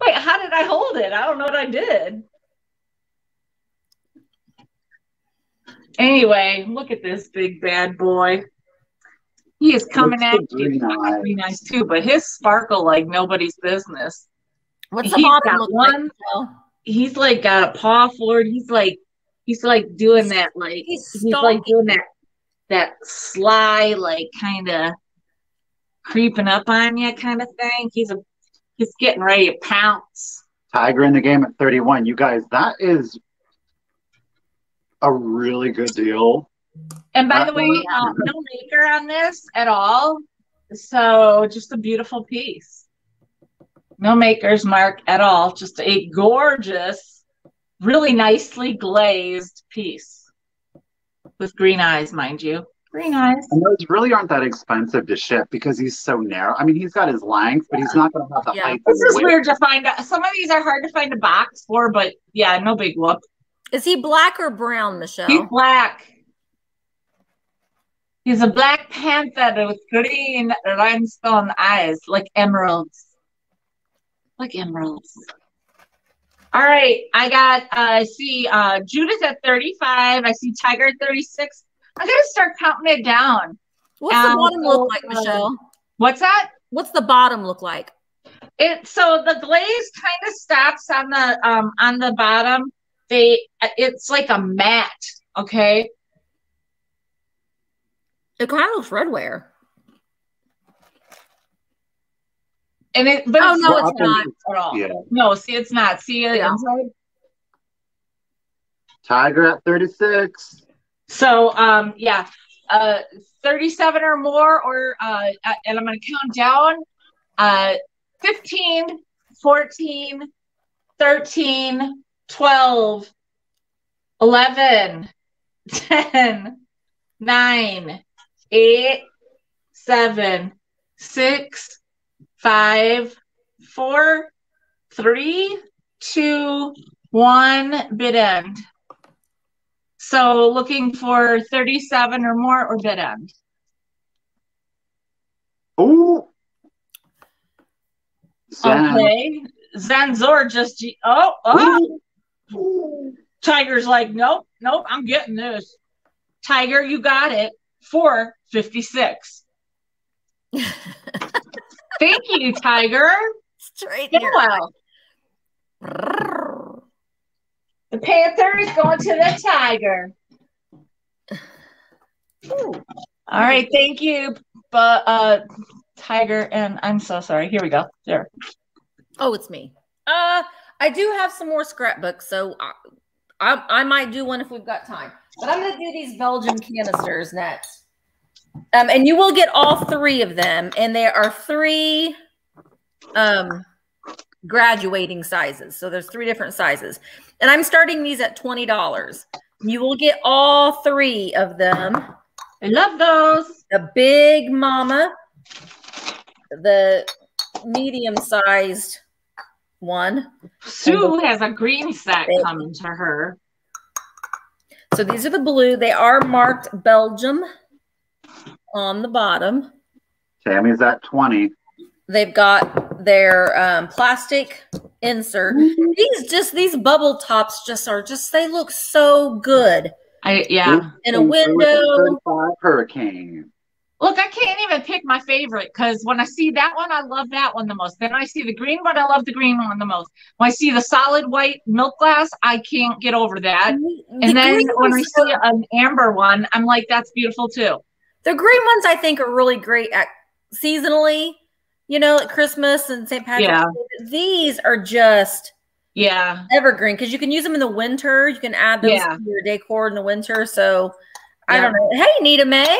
wait how did i hold it i don't know what i did Anyway, look at this big bad boy. He is coming Looks at so you. green eyed. Pretty nice too, but his sparkle like nobody's business. What's the He's bottom look one- Michelle? He's like got a paw forward. He's like he's like doing that like He's he's like doing that that sly like kind of creeping up on you kind of thing. He's a he's getting ready to pounce. Tiger in the game at 31. You guys, that is a really good deal. And by Uh, the way, um, no maker on this at all. So just a beautiful piece. No maker's mark at all. Just a gorgeous, really nicely glazed piece with green eyes, mind you. Green eyes. And those really aren't that expensive to ship because he's so narrow. I mean, he's got his length, but he's not going to have the Yeah. height. This is weird to find. out. Some of these are hard to find a box for, but yeah, no big whoop. Is he black or brown, Michelle? He's black. He's a black panther with green rhinestone eyes, like emeralds. Like emeralds. All right, I got. Uh, I see uh, Judith at thirty-five. I see Tiger at thirty-six. I gotta start counting it down. What's the Um, bottom look like, uh, Michelle? What's that? What's the bottom look like? It so the glaze kind of stops on the um on the bottom. They it's like a mat. Okay, It kind of looks redware. And it but Oh, it's no, it's not. at all. Yeah. No, see, it's not. See it Yeah. inside. Tiger at 36. So, um, yeah, uh, 37 or more, or, uh, uh, and I'm going to count down, uh, 15, 14, 13, 12, 11, <laughs> 10, 9, 8, 7, 6, 5, 4, 3, 2, 1, bid end. So looking for 37 or more or bid end. Oh. Zen. Okay. Zanzor just, G- oh, oh, Ooh. Tiger's like, nope, nope, I'm getting this. Tiger, you got it. Four fifty six. <laughs> Thank you, Tiger. Straight Yeah. Well, the Panther is going to the Tiger. All right, thank you, but uh, Tiger, and I'm so sorry. Here we go. There. Oh, it's me. Uh, I do have some more scrapbooks, so I, I, I might do one if we've got time. But I'm going to do these Belgian canisters next. Um, and you will get all three of them, and there are three um, graduating sizes. So there's three different sizes, and I'm starting these at twenty dollars. You will get all three of them. I love those. The big mama, the medium sized one, Sue has a green set coming to her. So these are the blue. They are marked Belgium on the bottom. Tammy's at 20. They've got their um, plastic insert. These just these bubble tops just are just they look so good I yeah. in a window. Hurricane. Look, I can't even pick my favorite because when I see that one, I love that one the most. Then I see the green one, I love the green one the most. When I see the solid white milk glass, I can't get over that. The And then when I see an amber one, I'm like, that's beautiful too. The green ones I think are really great at seasonally. You know, at Christmas and St. Patrick's. Yeah. Day. These are just Yeah. evergreen because you can use them in the winter. You can add those Yeah. to your decor in the winter. So I don't know. Hey, Nita May.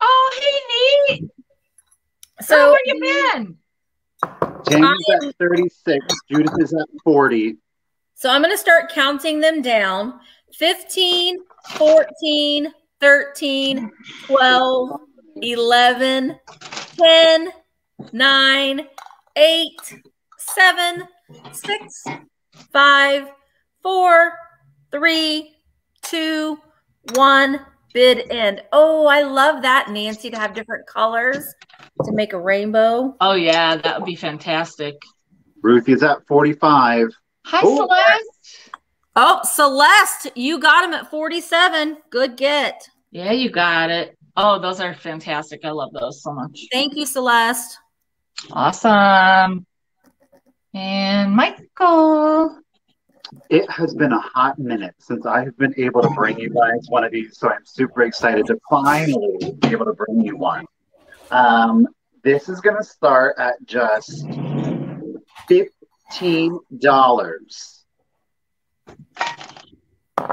Oh, hey, neat. So So where you been? Tammy's at 36. Judith is at 40. So I'm going to start counting them down 15, 14, 13, 12, 11, 10, 9, 8, 7, 6, 5, 4, 3, 2, 1. Bid end. Oh, I love that, Nancy, to have different colors to make a rainbow. Oh yeah, that would be fantastic. Ruthie's at 45. Hi, Oh. Celeste. Oh, Celeste, you got him at 47. Good get. Yeah, you got it. Oh, those are fantastic. I love those so much. Thank you, Celeste. Awesome. And Michael. It has been a hot minute since I have been able to bring you guys one of these, so I'm super excited to finally be able to bring you one. Um, this is going to start at just $15.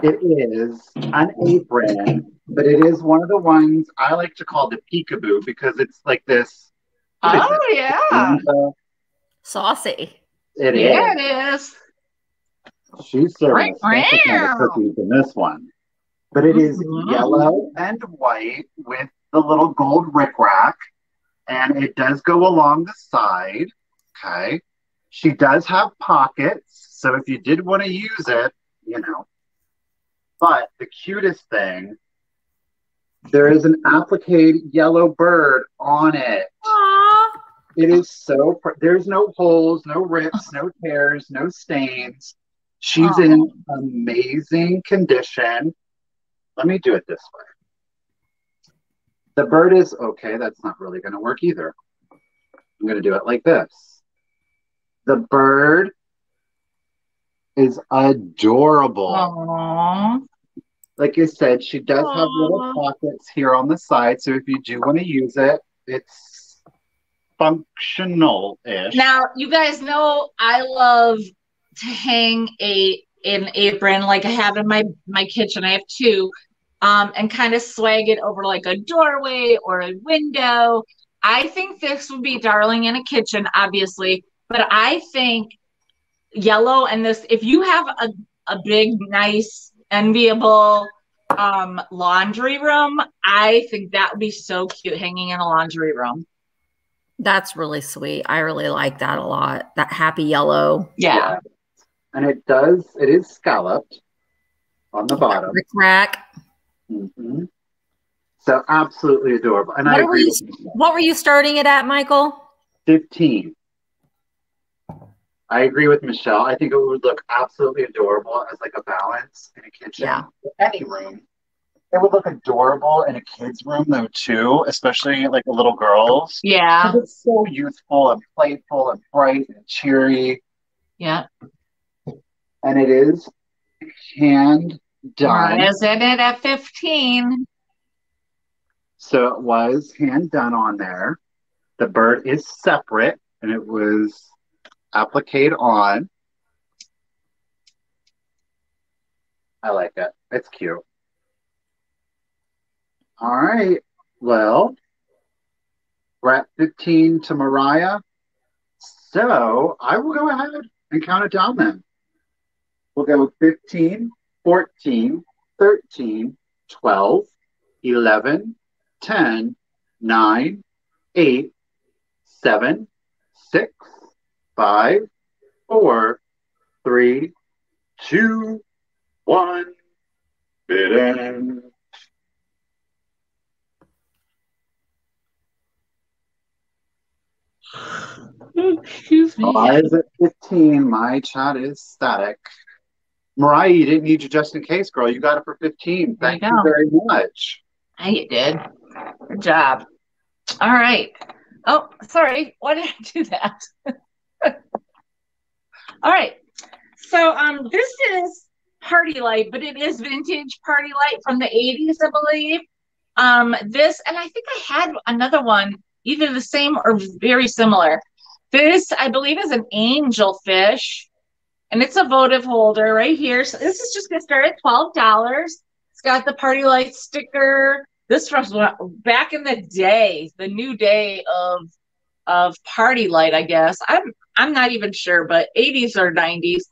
It is an apron, but it is one of the ones I like to call the peekaboo because it's like this. Oh it? yeah. Uh, Saucy. It is. Yeah, it is. She's serving Right special kind of cookies in this one. But it is Mhm. yellow and white with the little gold rickrack. And it does go along the side. Okay. She does have pockets. So if you did want to use it, you know. But the cutest thing, there is an applique yellow bird on it. Aww. It is so. pr- There's no holes, no rips, no tears, no stains. She's in amazing condition. Let me do it this way. The bird is okay. That's not really going to work either. I'm going to do it like this. The bird is adorable. Aww. Like I said, she does have little pockets here on the side. So if you do want to use it, it's functional ish. Now you guys know I love to hang a an apron like I have in my my kitchen. I have two, um, and kind of swag it over like a doorway or a window. I think this would be darling in a kitchen, obviously, but I think yellow and this. If you have a a big, nice, enviable um laundry room, I think that would be so cute hanging in a laundry room. That's really sweet. I really like that a lot. That happy yellow. Yeah. And it does, it is scalloped on the bottom. Rick rack. Mhm. So absolutely adorable. And I What are agree we- you. What were you starting it at, Michael? 15. I agree with Michelle. I think it would look absolutely adorable as like a balance in a kitchen, Yeah. any room. It would look adorable in a kid's room though too, especially like a little girl's. Yeah, It's so youthful and playful and bright and cheery, Yeah. and it is hand done. isn't it at 15? So it was hand done on there. The bird is separate and it was applique on. I like it. It's cute. All right. Well, we're at 15 to Mariah. So I will go ahead and count it down then. We'll go 15, 14, 13, 12, 11, 10, 9, 8, 7, 6, 5, 4, 3, 2, 1. Bid end. Excuse me. Mariah's at 15. My chat is static. Mariah, you didn't need your just in case, girl. You got it for 15. Thank you very much. Hey, you did. Good job. All right. Oh, sorry. Why did I do that? <laughs> All right. So um this is PartyLite, but it is vintage PartyLite from the 80s, I believe. Um this and I think I had another one, either the same or very similar. This, I believe, is an angel fish. And it's a votive holder right here. So this is just gonna start at twelve dollars. It's got the PartyLite sticker. This was back in the day, the new day of of PartyLite, I guess. I'm I'm not even sure, but 80s or 90s.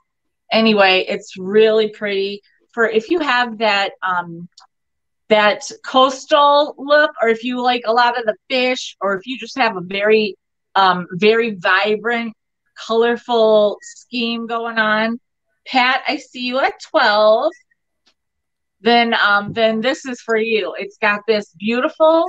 Anyway, it's really pretty. For if you have that um that coastal look, or if you like a lot of the fish, or if you just have a very um very vibrant, colorful scheme going on. Pat, I see you at 12 then um then this is for you. It's got this beautiful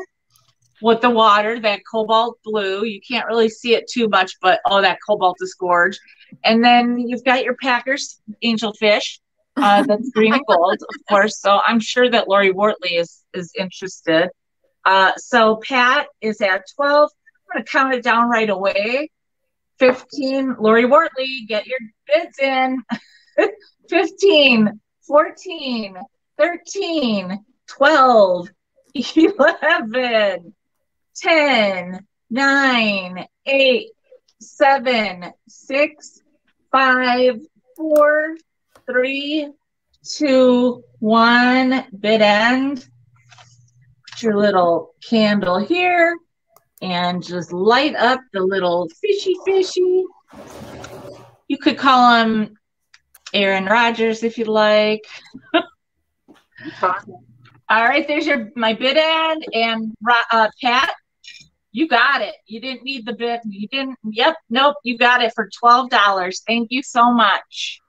with the water, that cobalt blue. You can't really see it too much, but oh, that cobalt is gorge. And then you've got your Packers angelfish. Uh, <laughs> that's green and gold, of course. So I'm sure that Lori Wortley is is interested. Uh, so Pat is at 12. I'm gonna count it down right away. 15. Lori Wortley, get your bids in. <laughs> 15, 14, 13, 12, <laughs> 11, 10, 9, 8, 7, 6, 5, 4, 3, 2, 1. Bid end. Put your little candle here and just light up the little fishy fishy. You could call him Aaron Rodgers if you like. All right, there's your my bid end and uh, Pat, you got it. You didn't need the bid. You didn't. Yep, nope. You got it for twelve dollars. Thank you so much.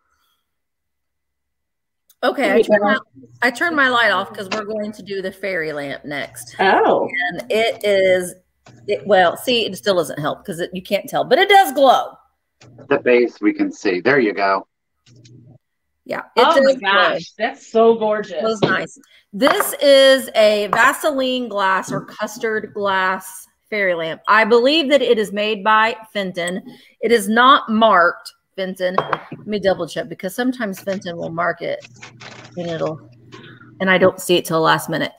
Okay, I There you turned, my, I turned my light off because we're going to do the fairy lamp next. Oh, And it is, it, well, see, it still doesn't help because you can't tell, but it does glow. The base we can see. There you go. Yeah. It oh my does glow. gosh, that's so gorgeous. It was nice. This is a Vaseline glass or custard glass fairy lamp. I believe that it is made by Fenton. It is not marked Fenton. Let me double check because sometimes Fenton will mark it and it'll, and I don't see it till the last minute.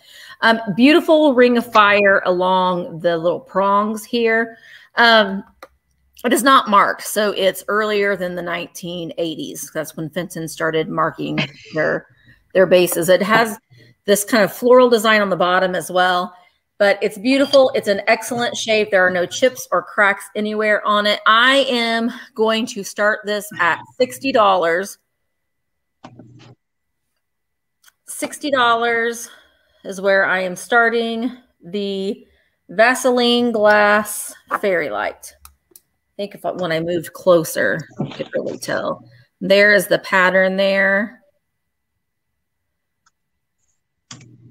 Um, beautiful ring of fire along the little prongs here. Um, it is not marked, so it's earlier than the 1980s. That's when Fenton started marking their their bases. It has this kind of floral design on the bottom as well, but it's beautiful. It's an excellent shape. There are no chips or cracks anywhere on it. I am going to start this at $60. $60 is where I am starting the Vaseline glass fairy light. I think if when I moved closer, you could really tell. There is the pattern there.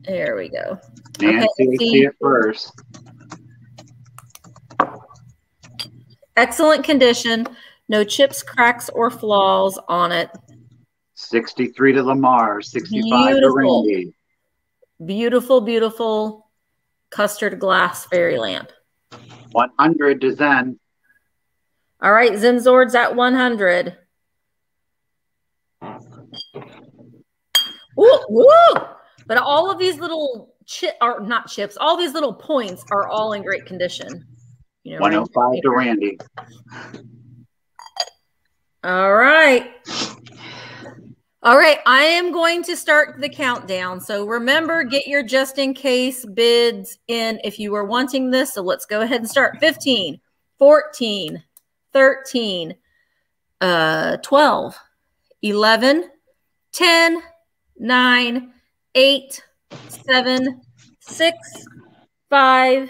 There we go. Nancy Okay, see- it first. Excellent condition. No chips, cracks, or flaws on it. 63 to Lamar, 65 Beautiful. to Randy. Beautiful, beautiful custard glass fairy lamp. 100 to Zen. All right, Zenzord's at 100. Woo, woo! But all of these little chip are not chips, all these little points are all in great condition. You know, 105 to Randy. All right. All right, I am going to start the countdown. So remember, get your just in case bids in if you were wanting this. So let's go ahead and start 15, 14, 13, uh, 12, 11, 10, 9, 8, 7, 6, 5,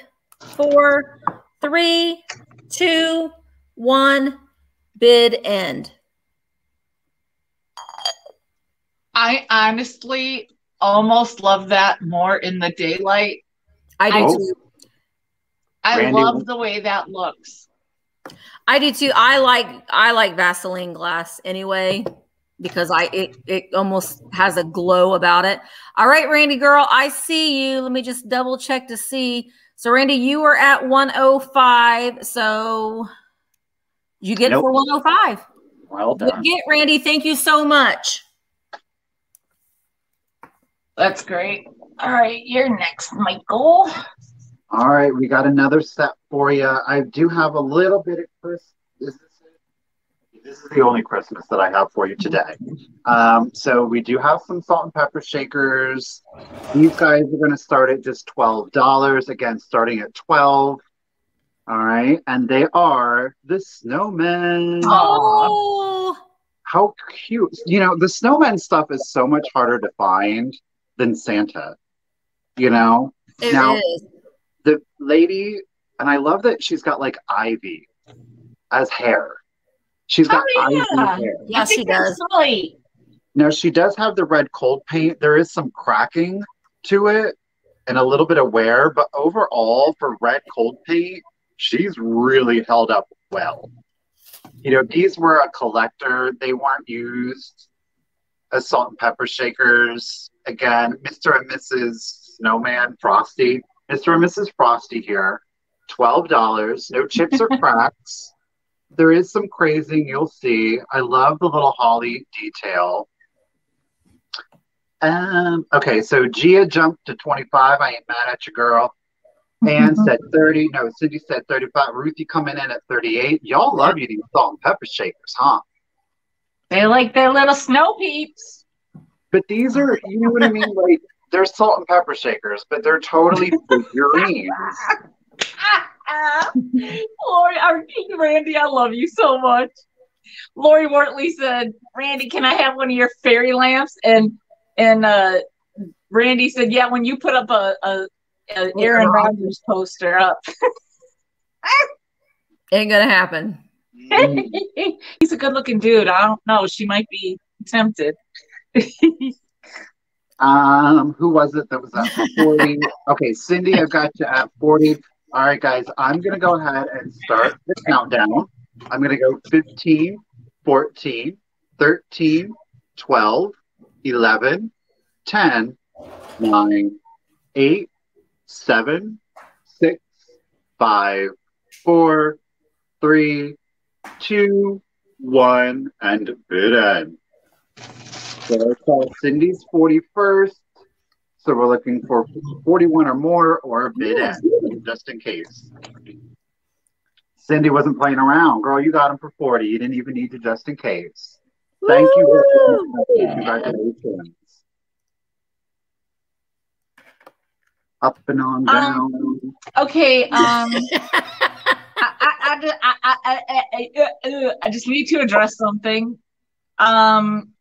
4, 3, 2, 1. Bid end. I honestly almost love that more in the daylight. I do Oh. too. I Randy- love the way that looks. I do too. I like I like Vaseline glass anyway because I it it almost has a glow about it. All right, Randy girl, I see you. Let me just double check to see. So Randy, you were at 105. So you get it for 105. Well Good done. get Randy. Thank you so much. That's great. All right, you're next, Michael. All right, we got another set for you. I do have a little bit of Christmas. This is, the only Christmas that I have for you today. Um, so we do have some salt and pepper shakers. These guys are going to start at just twelve dollars. Again, starting at twelve. All right, and they are the snowmen. Oh, How cute! You know, the snowman stuff is so much harder to find than Santa. You know, it Now- is. the lady, and I love that she's got like ivy as hair. She's got Oh, yeah. ivy hair. Yeah, I she does. Right. Now she does have the red cold paint. There is some cracking to it and a little bit of wear, but overall for red cold paint, she's really held up well. You know, these were a collector. They weren't used as salt and pepper shakers. Again, Mr. and Mrs. Snowman Frosty. Mr. and Mrs. Frosty here. $12. No chips or <laughs> cracks. There is some crazing, you'll see. I love the little holly detail. Um, okay, so Gia jumped to 25. I ain't mad at you, girl. Ann said 30. No, Cindy said 35. Ruthie coming in at 38. Y'all love you these salt and pepper shakers, huh? They like their little snow peeps. But these are, you know what I mean? Like, they're salt and pepper shakers, but they're totally <laughs> figurines. Lori, our King Randy, I love you so much. Lori Wortley said, Randy, can I have one of your fairy lamps? And and uh Randy said, Yeah, when you put up a, a, a Aaron Rodgers poster up. <laughs> Ain't gonna happen. <laughs> He's a good looking dude. I don't know. She might be tempted. <laughs> Um, who was it that was at 40? Okay, Cindy, I've got you at 40. All right, guys, I'm going to go ahead and start the countdown. I'm going to go 15, 14, 13, 12, 11, 10, 9, 8, 7, 6, 5, 4, 3, 2, 1, and bid end. So Cindy's 41st. So we're looking for 41 or more or a bid end, just in case. Cindy wasn't playing around. Girl, you got him for 40. You didn't even need to just in case. Thank you. Woo! Congratulations. Up and on Um, down. Okay, um I, I, I, I, I, I, I, I just need to address something. Um,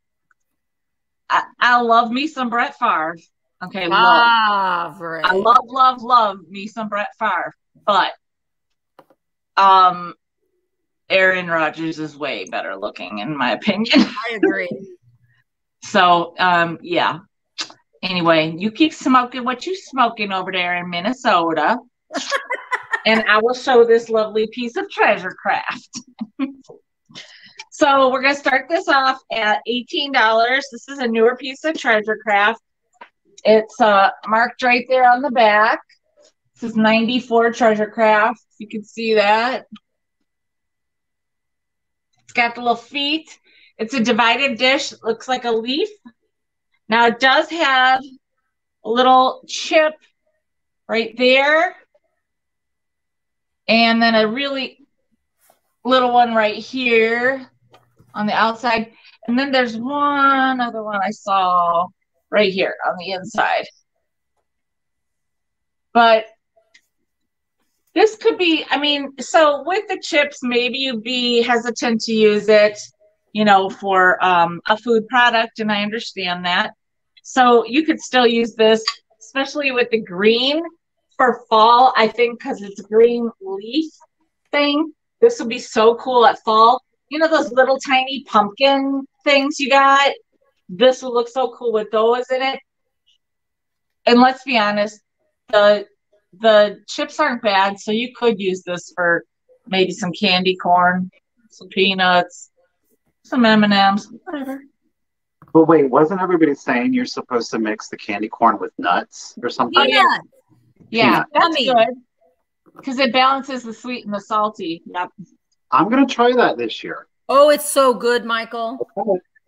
I, I love me some Brett Favre. Okay, love. Right. I love, love, love me some Brett Favre, but um, Aaron Rodgers is way better looking, in my <laughs> opinion. I agree. So, um, yeah. Anyway, you keep smoking what you smoking over there in Minnesota, <laughs> and I will show this lovely piece of treasure craft. <laughs> So we're gonna start this off at eighteen dollars. This is a newer piece of treasure craft. It's uh, marked right there on the back. This is 94 treasure craft. You can see that. It's got the little feet. It's a divided dish. Looks like a leaf. Now it does have a little chip right there. And then a really little one right here on the outside. And then there's one other one I saw right here on the inside. But this could be, I mean, so with the chips, maybe you'd be hesitant to use it, you know, for um, a food product, and I understand that. So you could still use this, especially with the green for fall, I think, because it's green leaf thing. This would be so cool at fall. You know those little tiny pumpkin things you got? This would look so cool with those in it. And let's be honest, the the chips aren't bad, so you could use this for maybe some candy corn, some peanuts, some M and M's, whatever. But wait, wasn't everybody saying you're supposed to mix the candy corn with nuts or something? Yeah. Yeah, Peanut. that's good because it balances the sweet and the salty. Yep. I'm gonna try that this year. Oh, it's so good, Michael.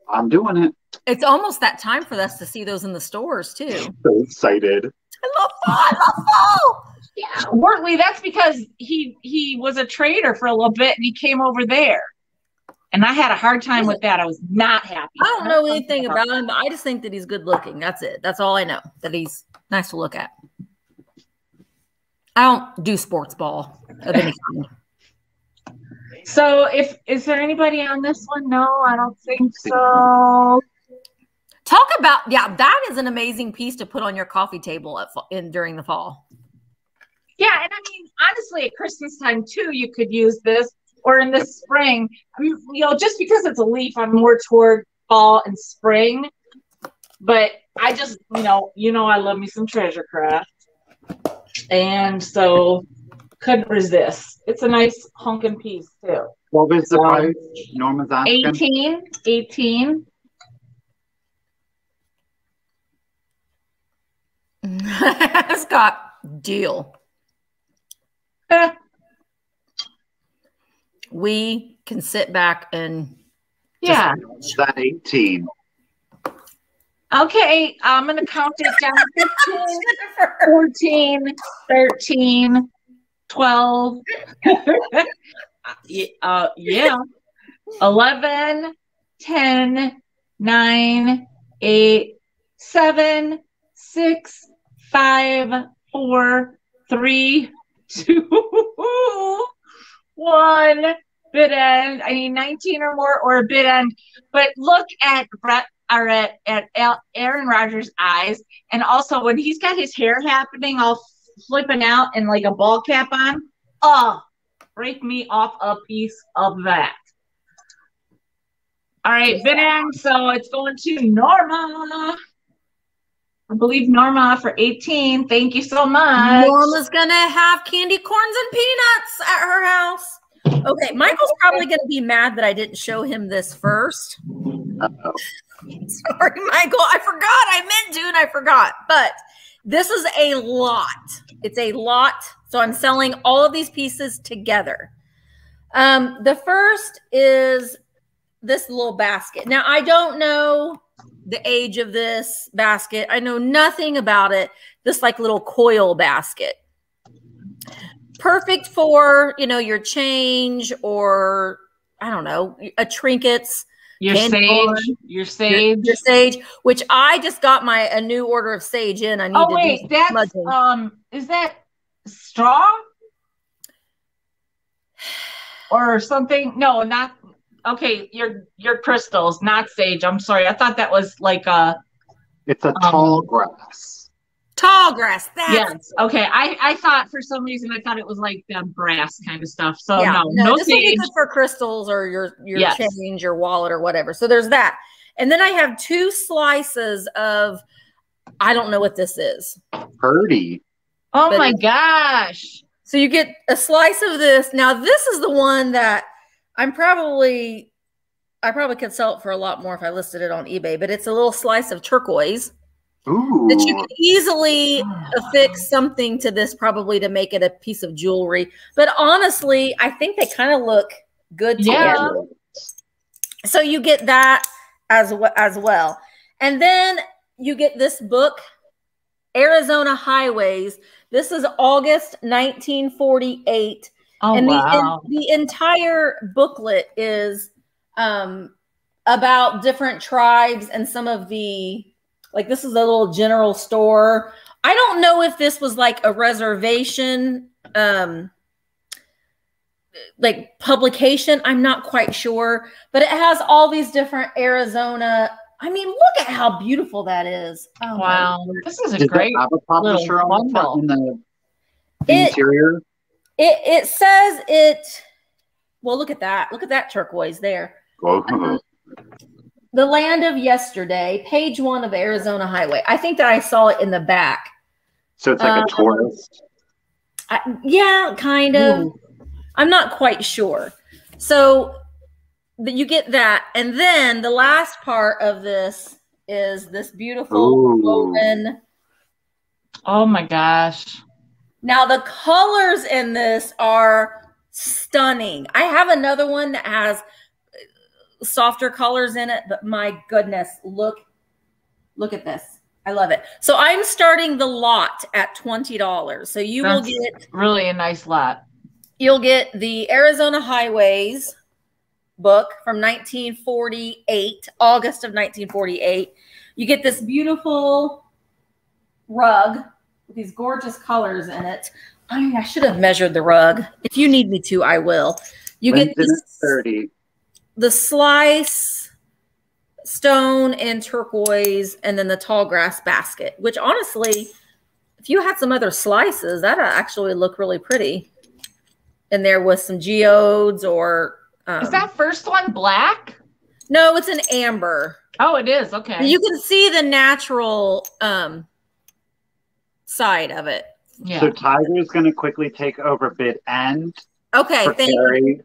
I'm doing it. It's almost that time for us to see those in the stores too. So excited. I love fall. I love fall. Yeah, Wortley. That's because he he was a trader for a little bit and he came over there, and I had a hard time with that. I was not happy. I don't know anything about him, but I just think that he's good looking. That's it. That's all I know. That he's nice to look at. I don't do sports ball of any kind. <laughs> So, if is there anybody on this one? No, I don't think so. Talk about yeah, that is an amazing piece to put on your coffee table at in during the fall. Yeah, and I mean, honestly, at Christmas time too, you could use this, or in the spring. I mean, you know, just because it's a leaf, I'm more toward fall and spring. But I just, you know, you know, I love me some treasure craft, and so couldn't resist. It's a nice honking piece too. What was the Um, price? Norman's asking. 18, 18. <laughs> Scott, deal. Eh, We can sit back and yeah. That 18? Okay, I'm gonna count it down <laughs> 15, 14, 13, 12. <laughs> Uh, yeah. 11, 10, 9, 8, 7, 6, 5, 4, 3, <laughs> 2, 1. Bid end. I need 19 or more or a bid end. But look at Brett or uh, at, at Al- Aaron Rodgers' eyes. And also when he's got his hair happening all flipping out and like a ball cap on, oh, break me off a piece of that. All right, bid end. So it's going to Norma. I believe Norma for 18. Thank you so much. Norma's gonna have candy corns and peanuts at her house. Okay, Michael's probably gonna be mad that I didn't show him this first. Uh-oh. <laughs> Sorry, Michael. I forgot. I meant to and I forgot. But this is a lot. It's a lot. So I'm selling all of these pieces together. Um, the first is this little basket. Now, I don't know the age of this basket. I know nothing about it. This like little coil basket. Perfect for, you know, your change or I don't know, a trinkets Your sage. corn. Your your, sage. your sage, which I just got my a new order of sage in. I need Oh to wait, that's smudging. um is that straw? <sighs> Or something? No, not okay, your your crystals, not sage. I'm sorry. I thought that was like a It's a Um, tall grass. tall grass. That's yes. Okay. I I thought for some reason I thought it was like the brass kind of stuff. So yeah. no, no, this will be sage. good for crystals or your your Yes. change, your wallet or whatever. So there's that. And then I have two slices of I don't know what this is. Purdy. Oh but my gosh. So you get a slice of this. Now this is the one that I'm probably I probably could sell it for a lot more if I listed it on eBay, but it's a little slice of turquoise Ooh. that you could easily affix <sighs> something to this, probably to make it a piece of jewelry. But honestly, I think they kind of look good Yeah. together. So you get that as well, as well, and then you get this book, Arizona Highways. This is August 1948 Oh and wow. the, the entire booklet is um, about different tribes and some of the like this is a little general store i don't know if this was like a reservation um like publication i'm not quite sure but it has all these different arizona i mean look at how beautiful that is oh wow. This is a Did great have a publisher on the front in the, the It- interior? It it says it well look at that look at that turquoise there Oh, The Land of Yesterday, page one of Arizona Highway. I think that I saw it in the back. so it's like Uh, a tourist. I, yeah, kind of. I'm not quite sure. So, but you get that, and then the last part of this is this beautiful Ooh. woven. Oh my gosh. Now the colors in this are stunning. I have another one that has uh, softer colors in it, but my goodness, look look at this. I love it. So I'm starting the lot at $20. So you will get Really a nice lot. you'll get the Arizona Highways book from 1948, August of 1948. You get this beautiful rug with these gorgeous colors in it. I mean, I should have measured the rug. If you need me to, I will. You When's get this, 30. the slice stone and turquoise and then the tall grass basket, which honestly, if you had some other slices, that'd actually look really pretty. In there with some geodes or um, Is that first one black? no, it's an amber. Oh, it is. Okay. You can see the natural um side of it. yeah. So Tiger's going to quickly take over bid end Okay, for thank you.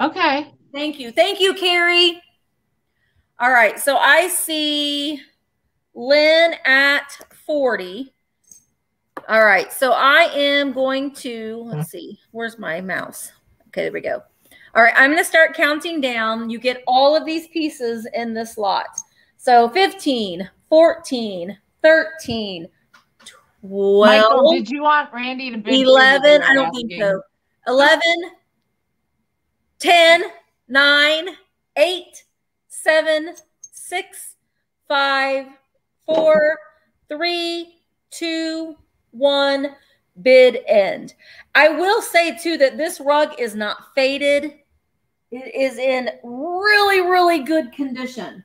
Okay. Thank you. Thank you, Carrie. All right. So I see Lynn at 40. All right. So I am going to, let's see, where's my mouse? Okay, there we go. All right. I'm going to start counting down. You get all of these pieces in this lot. So 15, 14, 13, 12. Michael, did you want Randy to you? 11 i don't think so 11 10 9 8 7 6 5 4 3 2 1 bid end i will say too that this rug is not faded it is in really really good condition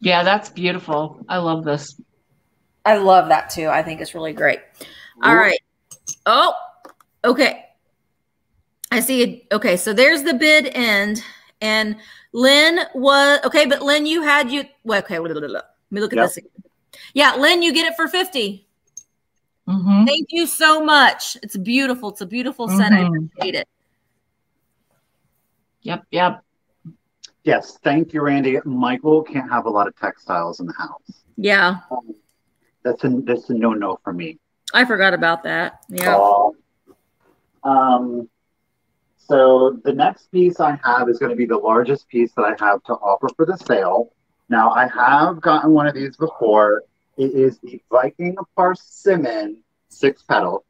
Yeah, that's beautiful. I love this. I love that too i think it's really great All Ooh. right. Oh, okay. I see. it. Okay, so there's the bid end, and Lynn was okay, but Lynn, you had you. Well, okay, blah, blah, blah. let me look at Yep. this. Again. Yeah, Lynn, you get it for fifty. Mm-hmm. Thank you so much. It's beautiful. It's a beautiful set. I Mhm. appreciate it. Yep. Yep. Yes, thank you, Randy. Michael can't have a lot of textiles in the house. Yeah, That's a that's a no no for me. I forgot about that. Yeah. Aw. Um, so the next piece I have is going to be the largest piece that I have to offer for the sale. Now I have gotten one of these before. It is the Viking Persimmon six petal.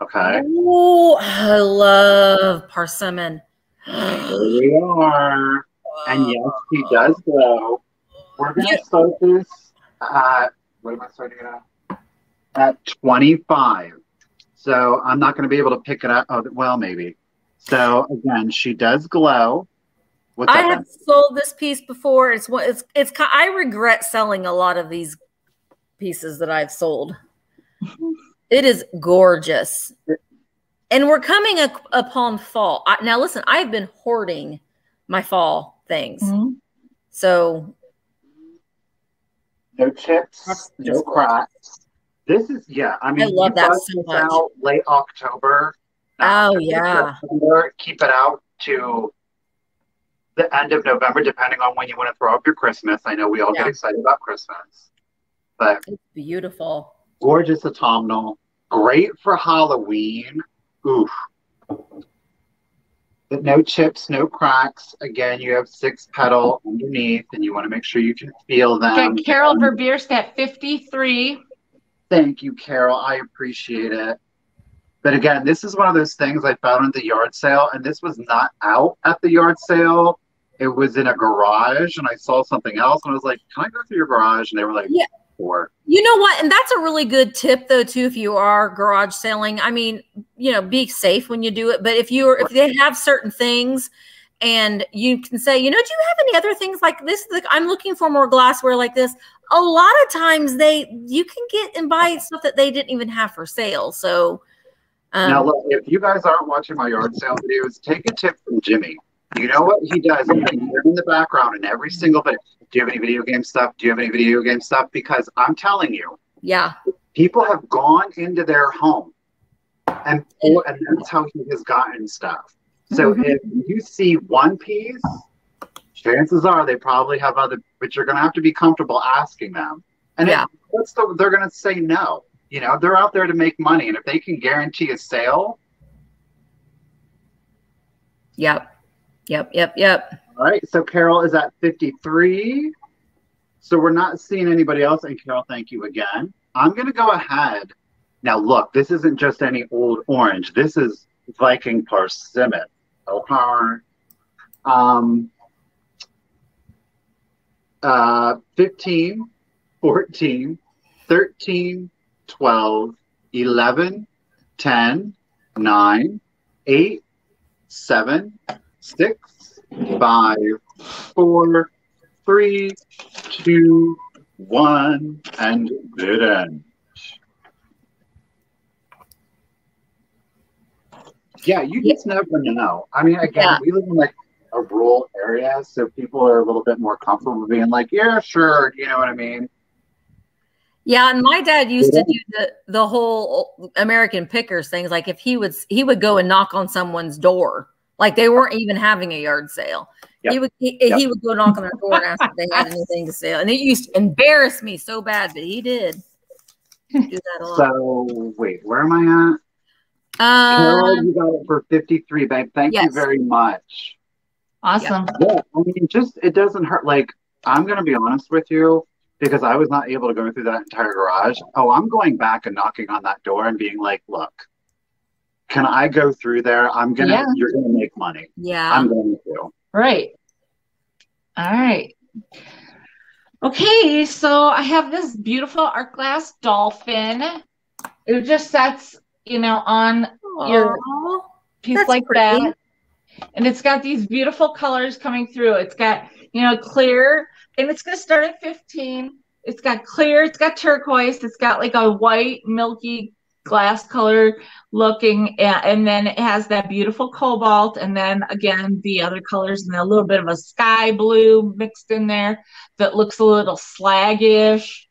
Okay, Ooh, I love persimmon. here we are. And yes, he does glow. We're going to start this at, what am I starting it at? At 25. So I'm not going to be able to pick it up. Oh, well, maybe. So again, she does glow. What's I up? have sold this piece before. It's what it's it's. I regret selling a lot of these pieces that I've sold. It is gorgeous, and we're coming up upon fall. I, now, listen, I've been hoarding my fall things, Mhm. so No chips, no that's cracks. This is, yeah, I mean, love you that so much. out late October. Oh, yeah. September, keep it out to the end of November, depending on when you want to throw up your Christmas. I know we all Yeah. get excited about Christmas, but It's beautiful. gorgeous autumnal, great for Halloween. Oof. But no chips, no cracks. Again, you have six petal underneath, and you want to make sure you can feel them. Okay, Carol Verbeer's at 53. Thank you, Carol. I appreciate it. But again, this is one of those things I found at the yard sale, and this was not out at the yard sale. It was in a garage, and I saw something else, and I was like, "Can I go through your garage?" And they were like, Yeah. "Four." You know what? And that's a really good tip though too if you are garage selling. I mean, you know, be safe when you do it, but if you're if they have certain things and you can say, you know, do you have any other things like this? Like, I'm looking for more glassware like this. A lot of times they you can get and buy stuff that they didn't even have for sale. So um, now, look, if you guys aren't watching my yard sale videos, take a tip from Jimmy. You know what he does? He's like, "You're in the background in every single bit. Do you have any video game stuff? Do you have any video game stuff? Because I'm telling you, yeah. people have gone into their home and and that's how he has gotten stuff. So Mhm. if you see one piece, chances are they probably have other, but you're going to have to be comfortable asking them. And Yeah. if, the, they're going to say no. You know, they're out there to make money, and if they can guarantee a sale, Yep. Yep. Yep. Yep. All right. So Carol is at 53. So we're not seeing anybody else. And Carol, thank you again. I'm going to go ahead. Now, look, this isn't just any old orange. This is Viking persimmon. Okay. Um, uh, 15, 14, 13, 12, 11, 10, 9, 8, 7, 6, 5, 4, 3, 2, 1, and didn't. Yeah, you just never know. I mean, again, Yeah. we live in like a rural area, so people are a little bit more comfortable being like, yeah, sure, you know what I mean? Yeah, and my dad used to do the the whole American pickers things. Like if he would he would go and knock on someone's door, like they weren't even having a yard sale. Yep. He would he, Yep. he would go knock on their door and ask if they had <laughs> anything to sell, and it used to embarrass me so bad, but he did do that a lot. So, wait, where am I at? Carol, Um, you got it for 53, babe. Thank you very much. Awesome. Yeah, I mean, just it doesn't hurt. Like, I'm gonna be honest with you because I was not able to go through that entire garage. Oh, I'm going back and knocking on that door and being like, "Look, can I go through there? I'm gonna. Yeah. You're gonna make money. yeah, I'm going to." Right. All right. Okay, so I have this beautiful art glass dolphin. It just sets, you know, on your Aw. piece That's like pretty. that. And it's got these beautiful colors coming through. It's got, you know, clear, and it's going to start at 15. It's got clear, it's got turquoise, it's got like a white, milky glass color looking, a- and then it has that beautiful cobalt, and then again, the other colors, and a little bit of a sky blue mixed in there that looks a little slaggish.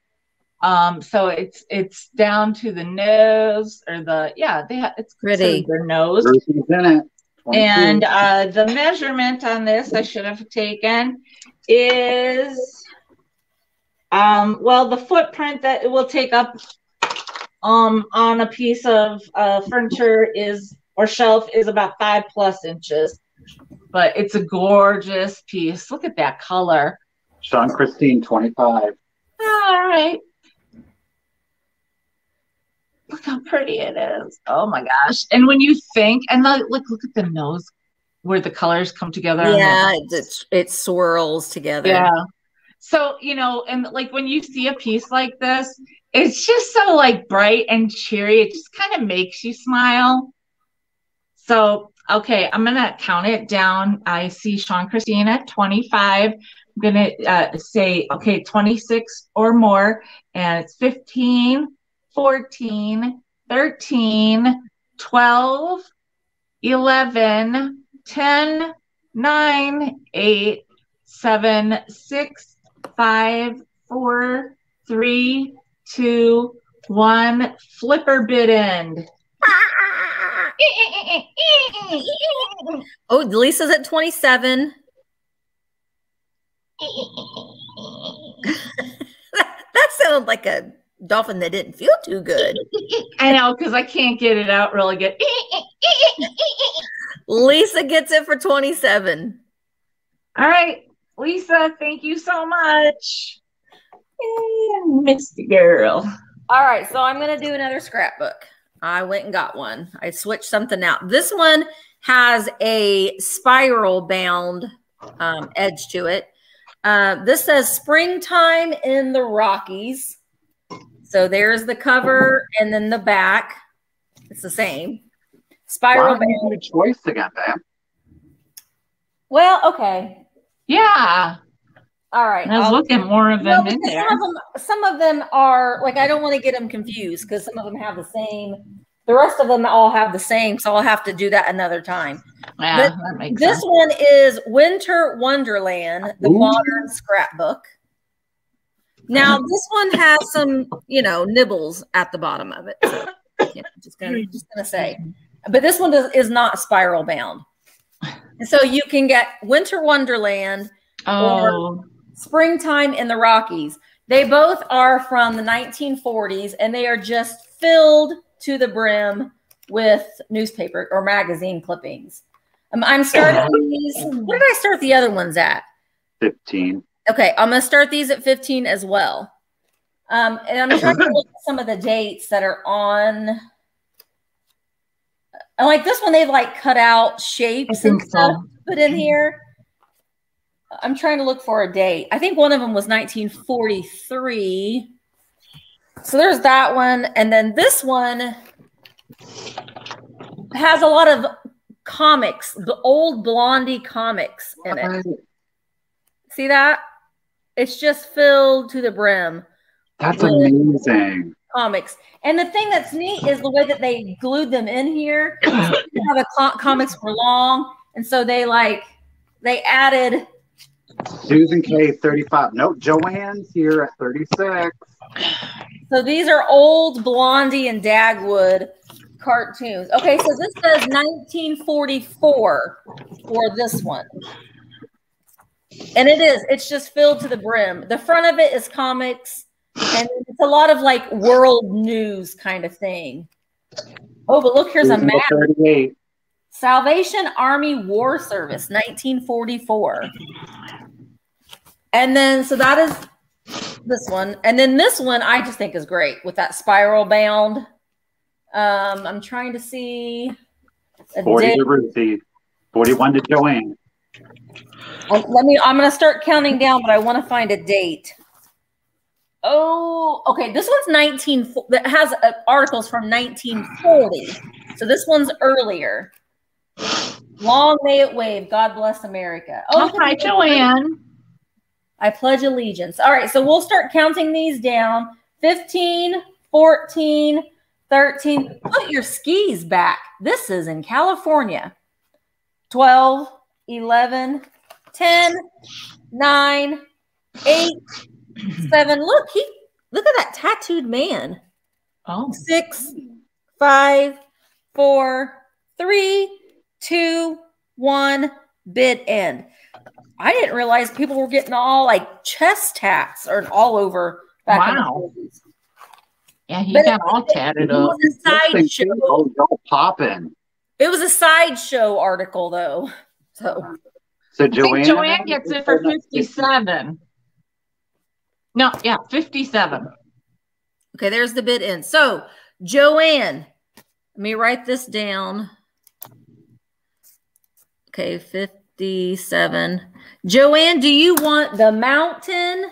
Um, so it's it's down to the nose or the yeah, they ha- it's Pretty. considered their nose. In it. And uh, the measurement on this I should have taken is, um, well, the footprint that it will take up um, on a piece of uh, furniture is or shelf is about five plus inches. But it's a gorgeous piece. Look at that color. Sean Christine, 25. All right. Look how pretty it is. Oh my gosh. And when you think, and like, look, look at the nose where the colors come together. yeah, it, it, it swirls together. Yeah. So, you know, and like when you see a piece like this, it's just so like bright and cheery. It just kind of makes you smile. So, okay, I'm going to count it down. I see Sean Christina, 25. I'm going to uh, say, okay, 26 or more. And it's 15, 14, 13, 12, 11, 10, 9, 8, seven, six, five, four, three, two, one. Flipper bid end. <laughs> Oh, Lisa's at 27. <laughs> that sounded like a dolphin that didn't feel too good. <laughs> I know because I can't get it out really good. Lisa gets it for 27. All right, Lisa, thank you so much. Yeah, Misty girl. All right, so I'm going to do another scrapbook. I went and got one. I switched something out. This one has a spiral bound um, edge to it. Uh, this says springtime in the Rockies. So there's the cover and then the back. It's the same. Spiral Why bound. You choice again, man. Well, okay. Yeah. All right. I was I'll, looking more of them in there. Some of them, some of them are like I don't want to get them confused because some of them have the same. The rest of them all have the same, so I'll have to do that another time. Yeah, that this sense. one is Winter Wonderland, the Ooh. modern scrapbook. Now this one has some, you know, nibbles at the bottom of it. So, you know, just gonna just gonna say, but this one does, is not spiral bound. And so you can get Winter Wonderland oh. or Springtime in the Rockies. They both are from the 1940s and they are just filled to the brim with newspaper or magazine clippings. Um, I'm starting these. What did I start the other ones at? 15. Okay, I'm going to start these at 15 as well. Um, and I'm trying to <laughs> look at some of the dates that are on. And like this one, they've like cut out shapes and stuff so. put in here. I'm trying to look for a date. I think one of them was 1943. So there's that one. And then this one has a lot of comics, the old Blondie comics in it. See that? It's just filled to the brim. That's amazing. Comics. And the thing that's neat is the way that they glued them in here. <coughs> How the comics were long. And so they like, they added Susan K, 35. No, Joanne's here at 36. So these are old Blondie and Dagwood cartoons. Okay, so this says 1944 for this one. And it is, it's just filled to the brim. The front of it is comics, and it's a lot of like world news kind of thing. Oh, but look, here's a map. 38. Salvation Army War Service, 1944. And then, so that is this one. And then this one I just think is great with that spiral bound. Um, I'm trying to see. 40 to Ruthie, 41 to Joanne. Let me, I'm going to start counting down, but I want to find a date. Oh, okay. This one's 19, that has uh, articles from 1940. So this one's earlier. Long may it wave. God bless America. Oh, hi, Joanne. I pledge allegiance. All right, so we'll start counting these down 15, 14, 13. Put your skis back. This is in California. 12, 11, 10, 9, 8, 7. Look, he look at that tattooed man. Oh. 6, 5, 4, 3, 2, 1, bid end. I didn't realize people were getting all like chest tats or all over. wow. Yeah, he but got all tatted up. It was a sideshow. Oh, y'all popping. It was a sideshow article, though. So, so Joanne, Joanne gets it for fifty-seven. No, yeah, fifty-seven. Okay, there's the bid in. So, Joanne, let me write this down. Okay, 57. Joanne, do you want the mountain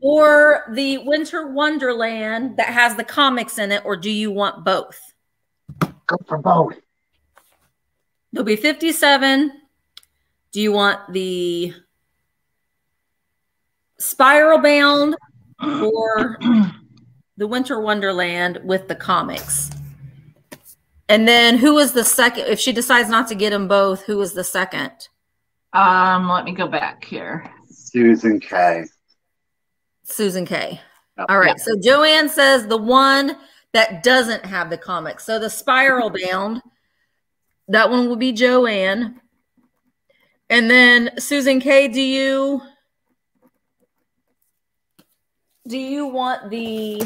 or the Winter Wonderland that has the comics in it, or do you want both? Go for both. There'll be 57. Do you want the spiral bound or <clears throat> the Winter Wonderland with the comics? And then who was the second? If she decides not to get them both, who was the second? Um, let me go back here. Susan K. Susan K. Yep. All right. Yep. So Joanne says the one that doesn't have the comics. So the spiral <laughs> bound, that one will be Joanne. And then Susan K, do you do you want the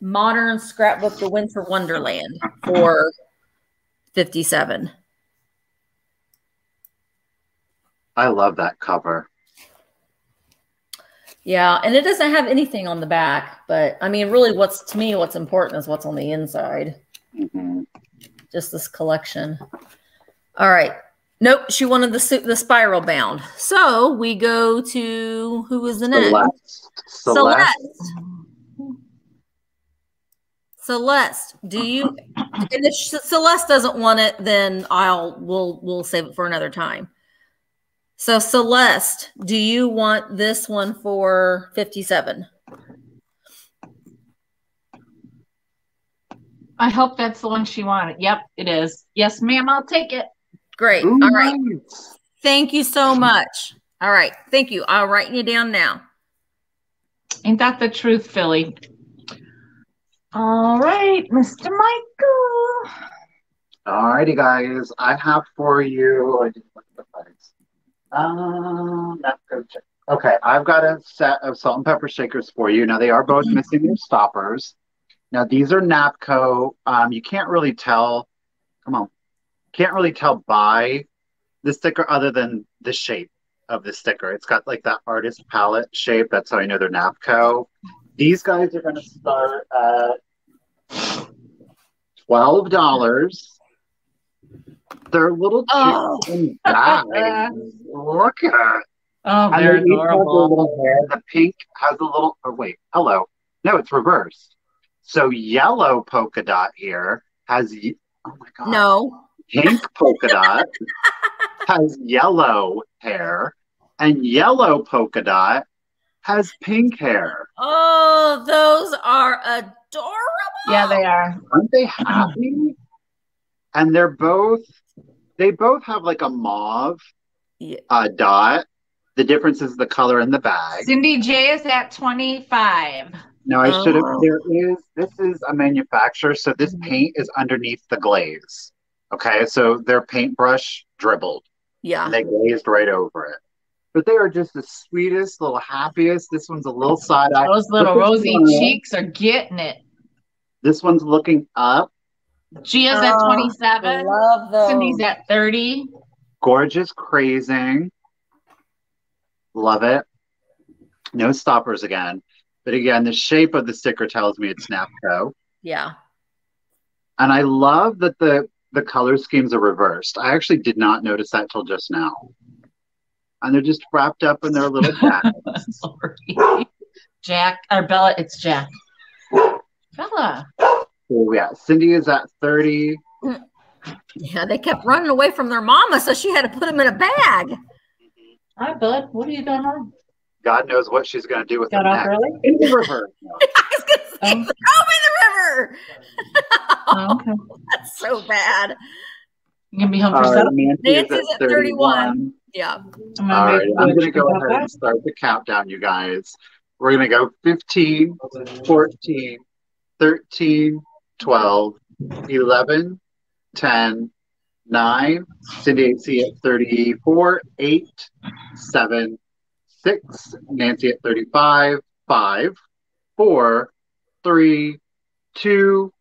modern scrapbook The Winter Wonderland for 57? I love that cover. Yeah, and it doesn't have anything on the back, but I mean, really, what's to me, what's important is what's on the inside. hmm Just this collection. All right. Nope, she wanted the the spiral bound. So we go to who was the next? Celeste. Celeste. Celeste. Celeste, do you? And if Celeste doesn't want it, then I'll we'll we'll save it for another time. So Celeste, do you want this one for fifty-seven? I hope that's the one she wanted. Yep, it is. Yes, ma'am, I'll take it. Great. Ooh, All right. nice. Thank you so much. All right. Thank you. I'll write you down now. Ain't that the truth, Philly? All right, Mr. Michael. All righty, guys. I have for you. Um, good. Okay, I've got a set of salt and pepper shakers for you. Now they are both missing their stoppers. Now these are Napco. Um, you can't really tell. Come on, can't really tell by the sticker other than the shape of the sticker. It's got like that artist palette shape. That's how I know they're Napco. These guys are going to start at twelve dollars. They're little cute Oh. <laughs> Look at it. Oh, they're they each have adorable. little hair. The pink has a little. Oh wait, hello. No, it's reversed. So yellow polka dot here has. y- Oh my god. No. Pink polka dot <laughs> has yellow hair, and yellow polka dot has pink hair. Oh, those are adorable. Yeah, they are. Aren't they happy? And they're both. They both have like a mauve Yeah. uh, dot. The difference is the color in the bag. Cindy J is at 25. No, I should have. Oh. There is. This is a manufacturer, so this Mhm. paint is underneath the glaze. Okay, so their paintbrush dribbled, Yeah. and they glazed right over it. But they are just the sweetest, little happiest. This one's a little side eye. Those little rosy cheeks are getting it. This one's looking up. Gia's at Oh, 27. Love those. Cindy's at 30. Gorgeous, crazing. Love it. No stoppers again. But again, the shape of the sticker tells me it's Napco. yeah. And I love that the the color schemes are reversed. I actually did not notice that till just now. And they're just wrapped up in their little <laughs> bag. Sorry. Jack, or Bella, it's Jack. Bella. So yeah, Cindy is at 30. Yeah. They kept running away from their mama, so she had to put them in a bag. Hi, bud. What are you doing on? God knows what she's gonna do with Got them off early? In the reverse. <laughs> No. I was gonna say, Um, throw 'em in the river. Oh, <laughs> okay. That's so bad. You gonna be home for All right, seven? Nancy Nancy's at at 31. 31. Yeah. I'm All right, I'm gonna go ahead back. and start the countdown, you guys. We're gonna go 15, 14, 13, 12, 11, 10, 9, Cindy AC at 34, 8, 7, 6, Nancy at 35, 5, 4, 3, 2,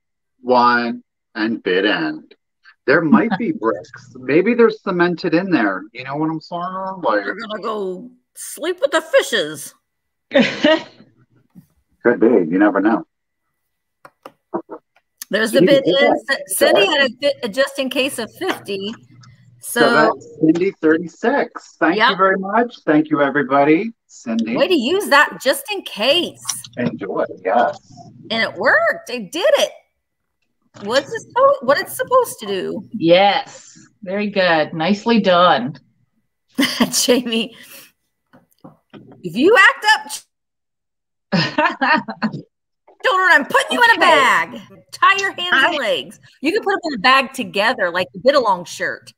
1, and bid end. There might be <laughs> bricks. Maybe there's cemented in there. You know what I'm saying? Like, We're gonna go sleep with the fishes. <laughs> could be. You never know. There's the Gee, bid look in. Cindy had a, bid- just in case of 50. So, So, that's Cindy 36. Thank Yep. you very much. Thank you, everybody. Cindy, way to use that just in case. enjoy. Yes. And it worked. They did it. What's it supposed, what it's supposed to do? yes. Very good. Nicely done. <laughs> Jamie, if you act up, <laughs> children, I'm putting you in a bag. Tie your hands I- and legs. You can put them in a bag together like the get along shirt.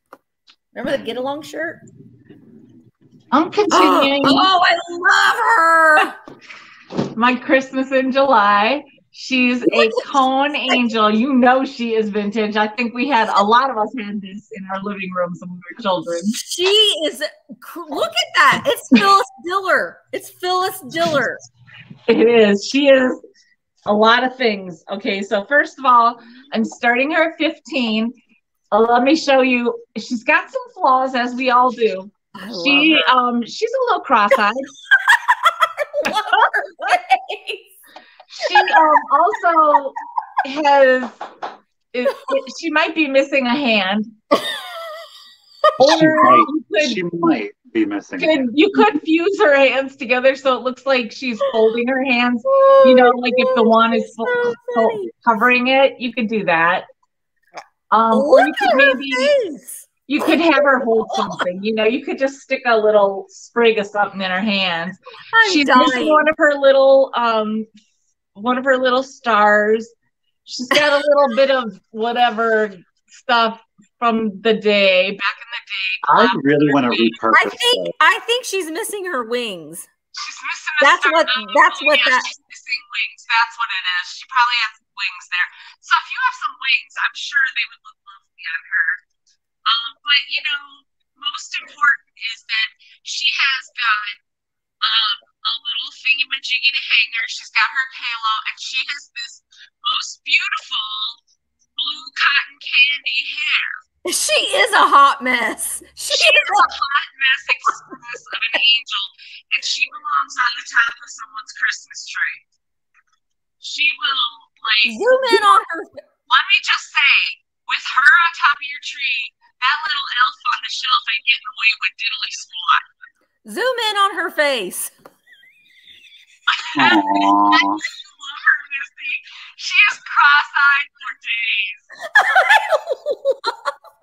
Remember the get along shirt? I'm Oh, continuing <gasps> oh, I love her. <laughs> my Christmas in July. She's a cone <laughs> angel. You know she is vintage. I think we had a lot of us had this in our living rooms when we were children. She is. Look at that. It's Phyllis Diller. It's Phyllis Diller. It is. She is a lot of things. Okay, so first of all, I'm starting her at 15. Uh, let me show you. She's got some flaws, as we all do. I She um she's a little cross-eyed. <laughs> I love her face. she um also has is, she might be missing a hand. <laughs> Or She might. you could She might be missing. could you could fuse her hands together so it looks like she's folding her hands Oh you know like if the gosh, one is it's fo- so fo- covering it you could do that um or Look you at could her maybe face. you could have her hold something you know you could just stick a little sprig of something in her hands I'm she's dying. missing one of her little um one of her little stars she's got a little bit of whatever stuff from the day back in the day I really want to repurpose. I repurpose think that. I think she's missing her wings. She's missing That's star. what- that's what yeah, that- She's missing wings. That's what it is. She probably has wings there. So if you have some wings, I'm sure they would look lovely on her. Um, but you know, most important is that she has got um a little thingamajiggy to hang her. She's got her halo, and she has this most beautiful blue cotton candy hair. She is a hot mess. She She is is a hot mess express of an angel, and she belongs on the top of someone's Christmas tree. She will, like, zoom in on her. <laughs> let me just say, with her on top of your tree, that little elf on the shelf ain't getting away with diddly squat. Zoom in on her face. Aww. I love her, Misty. She is cross-eyed for days. <laughs> I love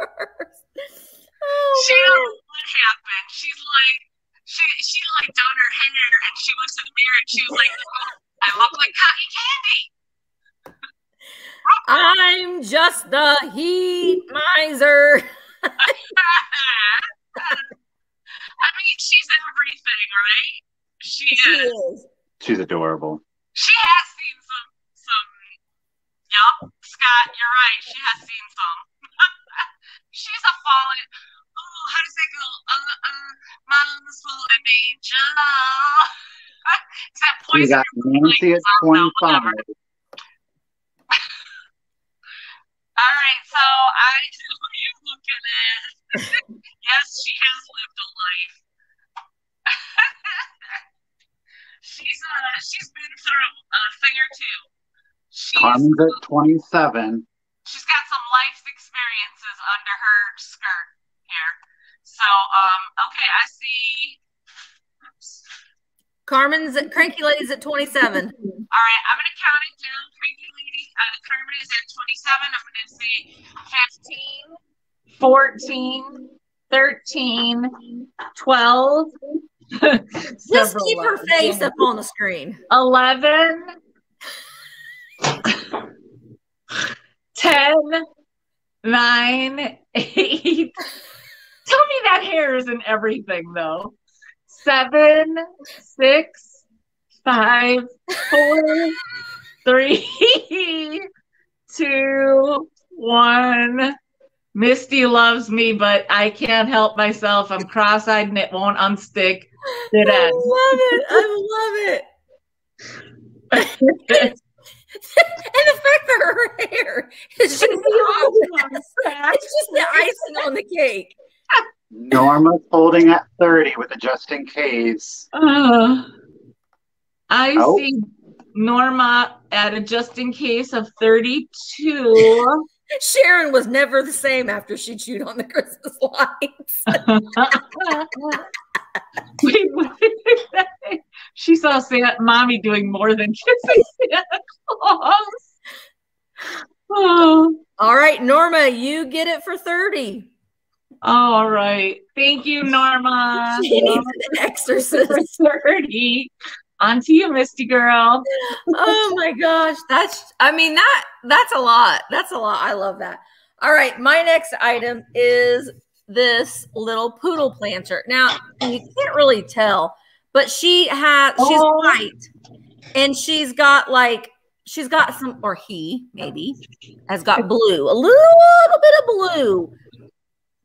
her. Oh, She knows what happened. She's like, she she like done her hair, and she looks to the mirror, and she was like, <laughs> oh, I look like cotton candy. <laughs> I'm just the heat miser. I mean, she's everything, right? She She is. is. She's adorable. She has seen some, some. Yup, Scott, you're right. She has seen some. <laughs> she's a fallen. Oh, how does that go? Uh, uh, mama's fallen angel. <laughs> Is that poison? got Nancy at Oh, 25. <laughs> All right, so I know you looking at. yes, she has lived a life. she's uh, she's been through a thing or two. She's Carmen's at 27. she's got some life experiences under her skirt here. So um, okay, I see. Oops. Carmen's at Cranky Lady's at 27. <laughs> All right, I'm gonna count it down. Cranky lady, uh, Carmen is at 27. I'm gonna say 15, 14, 13, 12. <laughs> Just keep her face up on the screen. 11, 10, 9, 8. Tell me that hair isn't everything though. 7, 6, 5, 4, 3, 2, 1. Misty loves me, but I can't help myself. I'm cross eyed and it won't unstick. It I love it. I love it. <laughs> and the fact that her hair is just it's just the icing on the cake. Norma's holding at 30 with a just in case. Uh, I Oh. see Norma at a just in case of 32. Sharon was never the same after she chewed on the Christmas lights. <laughs> Wait, wait. She saw Santa, mommy doing more than <laughs> kissing Santa Claus. Oh, All right, Norma, you get it for 30. all right. Thank you, Norma. <laughs> She needs an exorcist. For 30. On to you, Misty girl. oh my gosh that's i mean that that's a lot that's a lot i love that all right my next item is this little poodle planter now you can't really tell but she has she's Oh. white and she's got like she's got some or he maybe has got blue a little, little bit of blue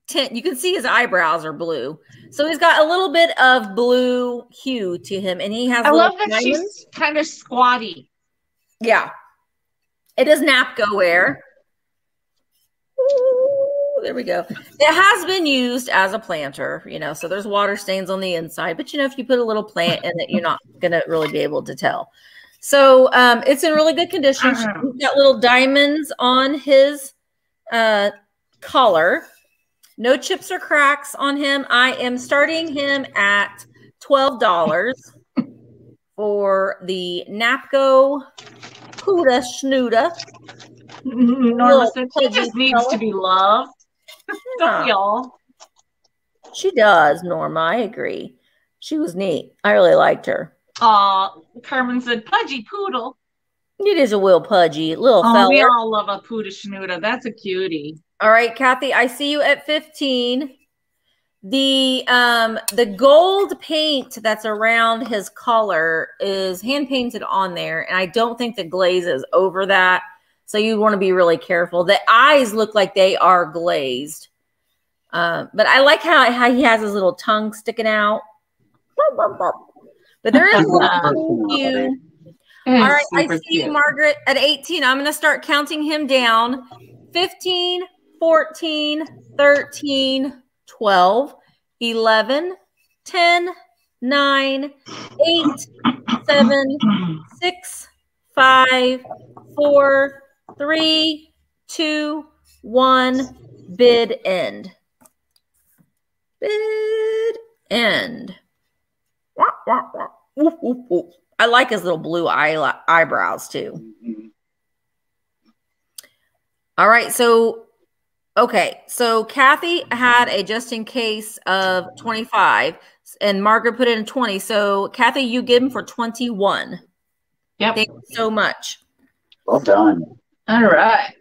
tint. You can see his eyebrows are blue. So he's got a little bit of blue hue to him. And he has I love that diamonds. she's kind of squatty. Yeah. It is Napco wear. Ooh, there we go. It has been used as a planter, you know, so there's water stains on the inside, but you know, if you put a little plant in it, you're not going to really be able to tell. So um, it's in really good condition. Uh-huh. He's got little diamonds on his uh, collar. No chips or cracks on him. I am starting him at $12 for the Napco Puda Schnuda. Norma said pudgy just needs fella. to be loved. <laughs> Don't y'all? She does, Norma. I agree. She was neat. I really liked her. Aw, Carmen said pudgy poodle. It is a little pudgy little Oh, fella. we all love a Puda Schnuda. That's a cutie. All right, Kathy, I see you at 15. The um the gold paint that's around his collar is hand painted on there, and I don't think the glaze is over that. So you want to be really careful. The eyes look like they are glazed. Um, but I like how, how he has his little tongue sticking out. But there is a little hue. All right, I see you, Margaret, at 18. I'm going to start counting him down 15, 14, 13, 12, 11, 10, 9, 8, 7, 6, 5, 4, 3, 2, 1. Bid end. Bid end. I like his little blue eye, eyebrows too. All right. So, okay. So Kathy had a just in case of 25 and Margaret put in 20. So, Kathy, you give him for 21. Yep. Thank you so much. Well done. All right.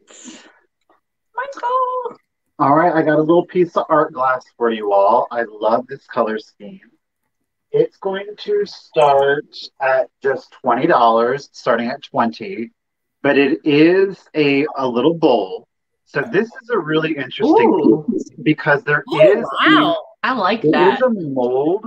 Michael. All right, I got a little piece of art glass for you all. I love this color scheme. It's going to start at just $20, starting at 20, but it is a, a little bowl. So this is a really interesting Ooh. piece because there Oh, is wow. I like that. is a mold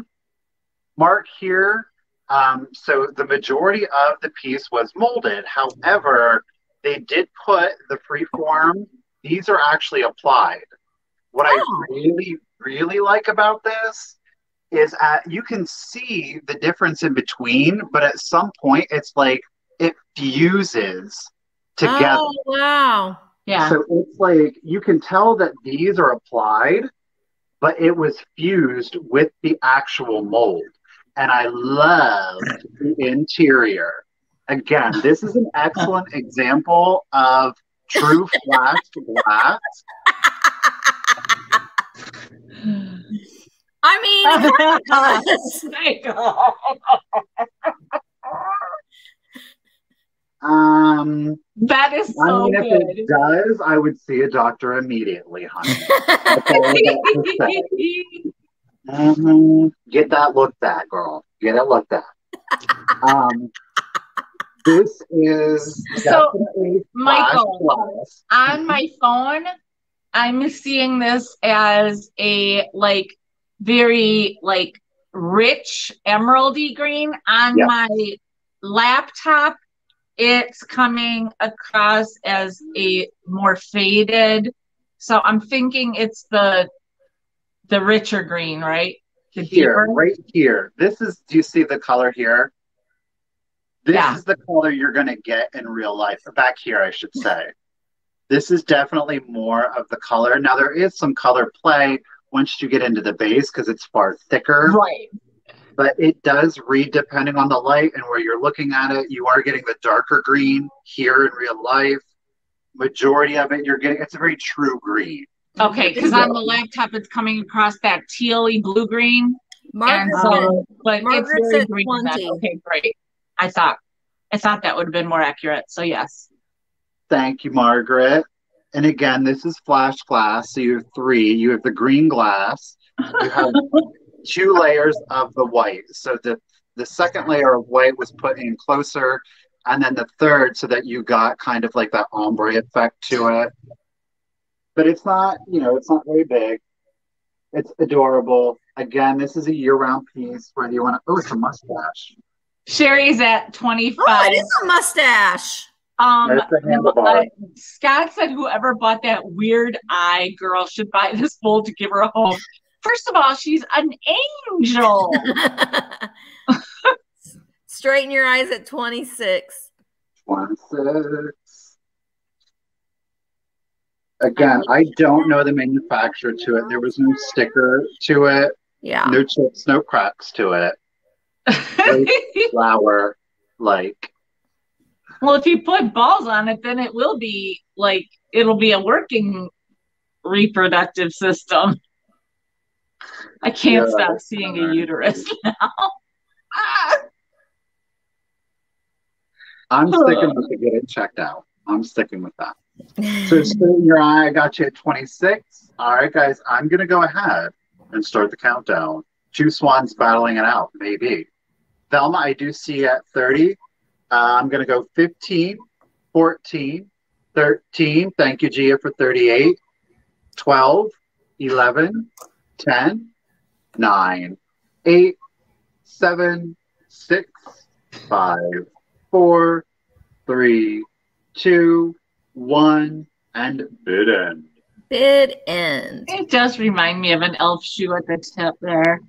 mark here. Um, so the majority of the piece was molded. However, they did put the freeform, these are actually applied. What Oh. I really, really like about this is at, you can see the difference in between, but at some point it's like it fuses together. Oh, wow. Yeah. So it's like you can tell that these are applied, but it was fused with the actual mold. And I love the interior. Again, this is an excellent example of true flashed glass. I mean, Michael. <laughs> Um, that is I so mean, if good. it does, I would see a doctor immediately, honey. That's <laughs> all I got to say. Mhm. Get that looked at, girl. Get it looked at. Um, this is So, Michael, on my phone, I'm seeing this as a like very like rich emeraldy green. On my laptop, it's coming across as a more faded. So I'm thinking it's the the richer green, right? The Here, deeper. right here. This is. Do you see the color here? This Yeah. is the color you're going to get in real life. Back here, I should say. This is definitely more of the color. Now there is some color play once you get into the base because it's far thicker. Right. but it does read depending on the light and where you're looking at it. You are getting the darker green here in real life. Majority of it, you're getting it's a very true green. Okay, because on the laptop it's coming across that tealy blue green. Margaret and said- so, but Margaret it's very said green. 20. Okay, great. I thought, I thought that would have been more accurate. So yes. Thank you, Margaret. And again, this is flash glass. So you have three. You have the green glass. You have <laughs> two layers of the white. So the the second layer of white was put in closer, and then the third, so that you got kind of like that ombre effect to it. But it's not, you know, it's not very big. It's adorable. Again, this is a year-round piece. Whether you want to, oh, it's a mustache. Sherry's at 25. Oh, it is a mustache. Um, There's the handlebar. uh, Scott said whoever bought that weird eye girl should buy this bowl to give her a home. First of all, she's an angel. <laughs> Straighten your eyes at 26. 26. Again, I don't know the manufacturer to it. There was no sticker to it, Yeah. no chips, no cracks to it. Flower, like well, if you put balls on it, then it will be like it'll be a working reproductive system. I can't Yeah. stop seeing a uterus <laughs> now. Ah. I'm sticking with to get it checked out. I'm sticking with that. So straighten your eye. I got you at 26. All right, guys. I'm gonna go ahead and start the countdown. Two swans battling it out, maybe. Thelma, I do see at 30. Uh, I'm gonna go 15, 14, 13. Thank you, Gia, for 38. 12, 11, 10, 9, 8, 7, 6, 5, 4, 3, 2, 1, and bid end. Bid end. It does remind me of an elf shoe at the tip there.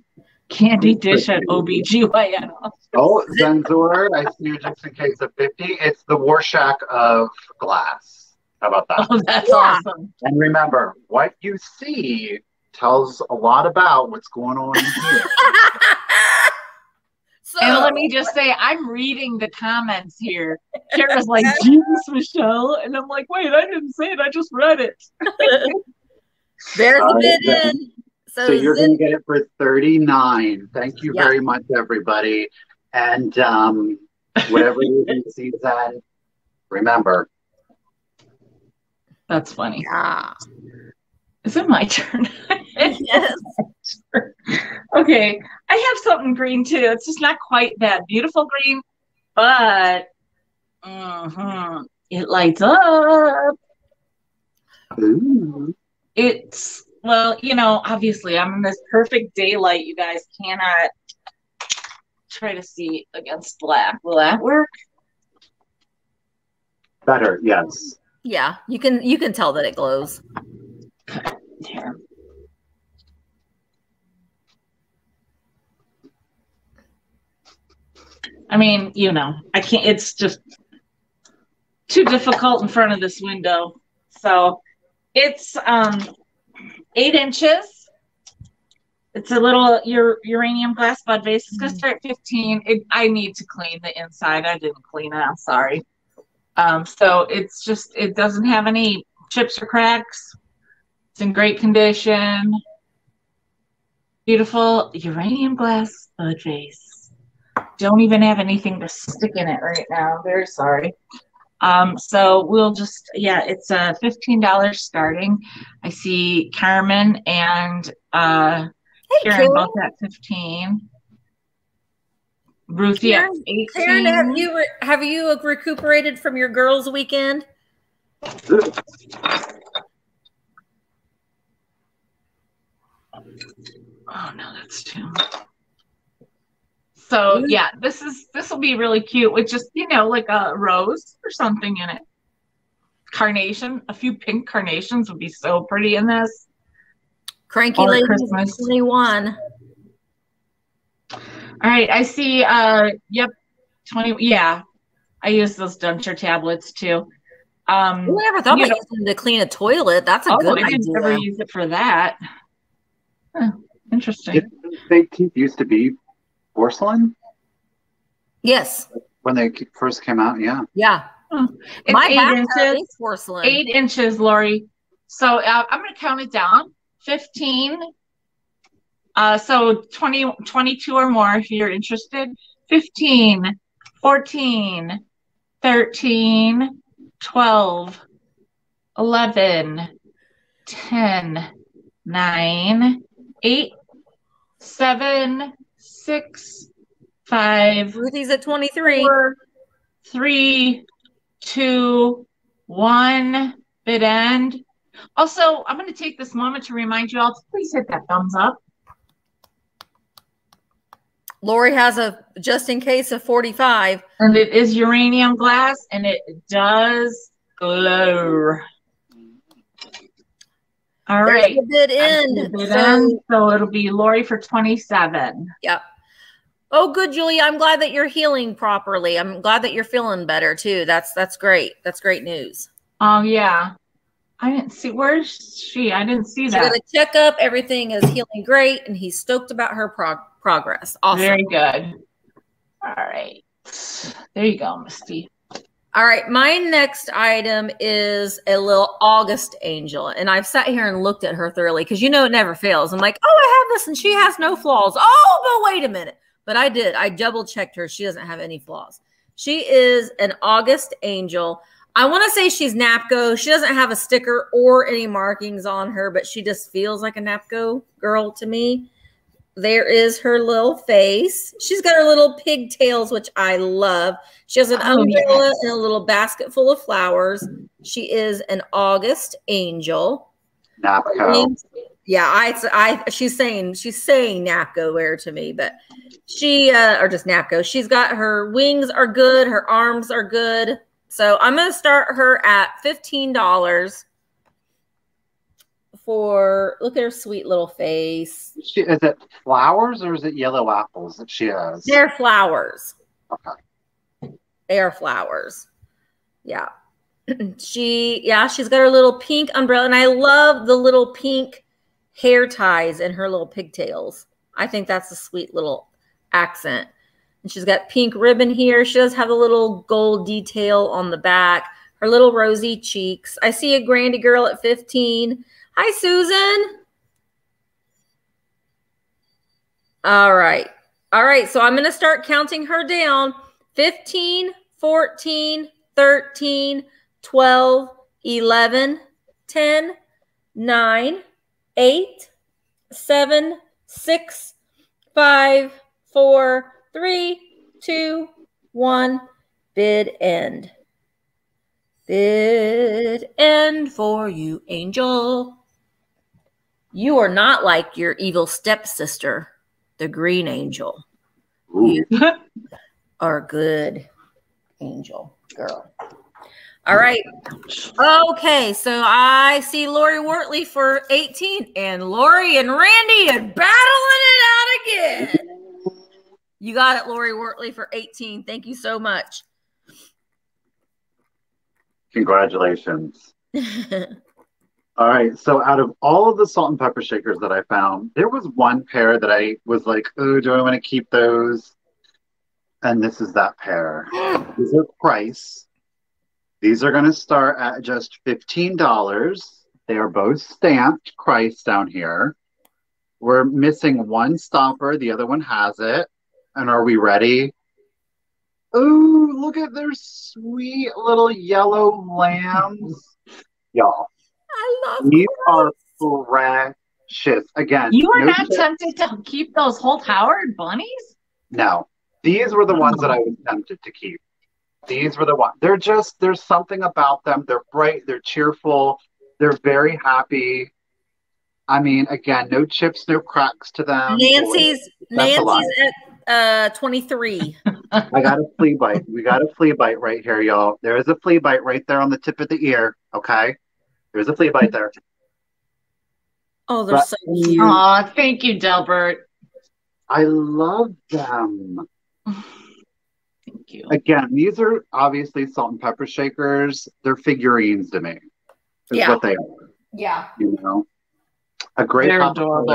Candy dish at OBGYN. Oh, Zenzor, I see you just in case of 50. It's the Rorschach of glass. How about that? Oh, that's Yeah. awesome. And remember, what you see tells a lot about what's going on in here. so, <laughs> <laughs> And let me just say, I'm reading the comments here. Kara's like, <laughs> Jesus, Michelle. And I'm like, wait, I didn't say it. I just read it. there's the uh, All right, bid then. end. So, So you're going to get it for 39. Thank you Yeah. very much, everybody. And um, whatever you do <laughs> that, remember, That's funny. yeah. Is it my turn? <laughs> Yes. okay. I have something green too. It's just not quite that beautiful green, but mhm, it lights up. ooh, It's, well, you know, obviously I'm in this perfect daylight. You guys cannot try to see against black. Will that work? better, yes. Yeah, you can you can tell that it glows. Here. I mean, you know, I can't, it's just too difficult in front of this window. So it's um eight inches. It's a little ur- uranium glass bud vase. It's gonna start at 15. It, I need to clean the inside. I didn't clean it. I'm sorry. Um, so it's just it doesn't have any chips or cracks. It's in great condition. Beautiful uranium glass bud vase. Don't even have anything to stick in it right now. Very sorry. Um, so we'll just yeah, it's a fifteen dollars starting. I see Carmen and uh Hey, Karen Karen. both at fifteen. Ruthie at Karen- eighteen. Karen, have you have you recuperated from your girls' weekend? Oh no, that's too. So yeah, this is this will be really cute with just you know like a rose or something in it. Carnation, a few pink carnations would be so pretty in this. Cranky Or lady Christmas. 21. All right, I see. Uh, yep, twenty. Yeah, I use those denture tablets too. Um, Who ever thought about know- using to clean a toilet? That's a oh, good I didn't idea. ever use it for that. Huh, interesting. Didn't fake teeth used to be porcelain yes. when they first came out? Yeah. Yeah. It's My eight inches. is porcelain. eight inches, Lori. So uh, I'm going to count it down 15. Uh, so 20, 22 or more if you're interested. 15, 14, 13, 12, 11, 10, 9, 8, 7, 6, 5, Ruthie's at 23. four, three, two, one. Bid end. Also, I'm going to take this moment to remind you all to please hit that thumbs up. Lori has a just in case of 45. And it is uranium glass and it does glow. All right. the bid I'm end. gonna bid So- in, so it'll be Lori for 27. Yep. Oh, good, Julia. I'm glad that you're healing properly. I'm glad that you're feeling better too. That's that's great. That's great news. Oh, yeah. I didn't see, where's she? I didn't see She that. got a checkup. Everything is healing great, and he's stoked about her prog- progress. Awesome. Very good. All right. There you go, Misty. All right, my next item is a little August angel, and I've sat here and looked at her thoroughly because you know it never fails. I'm like, oh, I have this, and she has no flaws. Oh, but wait a minute. But I did. I double checked her. She doesn't have any flaws. She is an August angel. I want to say she's Napco. She doesn't have a sticker or any markings on her, but she just feels like a Napco girl to me. There is her little face. She's got her little pigtails, which I love. She has an Oh, umbrella yes. and a little basket full of flowers. She is an August angel. Napco. Yeah, I, I, she's saying she's saying Napco wear to me, but she, uh, or just Napco. She's got her wings are good, her arms are good. So I'm gonna start her at fifteen dollars for look at her sweet little face. She, is it flowers or is it yellow apples that she has? They're flowers. Okay. They are flowers. Yeah. <clears throat> she, yeah, she's got her little pink umbrella, and I love the little pink hair ties in her little pigtails. I think that's a sweet little accent. And she's got pink ribbon here. She does have a little gold detail on the back. Her little rosy cheeks. I see a Grandy girl at 15. Hi, Susan. All right. All right. So I'm going to start counting her down 15, 14, 13, 12, 11, 10, 9, 8, 7, 6, 5, 4, 3, 2, 1. Bid end. Bid end for you, angel. You are not like your evil stepsister, the green angel. Ooh. <laughs> Are a good angel girl. All right. Okay, so I see Lori Wortley for 18, and Lori and Randy are battling it out again. You got it, Lori Wortley for 18. Thank you so much. Congratulations. <laughs> All right. So out of all of the salt and pepper shakers that I found, there was one pair that I was like, oh, do I want to keep those? And this is that pair. <gasps> These are Kreiss. These are going to start at just $15. They are both stamped Kreiss down here. We're missing one stopper. The other one has it. And are we ready? Ooh, look at their sweet little yellow lambs. <laughs> Y'all, I love these are precious. Again, You are no not chip- tempted to keep those Holt Howard bunnies? No, these were the ones that I was tempted to keep. These were the ones. They're just, there's something about them. They're bright, they're cheerful, they're very happy. I mean, again, no chips, no cracks to them. Nancy's That's. Nancy's at uh 23. I got a flea bite. We got a flea bite right here, y'all. There is a flea bite right there on the tip of the ear. Okay. There's a flea bite there. Oh, they're But- so cute. Aw, thank you, Delbert. I love them. Thank you. Again, these are obviously salt and pepper shakers. They're figurines to me. Is Yeah. what they are. Yeah. You know, a great They're adorable.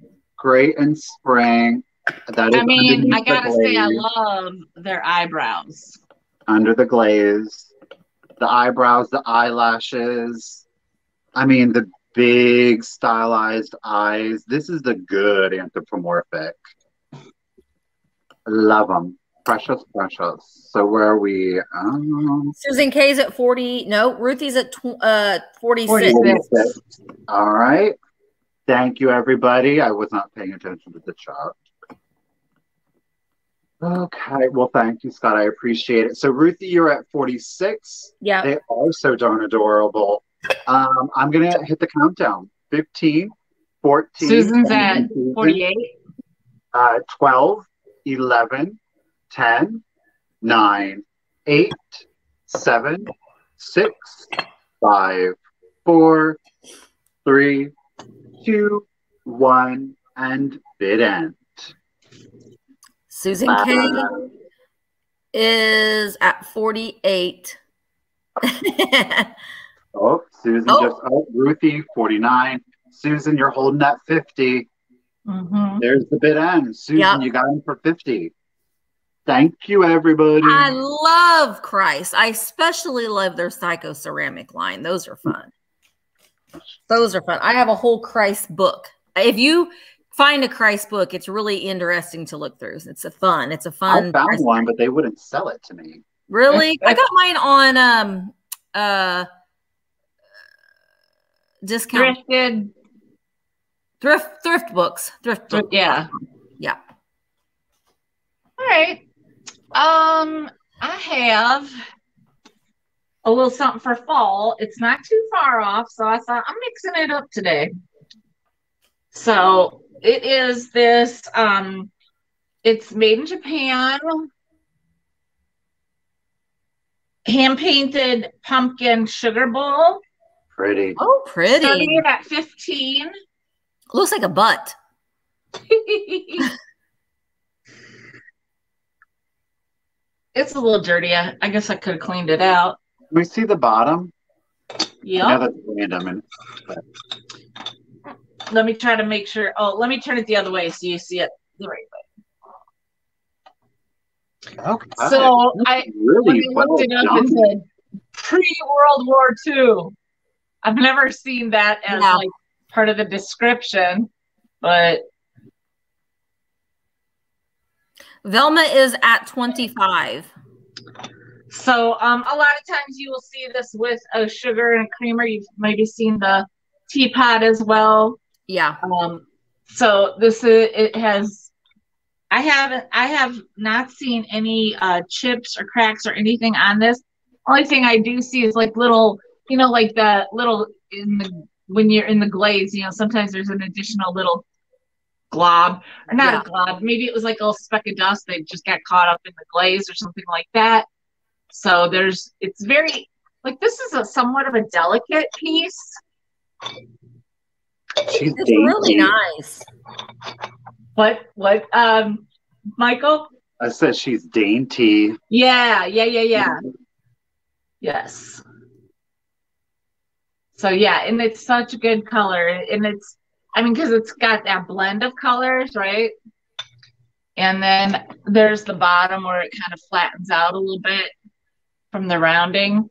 color, great in spring. That is I mean, I gotta say, I love their eyebrows. under the glaze, the eyebrows, the eyelashes. I mean, the big stylized eyes. This is the good anthropomorphic. Love them. Precious, precious. So where are we? Um, Susan K's at 40. No, Ruthie's at tw- uh 46. 46. all right. Thank you, everybody. I was not paying attention to the chat. Okay. Well, thank you, Scott. I appreciate it. So, Ruthie, you're at 46. Yeah. They are so darn adorable. Um, I'm going to hit the countdown 15, 14. Susan's at 48. Uh, 12, 11, 10, 9, 8, 7, 6, 5, 4, 3, 2, 1, and bid end. Susan K is at 48. <laughs> Oh, Susan Oh. just, oh, Ruthie, 49. Susan, you're holding at 50. Mhm. There's the bid end. Susan, Yep. you got him for 50. Thank you, everybody. I love Kreiss. I especially love their Psycho Ceramic line. Those are fun. Those are fun. I have a whole Kreiss book. If you find a Kreiss book, it's really interesting to look through. It's a fun. It's a fun. I found one, but they wouldn't sell it to me. Really? <laughs> I got mine on um uh discount Thrifted. thrift thrift books. Thrift Thrift- book. Yeah. Yeah. All right. Um, I have a little something for fall. It's not too far off, so I thought I'm mixing it up today. So it is this um it's made in Japan. Hand painted pumpkin sugar bowl. Pretty. Oh, pretty. Starting at 15. Looks like a butt. <laughs> it's a little dirty. I, I guess I could have cleaned it out. Can we see the bottom? Yeah, Yep. that's random. And Let me try to make sure. Oh, let me turn it the other way so you see it the right way. okay. So I really I well looked it up, done. it said pre-World War II. I've never seen that as like part of the description, but Velma is at 25. so um, a lot of times you will see this with a sugar and a creamer. You've maybe seen the teapot as well. Yeah. Um, so this is it has. I haven't. I have not seen any uh, chips or cracks or anything on this. Only thing I do see is like little, you know, like the little in the when you're in the glaze. You know, sometimes there's an additional little glob or not Yeah. a glob. Maybe it was like a little speck of dust that just got caught up in the glaze or something like that. So there's. It's very like this is a somewhat of a delicate piece. She's It's dainty. really nice. What what um Michael? I said she's dainty. Yeah, yeah, yeah, yeah. Yes. So yeah, and it's such a good color, and it's I mean because it's got that blend of colors, right? And then there's the bottom where it kind of flattens out a little bit from the rounding.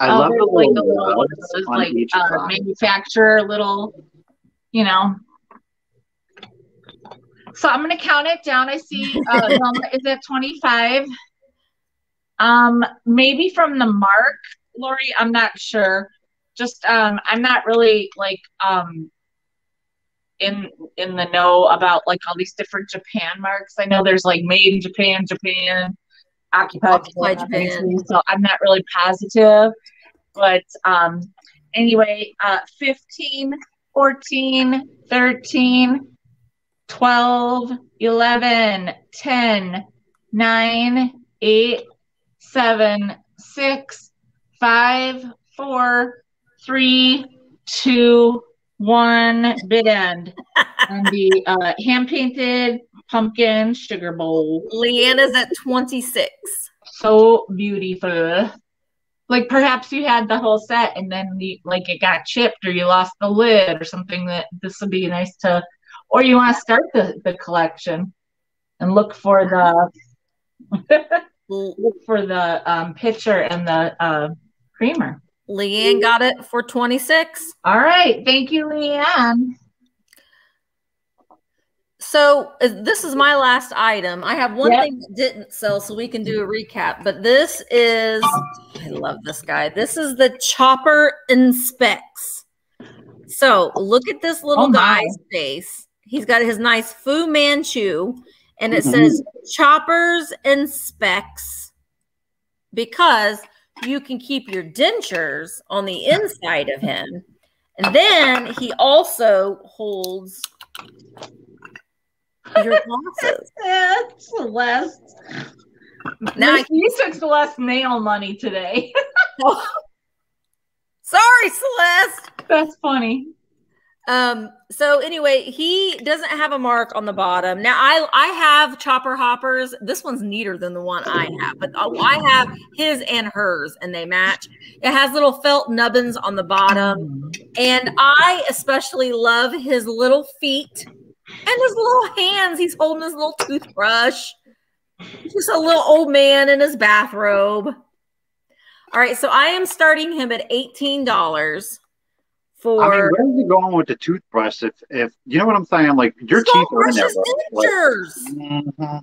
I Oh, love the like little a little those, like uh, manufacturer little, you know. So I'm gonna count it down. I see uh, <laughs> Velma is at 25. Um, maybe from the mark, Lori. I'm not sure. Just um, I'm not really like um in in the know about like all these different Japan marks. I know there's like made in Japan, Japan, occupied, Occupied Japan. Japan. So I'm not really positive. But um anyway, uh 15, 14, 13, 12, 11, 10, 9, 8, 7, 6, 5, 4, 3, 2, 1, bid end. <laughs> and the uh, hand painted pumpkin sugar bowl. Leanna's at 26. So beautiful. Like perhaps you had the whole set and then you, like it got chipped or you lost the lid or something that this would be nice to or you want to start the, the collection and look for the <laughs> look for the um, pitcher and the uh, creamer. Leanne got it for 26. All right. Thank you, Leanne. So uh, this is my last item. I have one Yep. thing that didn't sell, so we can do a recap. But this is, I love this guy. This is the Chopper Inspects. So look at this little Oh, guy's face. He's got his nice Fu Manchu, and it Mhm. says Choppers Inspects because you can keep your dentures on the inside of him. And then he also holds your <laughs> glasses. Celeste. Now I- you took Celeste nail money today. <laughs> <laughs> Sorry, Celeste. That's funny. Um, so anyway, he doesn't have a mark on the bottom. Now I I have chopper hoppers. This one's neater than the one I have, but I have his and hers and they match. It has little felt nubbins on the bottom. And I especially love his little feet and his little hands. He's holding his little toothbrush. Just a little old man in his bathrobe. All right, so I am starting him at $18 for I mean, where are you going with the toothbrush? If, if you know what I'm saying, like your teeth are in there. his like, mhm.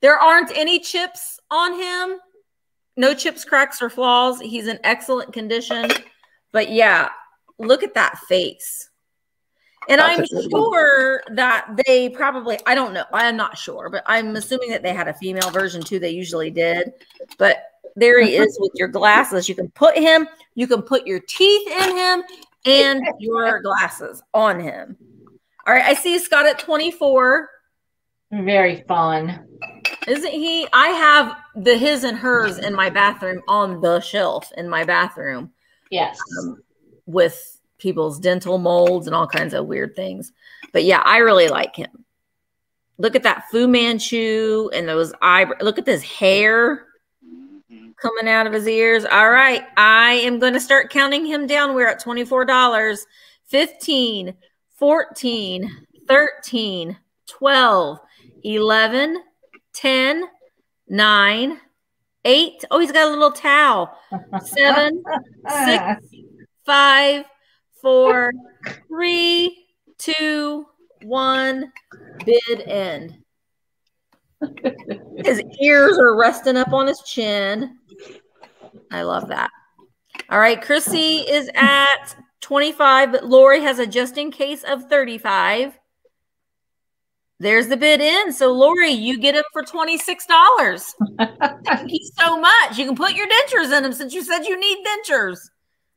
There aren't any chips on him. No chips, cracks, or flaws. He's in excellent condition. But yeah, look at that face. And That's I'm good one. sure that they probably, I don't know, I'm not sure, but I'm assuming that they had a female version too. They usually did. But there he <laughs> is with your glasses. You can put him, you can put your teeth in him and your glasses on him. All right, I see Scott at 24. Very fun. Isn't he? I have the his and hers in my bathroom on the shelf in my bathroom Yes. um, with people's dental molds and all kinds of weird things. But yeah, I really like him. Look at that Fu Manchu and those eyebrows. Look at this hair. Coming out of his ears. All right, I am going to start counting him down. We're at $24, 15, 14, 13, 12, 11, 10, 9, 8. Oh, he's got a little towel. 7, <laughs> six, five, four, three, two, one. Bid end. <laughs> His ears are resting up on his chin. I love that. All right, Chrissy is at 25, but Lori has a just in case of 35. There's the bid in. So, Lori, you get him for $26. Thank you so much. You can put your dentures in them since you said you need dentures.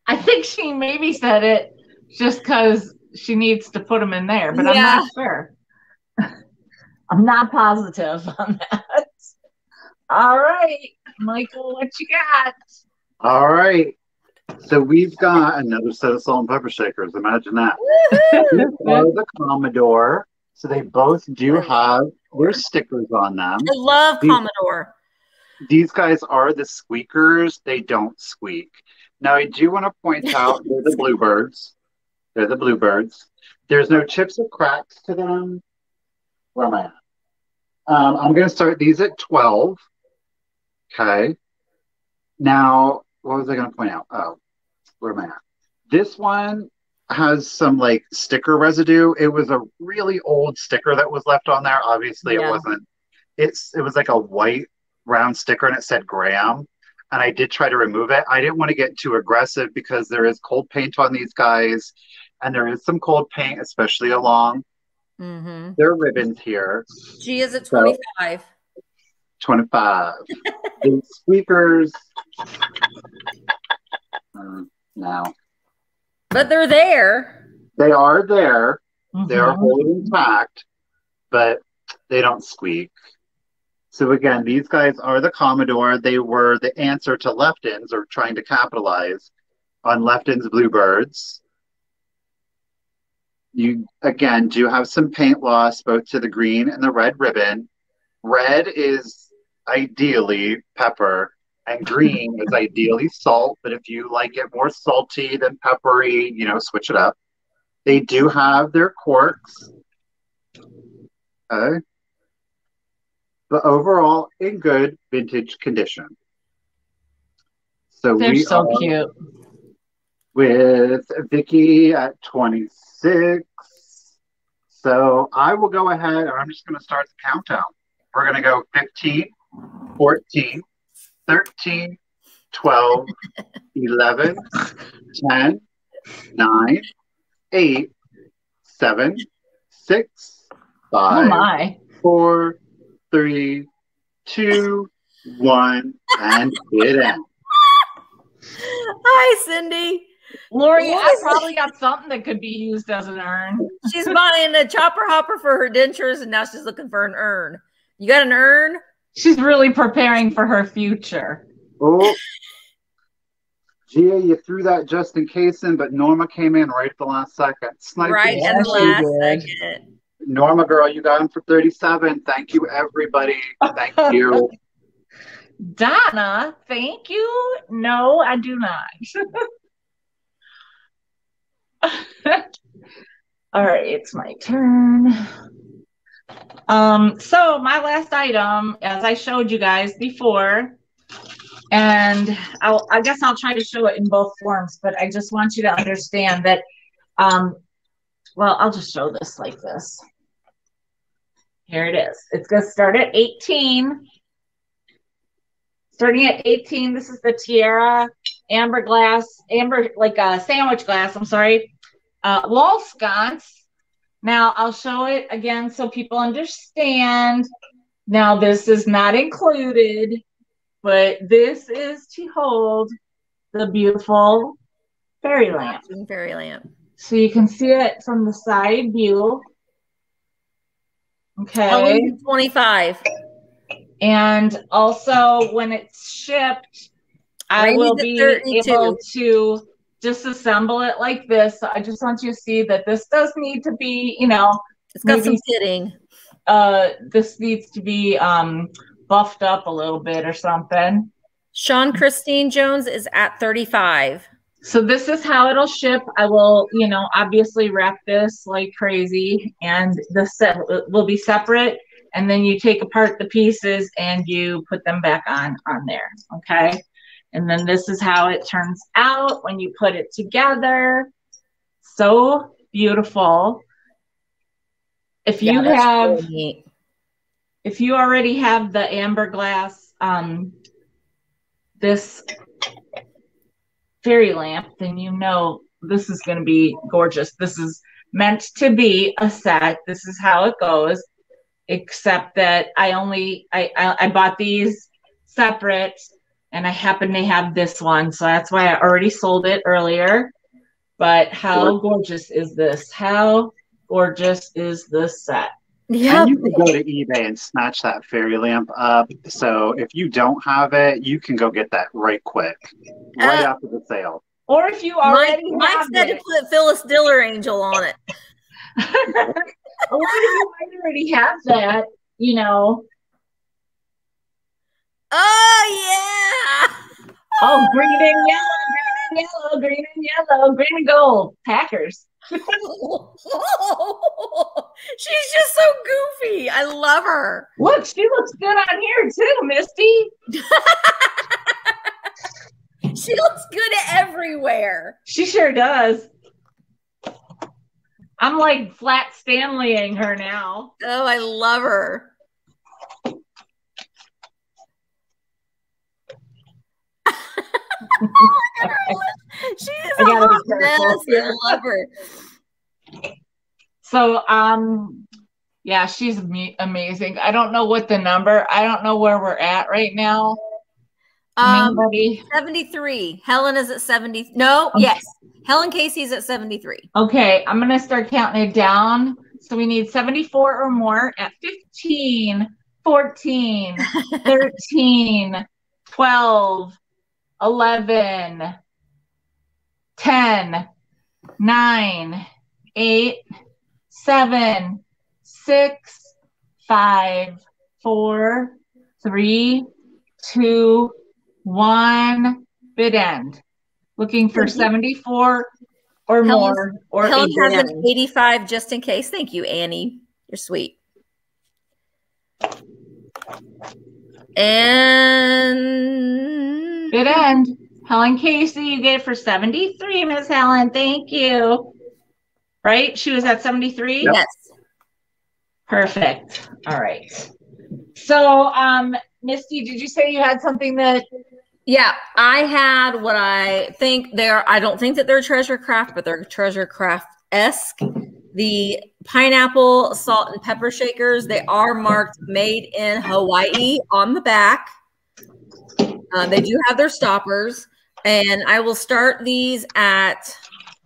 I think she maybe said it just because she needs to put them in there, but I'm not sure. <laughs> I'm not positive on that. All right, Michael, what you got? All right. So we've got another set of salt and pepper shakers. Imagine that. These <laughs> are the Commodore. So they both do have their stickers on them. I love These- Commodore. These guys are the squeakers. They don't squeak. Now, I do want to point <laughs> out they're the bluebirds. They're the bluebirds. There's no chips or cracks to them. Where am I at? Um, I'm going to start these at 12. Okay. Now, what was I going to point out? Oh, where am I at? This one has some like sticker residue. It was a really old sticker that was left on there. Obviously, Yeah. it wasn't. It's it was like a white round sticker and it said Graham. And I did try to remove it. I didn't want to get too aggressive because there is cold paint on these guys, and there is some cold paint, especially along Mm-hmm. their ribbons here. She is at So- 25. <laughs> 25. the squeakers. Mm, no. But they're there. They are there. They are Mhm. intact, but they don't squeak. So again, these guys are the Commodore. They were the answer to Leftons or trying to capitalize on Lefton's Bluebirds. You again do have some paint loss both to the green and the red ribbon. Red is ideally pepper and green is ideally salt, but if you like it more salty than peppery, you know, switch it up. They do have their corks. Okay. But overall, in good vintage condition. So They're we so are cute. with Vicky at 26. So I will go ahead and I'm just going to start the countdown. We're going to go 15, 14, 13, 12, <laughs> 11, 10, 9, 8, 7, 6, Oh 5, my. 4, 3, 2, 1, and it ends. Hi, Cindy. Lori, I probably got something that could be used as an urn. She's buying a chopper hopper for her dentures, and now she's looking for an urn. You got an urn? She's really preparing for her future. Oh, Gia, you threw that just in case in, but Norma came in right at the last second. Sniping. right Yeah, in the last did. second. Norma, girl, you got him for 37. Thank you, everybody. Thank <laughs> you. Donna, thank you. No, I do not. <laughs> All right, it's my turn. Um, so my last item, as I showed you guys before, and I'll, I guess I'll try to show it in both forms, but I just want you to understand that, um, well, I'll just show this like this. Here it is. It's going to start at 18. Starting at 18, this is the Tiara amber glass, amber, like a sandwich glass, I'm sorry, uh, wall sconce. Now I'll show it again so people understand. Now this is not included, but this is to hold the beautiful fairy lamp. Fairy lamp. So you can see it from the side view. Okay. 25. And also, when it's shipped, I will be 32. able to disassemble it like this. I just want you to see that this does need to be, you know, It's got some Maybe- fitting. uh, this needs to be um, buffed up a little bit or something. Sean Christine Jones is at 35. So this is how it'll ship. I will, you know, obviously wrap this like crazy, and the set will be separate. And then you take apart the pieces and you put them back on on there. Okay. And then this is how it turns out when you put it together. So beautiful. If you Yeah, have really if you already have the amber glass um this fairy lamp then you know this is going to be gorgeous this is meant to be a set this is how it goes except that i only i i, I bought these separate and i happen to have this one so that's why i already sold it earlier but how gorgeous is this how gorgeous is this set Yeah. And you can go to eBay and snatch that fairy lamp up. So if you don't have it, you can go get that right quick, right Uh, after the sale. or if you Mike, already Mike have said it, to put Phyllis Diller Angel on it. <laughs> a lot of you might already have that, you know. Oh, yeah. Oh, green and yellow, green and yellow, green and yellow, green and gold. Packers. <laughs> She's just so goofy. I love her. Look, she looks good on here too, Misty. <laughs> She looks good everywhere. She sure does. I'm like flat Stanleying her now. Oh, I love her. She is I a hot mess. I love her. So, um, yeah, she's amazing. I don't know what the number. I don't know where we're at right now. Um, Anybody? 73. Helen is at 70. No, Okay. yes. Helen Casey's at 73. Okay, I'm gonna start counting it down. So we need 74 or more at 15, 14, <laughs> 13, 12, 11, 10, 9, 8, 7, 6, 5, 4, 3, 2, 1. Bid end. Looking for 74 or more or Helen has an end. 85 just in case. Thank you, Annie. You're sweet. And Good end. Helen Casey, you get it for 73, Miss Helen. Thank you. Right? She was at 73? yes. Perfect. All right. So, um, Misty, did you say you had something that Yeah, I had what I think they're. I don't think that they're treasure craft, but they're treasure craft esque. The pineapple salt and pepper shakers. They are marked made in Hawaii on the back. Uh, they do have their stoppers. and I will start these at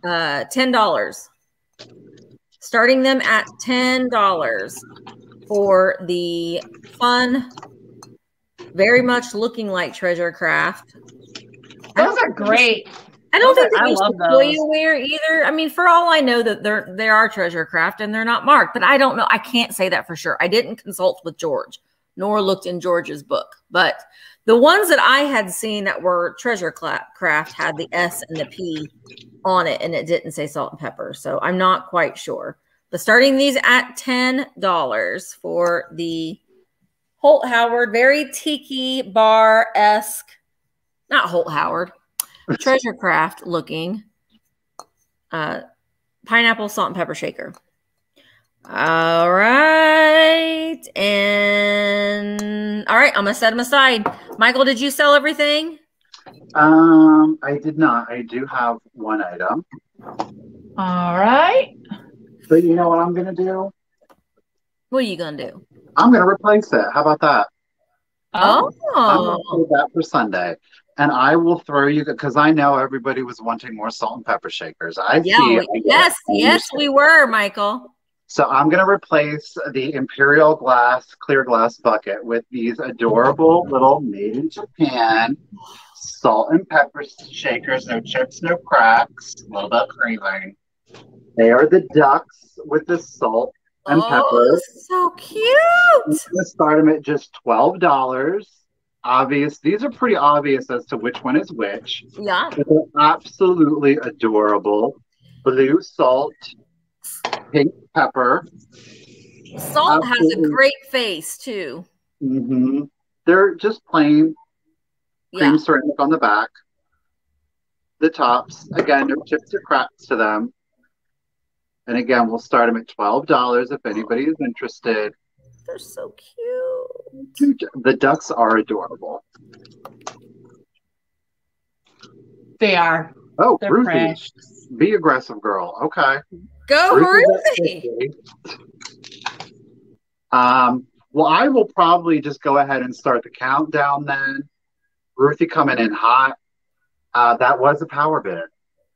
uh, ten dollars. Starting them at ten dollars for the fun, very much looking like treasure craft. Those are great. I don't Those think are- they're love display those. aware either. I mean, for all I know that they're they are treasure craft and they're not marked, but I don't know. I can't say that for sure. I didn't consult with George, nor looked in George's book. But the ones that I had seen that were treasure craft had the S and the P on it, and it didn't say salt and pepper. So I'm not quite sure. But starting these at ten dollars for the Holt Howard, very tiki bar esque, not Holt Howard, <laughs> treasure craft looking uh, pineapple salt and pepper shaker. All right. And all right, I'm going to set them aside. Michael, did you sell everything? Um, I did not. I do have one item. All right. But you know what I'm gonna do? What are you going to do? I'm gonna replace it. How about that? Oh, I'm gonna Oh, save that for Sunday. And I will throw you because I know everybody was wanting more salt and pepper shakers. I yeah. see. we- I yes, yes, we were, Michael. So I'm going to replace the Imperial Glass clear glass bucket with these adorable little made in Japan salt and pepper shakers. No chips, no cracks. A little bit of. They are the ducks with the salt and oh, pepper. so I'm cute. going to start them at just twelve dollars. Obvious. These are pretty obvious as to which one is which. Yeah. But they're absolutely adorable. Blue salt, pink pepper. Salt has a great face, too. hmm They're just plain cream Yeah. ceramic on the back. The tops, again, no chips or cracks to them. And again, we'll start them at twelve dollars if anybody is interested. They're so cute. The ducks are adorable. they are. Oh, They're Ruthie, precious. be aggressive, girl. Okay. Go, Ruthie. Um, well, I will probably just go ahead and start the countdown then. Ruthie coming in hot. Uh, that was a power bid.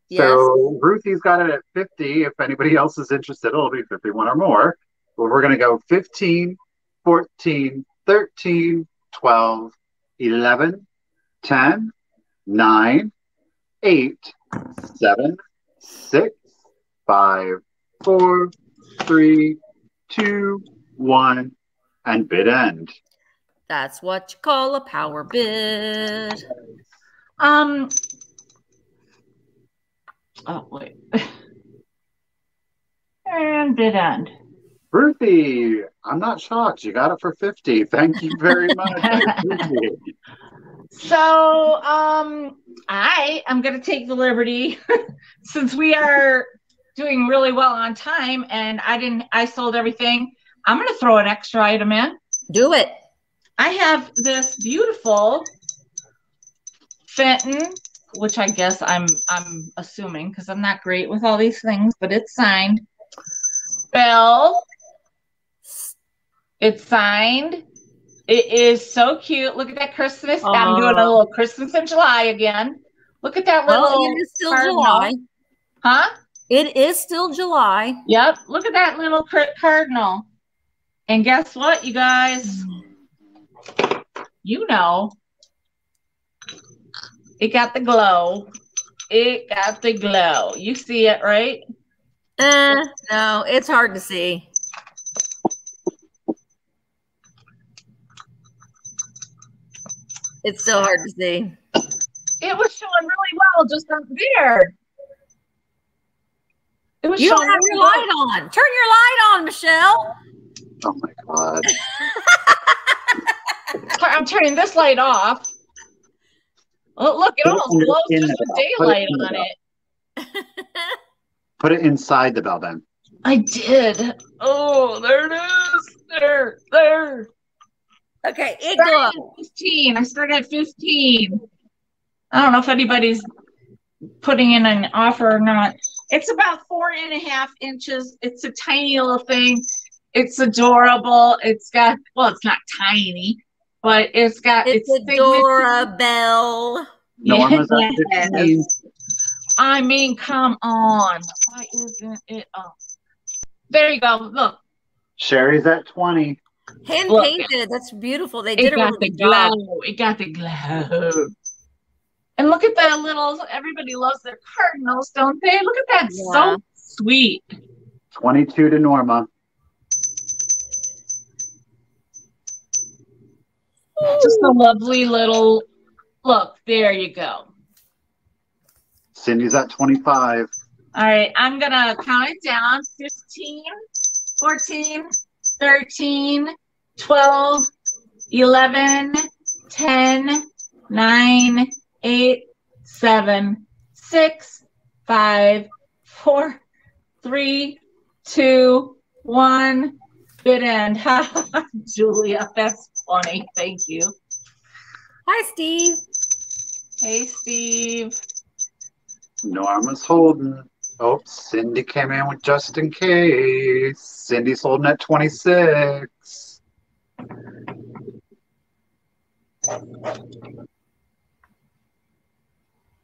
Yes. So Ruthie's got it at 50. If anybody else is interested, it'll be 51 or more. But we're going to go 15, 14, 13, 12, 11, 10, 9, 8, 7, 6, 5, 4, 3, 2, 1, and bid end. That's what you call a power bid. Um. Oh wait. <laughs> and bid end. Ruthie, I'm not shocked. You got it for 50. Thank you very <laughs> much. I appreciate it. So, um, I am going to take the liberty <laughs> since we are doing really well on time and I didn't, I sold everything. I'm going to throw an extra item in. Do it. I have this beautiful Fenton, which I guess I'm, I'm assuming because I'm not great with all these things, but it's signed. Bell. It's signed. It is so cute. Look at that Christmas. I'm doing a little Christmas in July again. Look at that oh, little. Well, it is still cardinal. July. Huh? It is still July. Yep. Look at that little cardinal. And guess what, you guys? You know, it got the glow. It got the glow. You see it, right? Eh, no, it's hard to see. It's still hard to see. It was showing really well just up there. It was You don't have your well. light on. Turn your light on, Michelle. Oh my God. <laughs> I'm turning this light off. Oh, look, it Put almost in the- glows just the with bell. Put it daylight on it. Put it inside the bell then. I did. Oh, there it is. There, there. okay, it glows. 15. I started at 15. I don't know if anybody's putting in an offer or not. It's about four and a half inches. It's a tiny little thing. It's adorable. It's got, well, it's not tiny, but it's got, It's signature- adorable. Norma's at Yes. 15. I mean, come on. Why isn't it up? There you go. Look, Sherry's at 20. Hand painted. That's beautiful. They it did a got really the good job. glow. It got the glow. And look at that little. Everybody loves their cardinals, don't they? Look at that. Yeah. So sweet. 22 to Norma. Just a lovely little. Look, there you go. Cindy's at 25. All right, I'm gonna count it down 15, 14, 13, 12, 11, 10, 9, 8, 7, 6, 5, 4, 3, 2, 1. Bid end. <laughs> Julia, that's funny. Thank you. Hi, Steve. Hey, Steve. Norma's holding. Oh, Cindy came in with just in case. Cindy's holding at 26.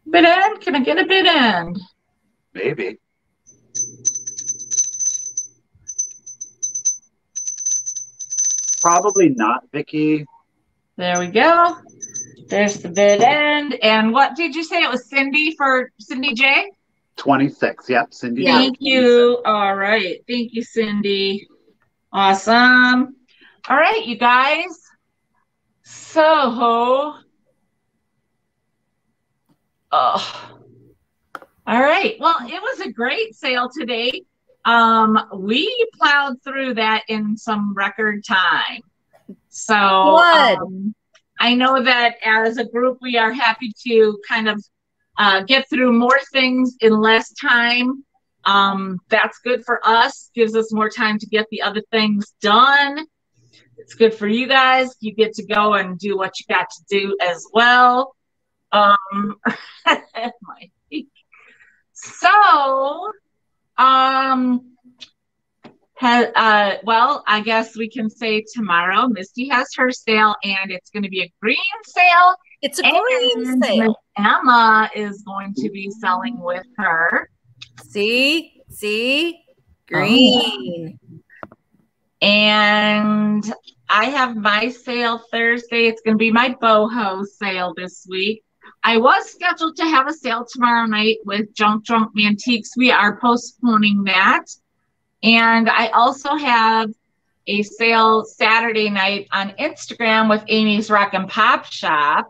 Bid end? Can I get a bid end? Maybe. Probably not, Vicky. There we go. There's the bid end. And what did you say? It was Cindy for Cindy J? 26. Yep, Cindy. Yeah. Thank you. All right. Thank you, Cindy. Awesome. All right, you guys. So, oh. All right. Well, it was a great sale today. Um, we plowed through that in some record time. So, um, I know that as a group, we are happy to kind of uh, get through more things in less time. Um, that's good for us, gives us more time to get the other things done. It's good for you guys. You get to go and do what you got to do as well. Um, <laughs> so, um, uh, well, I guess we can say tomorrow Misty has her sale, and it's going to be a green sale. It's a green sale. Emma is going to be selling with her. See? See? Green. And I have my sale Thursday. It's going to be my boho sale this week. I was scheduled to have a sale tomorrow night with Junk Drunk Antiques. We are postponing that. And I also have a sale Saturday night on Instagram with Amy's Rock and Pop Shop.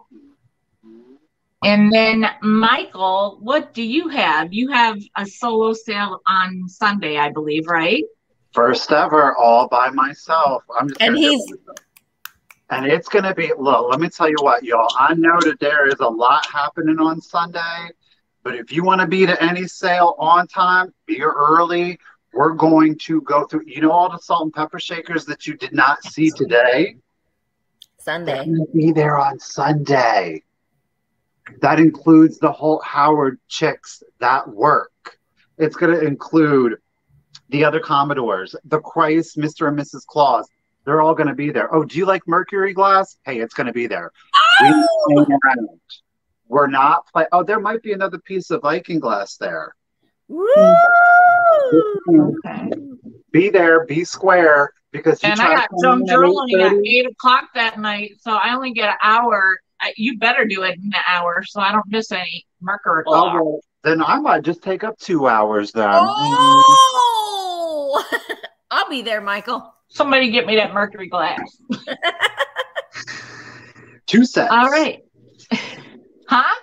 And then, Michael, what do you have? You have a solo sale on Sunday, I believe, right? First ever, all by myself. I'm just And he's- it. And it's gonna be look, let me tell you what, y'all. I know that there is a lot happening on Sunday, but if you want to be to any sale on time, be early. We're going to go through you know all the salt and pepper shakers that you did not see today? Sunday. be there on Sunday. That includes the Holt Howard chicks that work. It's going to include the other Commodores, the Christ, Mr. and Mrs. Claus. They're all going to be there. Oh, do you like Mercury glass? Hey, it's going to be there. Oh! We are not play. Oh, there might be another piece of Viking glass there. Woo! <laughs> Okay. Be there. Be square because you And I got to some in at drilling at eight o'clock that night, so I only get an hour. You better do it in an hour, so I don't miss any Mercury Oh, well, then I might just take up two hours then. Oh! <laughs> I'll be there, Michael. Somebody get me that Mercury glass. <laughs> Two sets. All right. huh?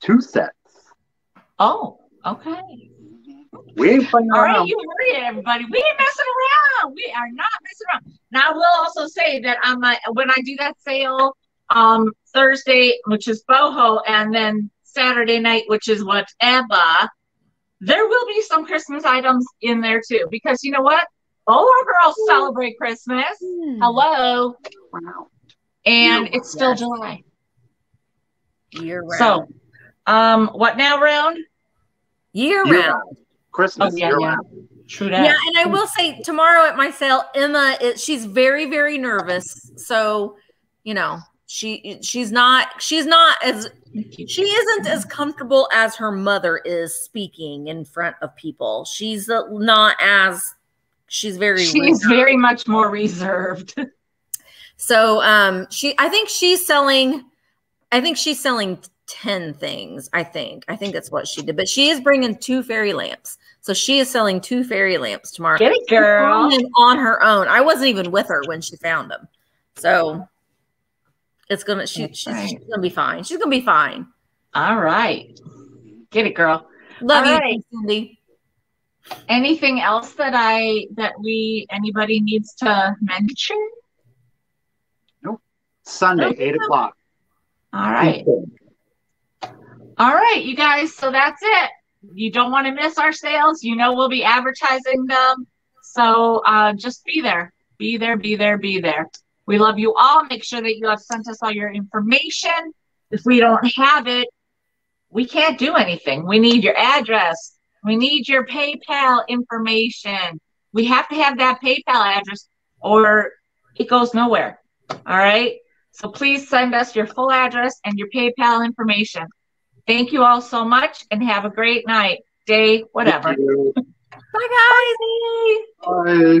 Two sets. Oh, okay. We ain't playing All right, around. you heard it, everybody. We ain't messing around. We are not messing around. Now, I will also say that on my when I do that sale, um, Thursday, which is boho, and then Saturday night, which is what whatever, there will be some Christmas items in there too. Because you know what? All our girls celebrate Christmas. Hello, Wow. and Yeah. it's still Yes. July. Year round. So, um, what now, round? year Year round. round. Christmas. Oh, yeah, year yeah. round. True that. Yeah, and I will say tomorrow at my sale, Emma is she's very, very nervous. So, you know, She she's not she's not as she isn't as comfortable as her mother is speaking in front of people. She's uh, not as she's very She's reserved. very much more reserved. <laughs> so um she I think she's selling I think she's selling 10 things. I think. I think that's what she did. But she is bringing two fairy lamps. So she is selling two fairy lamps tomorrow. Get it, girl. on her own. I wasn't even with her when she found them. So it's gonna she, she's, right. she's gonna be fine. She's gonna be fine. All right. Get it, girl. Love All you, right. Cindy. Anything else that I that we anybody needs to mention? Nope. Sunday, Okay. eight o'clock. All right. All right, you guys. So that's it. You don't want to miss our sales. You know we'll be advertising them. So uh, just be there. Be there, be there, be there. We love you all. Make sure that you have sent us all your information. If we don't have it, we can't do anything. We need your address. We need your PayPal information. We have to have that PayPal address or it goes nowhere. All right. So please send us your full address and your PayPal information. Thank you all so much and have a great night, day, whatever. Bye guys. Bye. Bye.